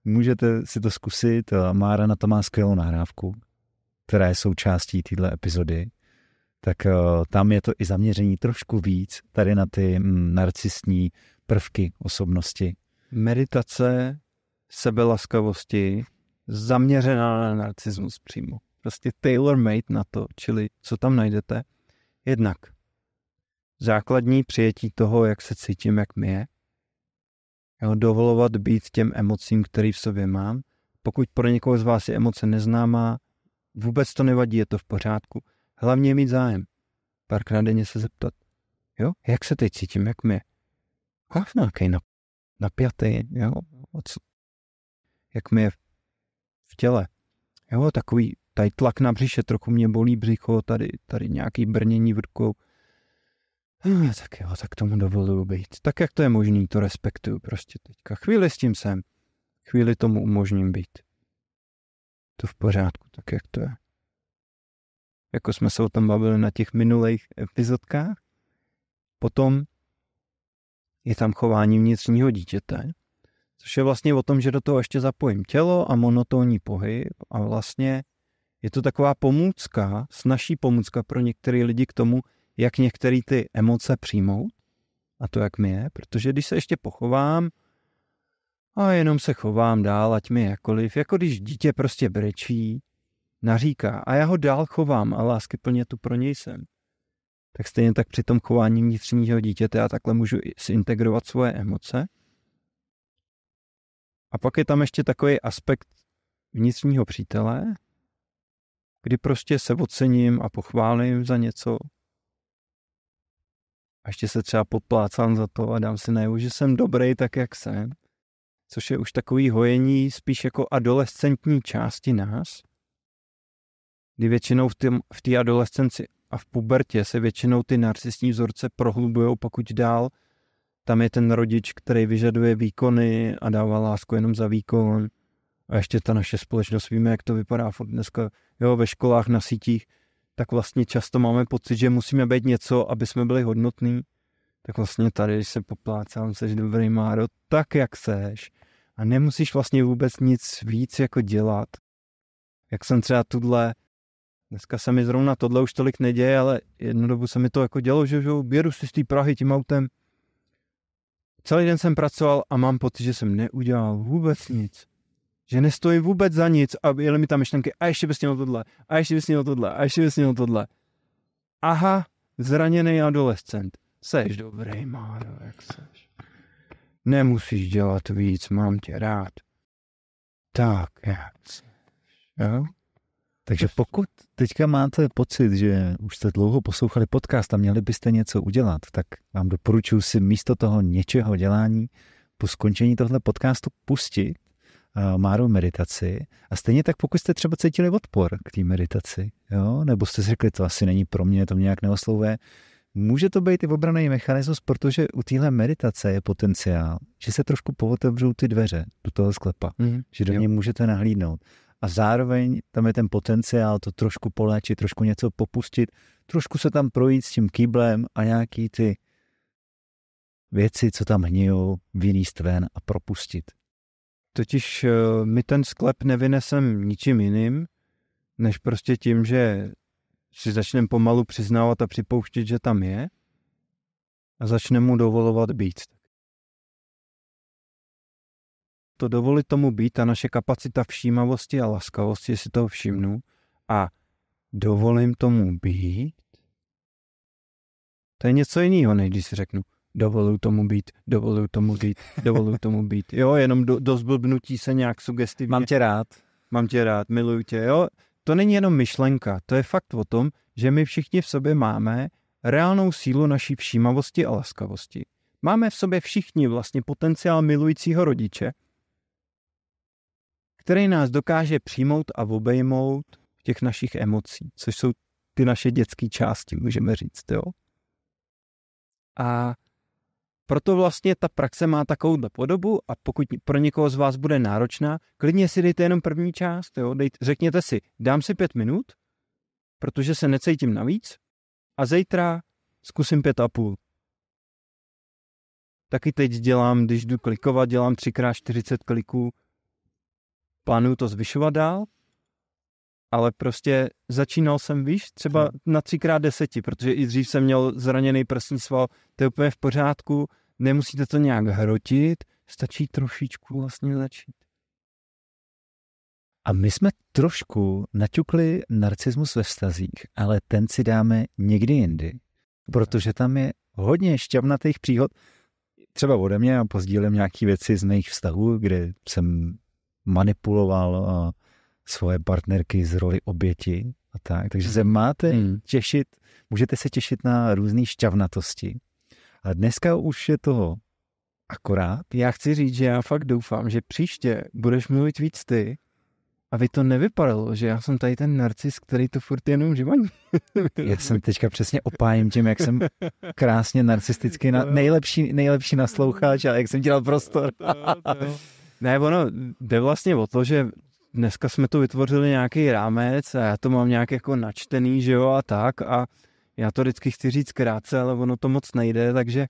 můžete si to zkusit. Mára na to má skvělou nahrávku, která je součástí téhle epizody, tak uh, tam je to i zaměření trošku víc tady na ty mm, narcistní prvky osobnosti.
Meditace sebelaskavosti zaměřená na narcismus přímo. Prostě tailor-made na to, čili co tam najdete. Jednak základní přijetí toho, jak se cítím, jak mi je. Jo, dovolovat být těm emocím, který v sobě mám. Pokud pro někoho z vás je emoce neznámá, Vůbec to nevadí, je to v pořádku. Hlavně je mít zájem. Párkrát denně se zeptat. Jo, jak se teď cítím, jak mě? Hlav nějaký nap, napjatý, jo, co, jak mi je v těle. Jo, takový tady tlak na břiše, trochu mě bolí břicho, tady, tady nějaký brnění v rukou. No, tak jo, tak tomu dovoluju být. Tak jak to je možný, to respektuju prostě teďka. Chvíli s tím jsem. Chvíli tomu umožním být to v pořádku, tak jak to je. Jako jsme se o tom bavili na těch minulých epizodkách. Potom je tam chování vnitřního dítěte, což je vlastně o tom, že do toho ještě zapojím tělo a monotónní pohyb a vlastně je to taková pomůcka, snažší pomůcka pro některé lidi k tomu, jak některé ty emoce přijmout a to, jak mi je, protože když se ještě pochovám, a jenom se chovám dál, ať mi jakoliv, jako když dítě prostě brečí, naříká a já ho dál chovám a lásky plně tu pro něj jsem. Tak stejně tak při tom chování vnitřního dítěte já takhle můžu integrovat svoje emoce. A pak je tam ještě takový aspekt vnitřního přítele, kdy prostě se ocením a pochválím za něco. A ještě se třeba podplácám za to a dám si najevo, že jsem dobrý tak, jak jsem což je už takový hojení spíš jako adolescentní části nás, kdy většinou v té v adolescenci a v pubertě se většinou ty narcistní vzorce prohlubují, pokud dál. Tam je ten rodič, který vyžaduje výkony a dává lásku jenom za výkon. A ještě ta naše společnost, víme, jak to vypadá furt dneska, jo, ve školách, na sítích, tak vlastně často máme pocit, že musíme být něco, aby jsme byli hodnotní. Tak vlastně tady, když se poplácám, seš dobrý Máro, tak jak seš. A nemusíš vlastně vůbec nic víc jako dělat. Jak jsem třeba tudle, dneska se mi zrovna tohle už tolik neděje, ale jednu dobu se mi to jako dělo, že, že běru si z té Prahy tím autem. Celý den jsem pracoval a mám pocit, že jsem neudělal vůbec nic že nestojí vůbec za nic a jeli mi tam myšlenky, a ještě bys měl tohle, a ještě bys měl tohle, a ještě bys měl tohle. Aha, zraněný adolescent. Seš dobrý, Máro, jak seš. Nemusíš dělat víc, mám tě rád. Tak, jak jo?
Takže pokud teďka máte pocit, že už jste dlouho poslouchali podcast a měli byste něco udělat, tak vám doporučuji si místo toho něčeho dělání po skončení tohle podcastu pustit Máru meditaci. A stejně tak, pokud jste třeba cítili odpor k té meditaci, jo? nebo jste si řekli, to asi není pro mě, to mě nějak neoslovuje, může to být i obraný mechanismus, protože u téhle meditace je potenciál, že se trošku povotevřou ty dveře do toho sklepa, mm, že do něj můžete nahlídnout. A zároveň tam je ten potenciál to trošku poléčit, trošku něco popustit, trošku se tam projít s tím kýblem a nějaký ty věci, co tam hnijou, vyníst ven a propustit.
Totiž eh, my ten sklep nevynesem ničím jiným, než prostě tím, že si začneme pomalu přiznávat a připouštět, že tam je a začneme mu dovolovat být. To dovolit tomu být, ta naše kapacita všímavosti a laskavosti, si toho všimnu a dovolím tomu být, to je něco jiného, než když si řeknu, dovoluju tomu být, dovoluju tomu být, <laughs> dovoluju tomu být. Jo, jenom do, do zblbnutí se nějak sugestivně.
Mám tě rád.
Mám tě rád, miluju tě, jo. To není jenom myšlenka, to je fakt o tom, že my všichni v sobě máme reálnou sílu naší všímavosti a laskavosti. Máme v sobě všichni vlastně potenciál milujícího rodiče, který nás dokáže přijmout a obejmout v těch našich emocí, což jsou ty naše dětské části, můžeme říct, jo. A proto vlastně ta praxe má takovouhle podobu a pokud pro někoho z vás bude náročná, klidně si dejte jenom první část. Jo? Dejte, řekněte si, dám si pět minut, protože se necítím navíc a zítra zkusím pět a půl. Taky teď dělám, když jdu klikovat, dělám 3x40 kliků, plánuju to zvyšovat dál, ale prostě začínal jsem, víš, třeba na 3x10, protože i dřív jsem měl zraněný prsní sval, to je úplně v pořádku, nemusíte to nějak hrotit, stačí trošičku vlastně začít.
A my jsme trošku naťukli narcismus ve vztazích, ale ten si dáme někdy jindy, protože tam je hodně šťavnatých příhod, třeba ode mě a pozdílím nějaké věci z mých vztahů, kde jsem manipuloval svoje partnerky z roli oběti a tak. Takže se máte hmm. těšit, můžete se těšit na různé šťavnatosti. A dneska už je toho akorát.
Já chci říct, že já fakt doufám, že příště budeš mluvit víc ty, aby to nevypadalo, že já jsem tady ten narcis, který to furt jenom živaní.
já jsem teďka přesně opájím tím, jak jsem krásně narcisticky na, nejlepší, nejlepší nasloucháč a jak jsem dělal prostor.
ne, ono jde vlastně o to, že dneska jsme tu vytvořili nějaký rámec a já to mám nějak jako načtený, že jo, a tak a já to vždycky chci říct krátce, ale ono to moc nejde, takže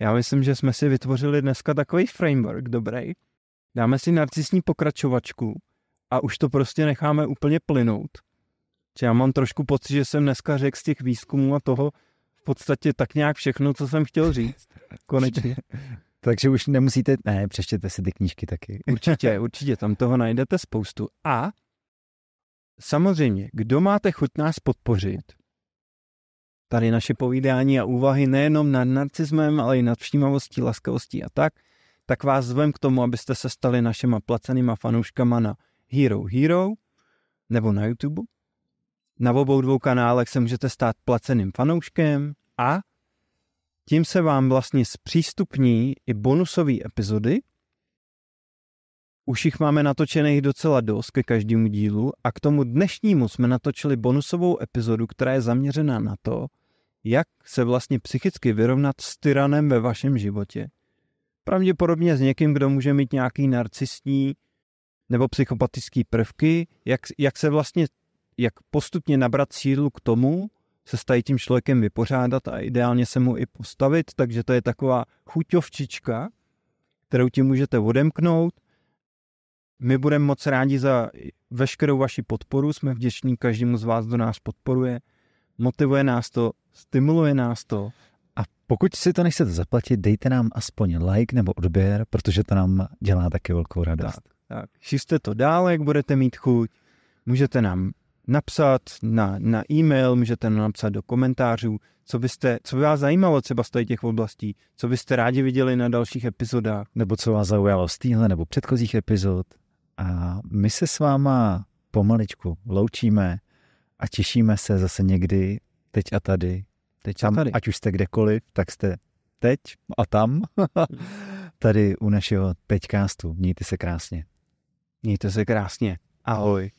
já myslím, že jsme si vytvořili dneska takový framework dobrý. Dáme si narcisní pokračovačku a už to prostě necháme úplně plynout. Či já mám trošku pocit, že jsem dneska řekl z těch výzkumů a toho v podstatě tak nějak všechno, co jsem chtěl říct. <laughs> Konečně.
Takže už nemusíte, ne, přečtěte si ty knížky taky. <laughs>
Určitě, určitě, tam toho najdete spoustu. A samozřejmě, kdo máte chuť nás podpořit, tady naše povídání a úvahy nejenom nad narcismem, ale i nad všímavostí, laskavostí a tak, tak vás zvem k tomu, abyste se stali našima placenýma fanouškama na Hero Hero nebo na YouTube. Na obou dvou kanálech se můžete stát placeným fanouškem a tím se vám vlastně zpřístupní i bonusové epizody. Už jich máme natočených docela dost ke každému dílu a k tomu dnešnímu jsme natočili bonusovou epizodu, která je zaměřená na to, jak se vlastně psychicky vyrovnat s tyranem ve vašem životě. Pravděpodobně s někým, kdo může mít nějaký narcistní nebo psychopatické prvky, jak, jak se vlastně, jak postupně nabrat sílu k tomu, se s tím člověkem vypořádat a ideálně se mu i postavit, takže to je taková chuťovčička, kterou ti můžete odemknout. My budeme moc rádi za veškerou vaši podporu, jsme vděční každému z vás, kdo nás podporuje, motivuje nás to, stimuluje nás to.
A pokud si to nechcete zaplatit, dejte nám aspoň like nebo odběr, protože to nám dělá taky velkou radost.
Tak, tak. Šiřte to dál, jak budete mít chuť. Můžete nám napsat na, na e-mail, můžete napsat do komentářů, co byste, co by vás zajímalo třeba z těch oblastí, co byste rádi viděli na dalších epizodách.
Nebo co vás zaujalo z téhle nebo předchozích epizod. A my se s váma pomaličku loučíme a těšíme se zase někdy, teď a tady.
Teď tam, a tady.
Ať už jste kdekoliv, tak jste teď a tam. <laughs> tady u našeho Peťkástu. Mějte se krásně.
Mějte se krásně. Ahoj.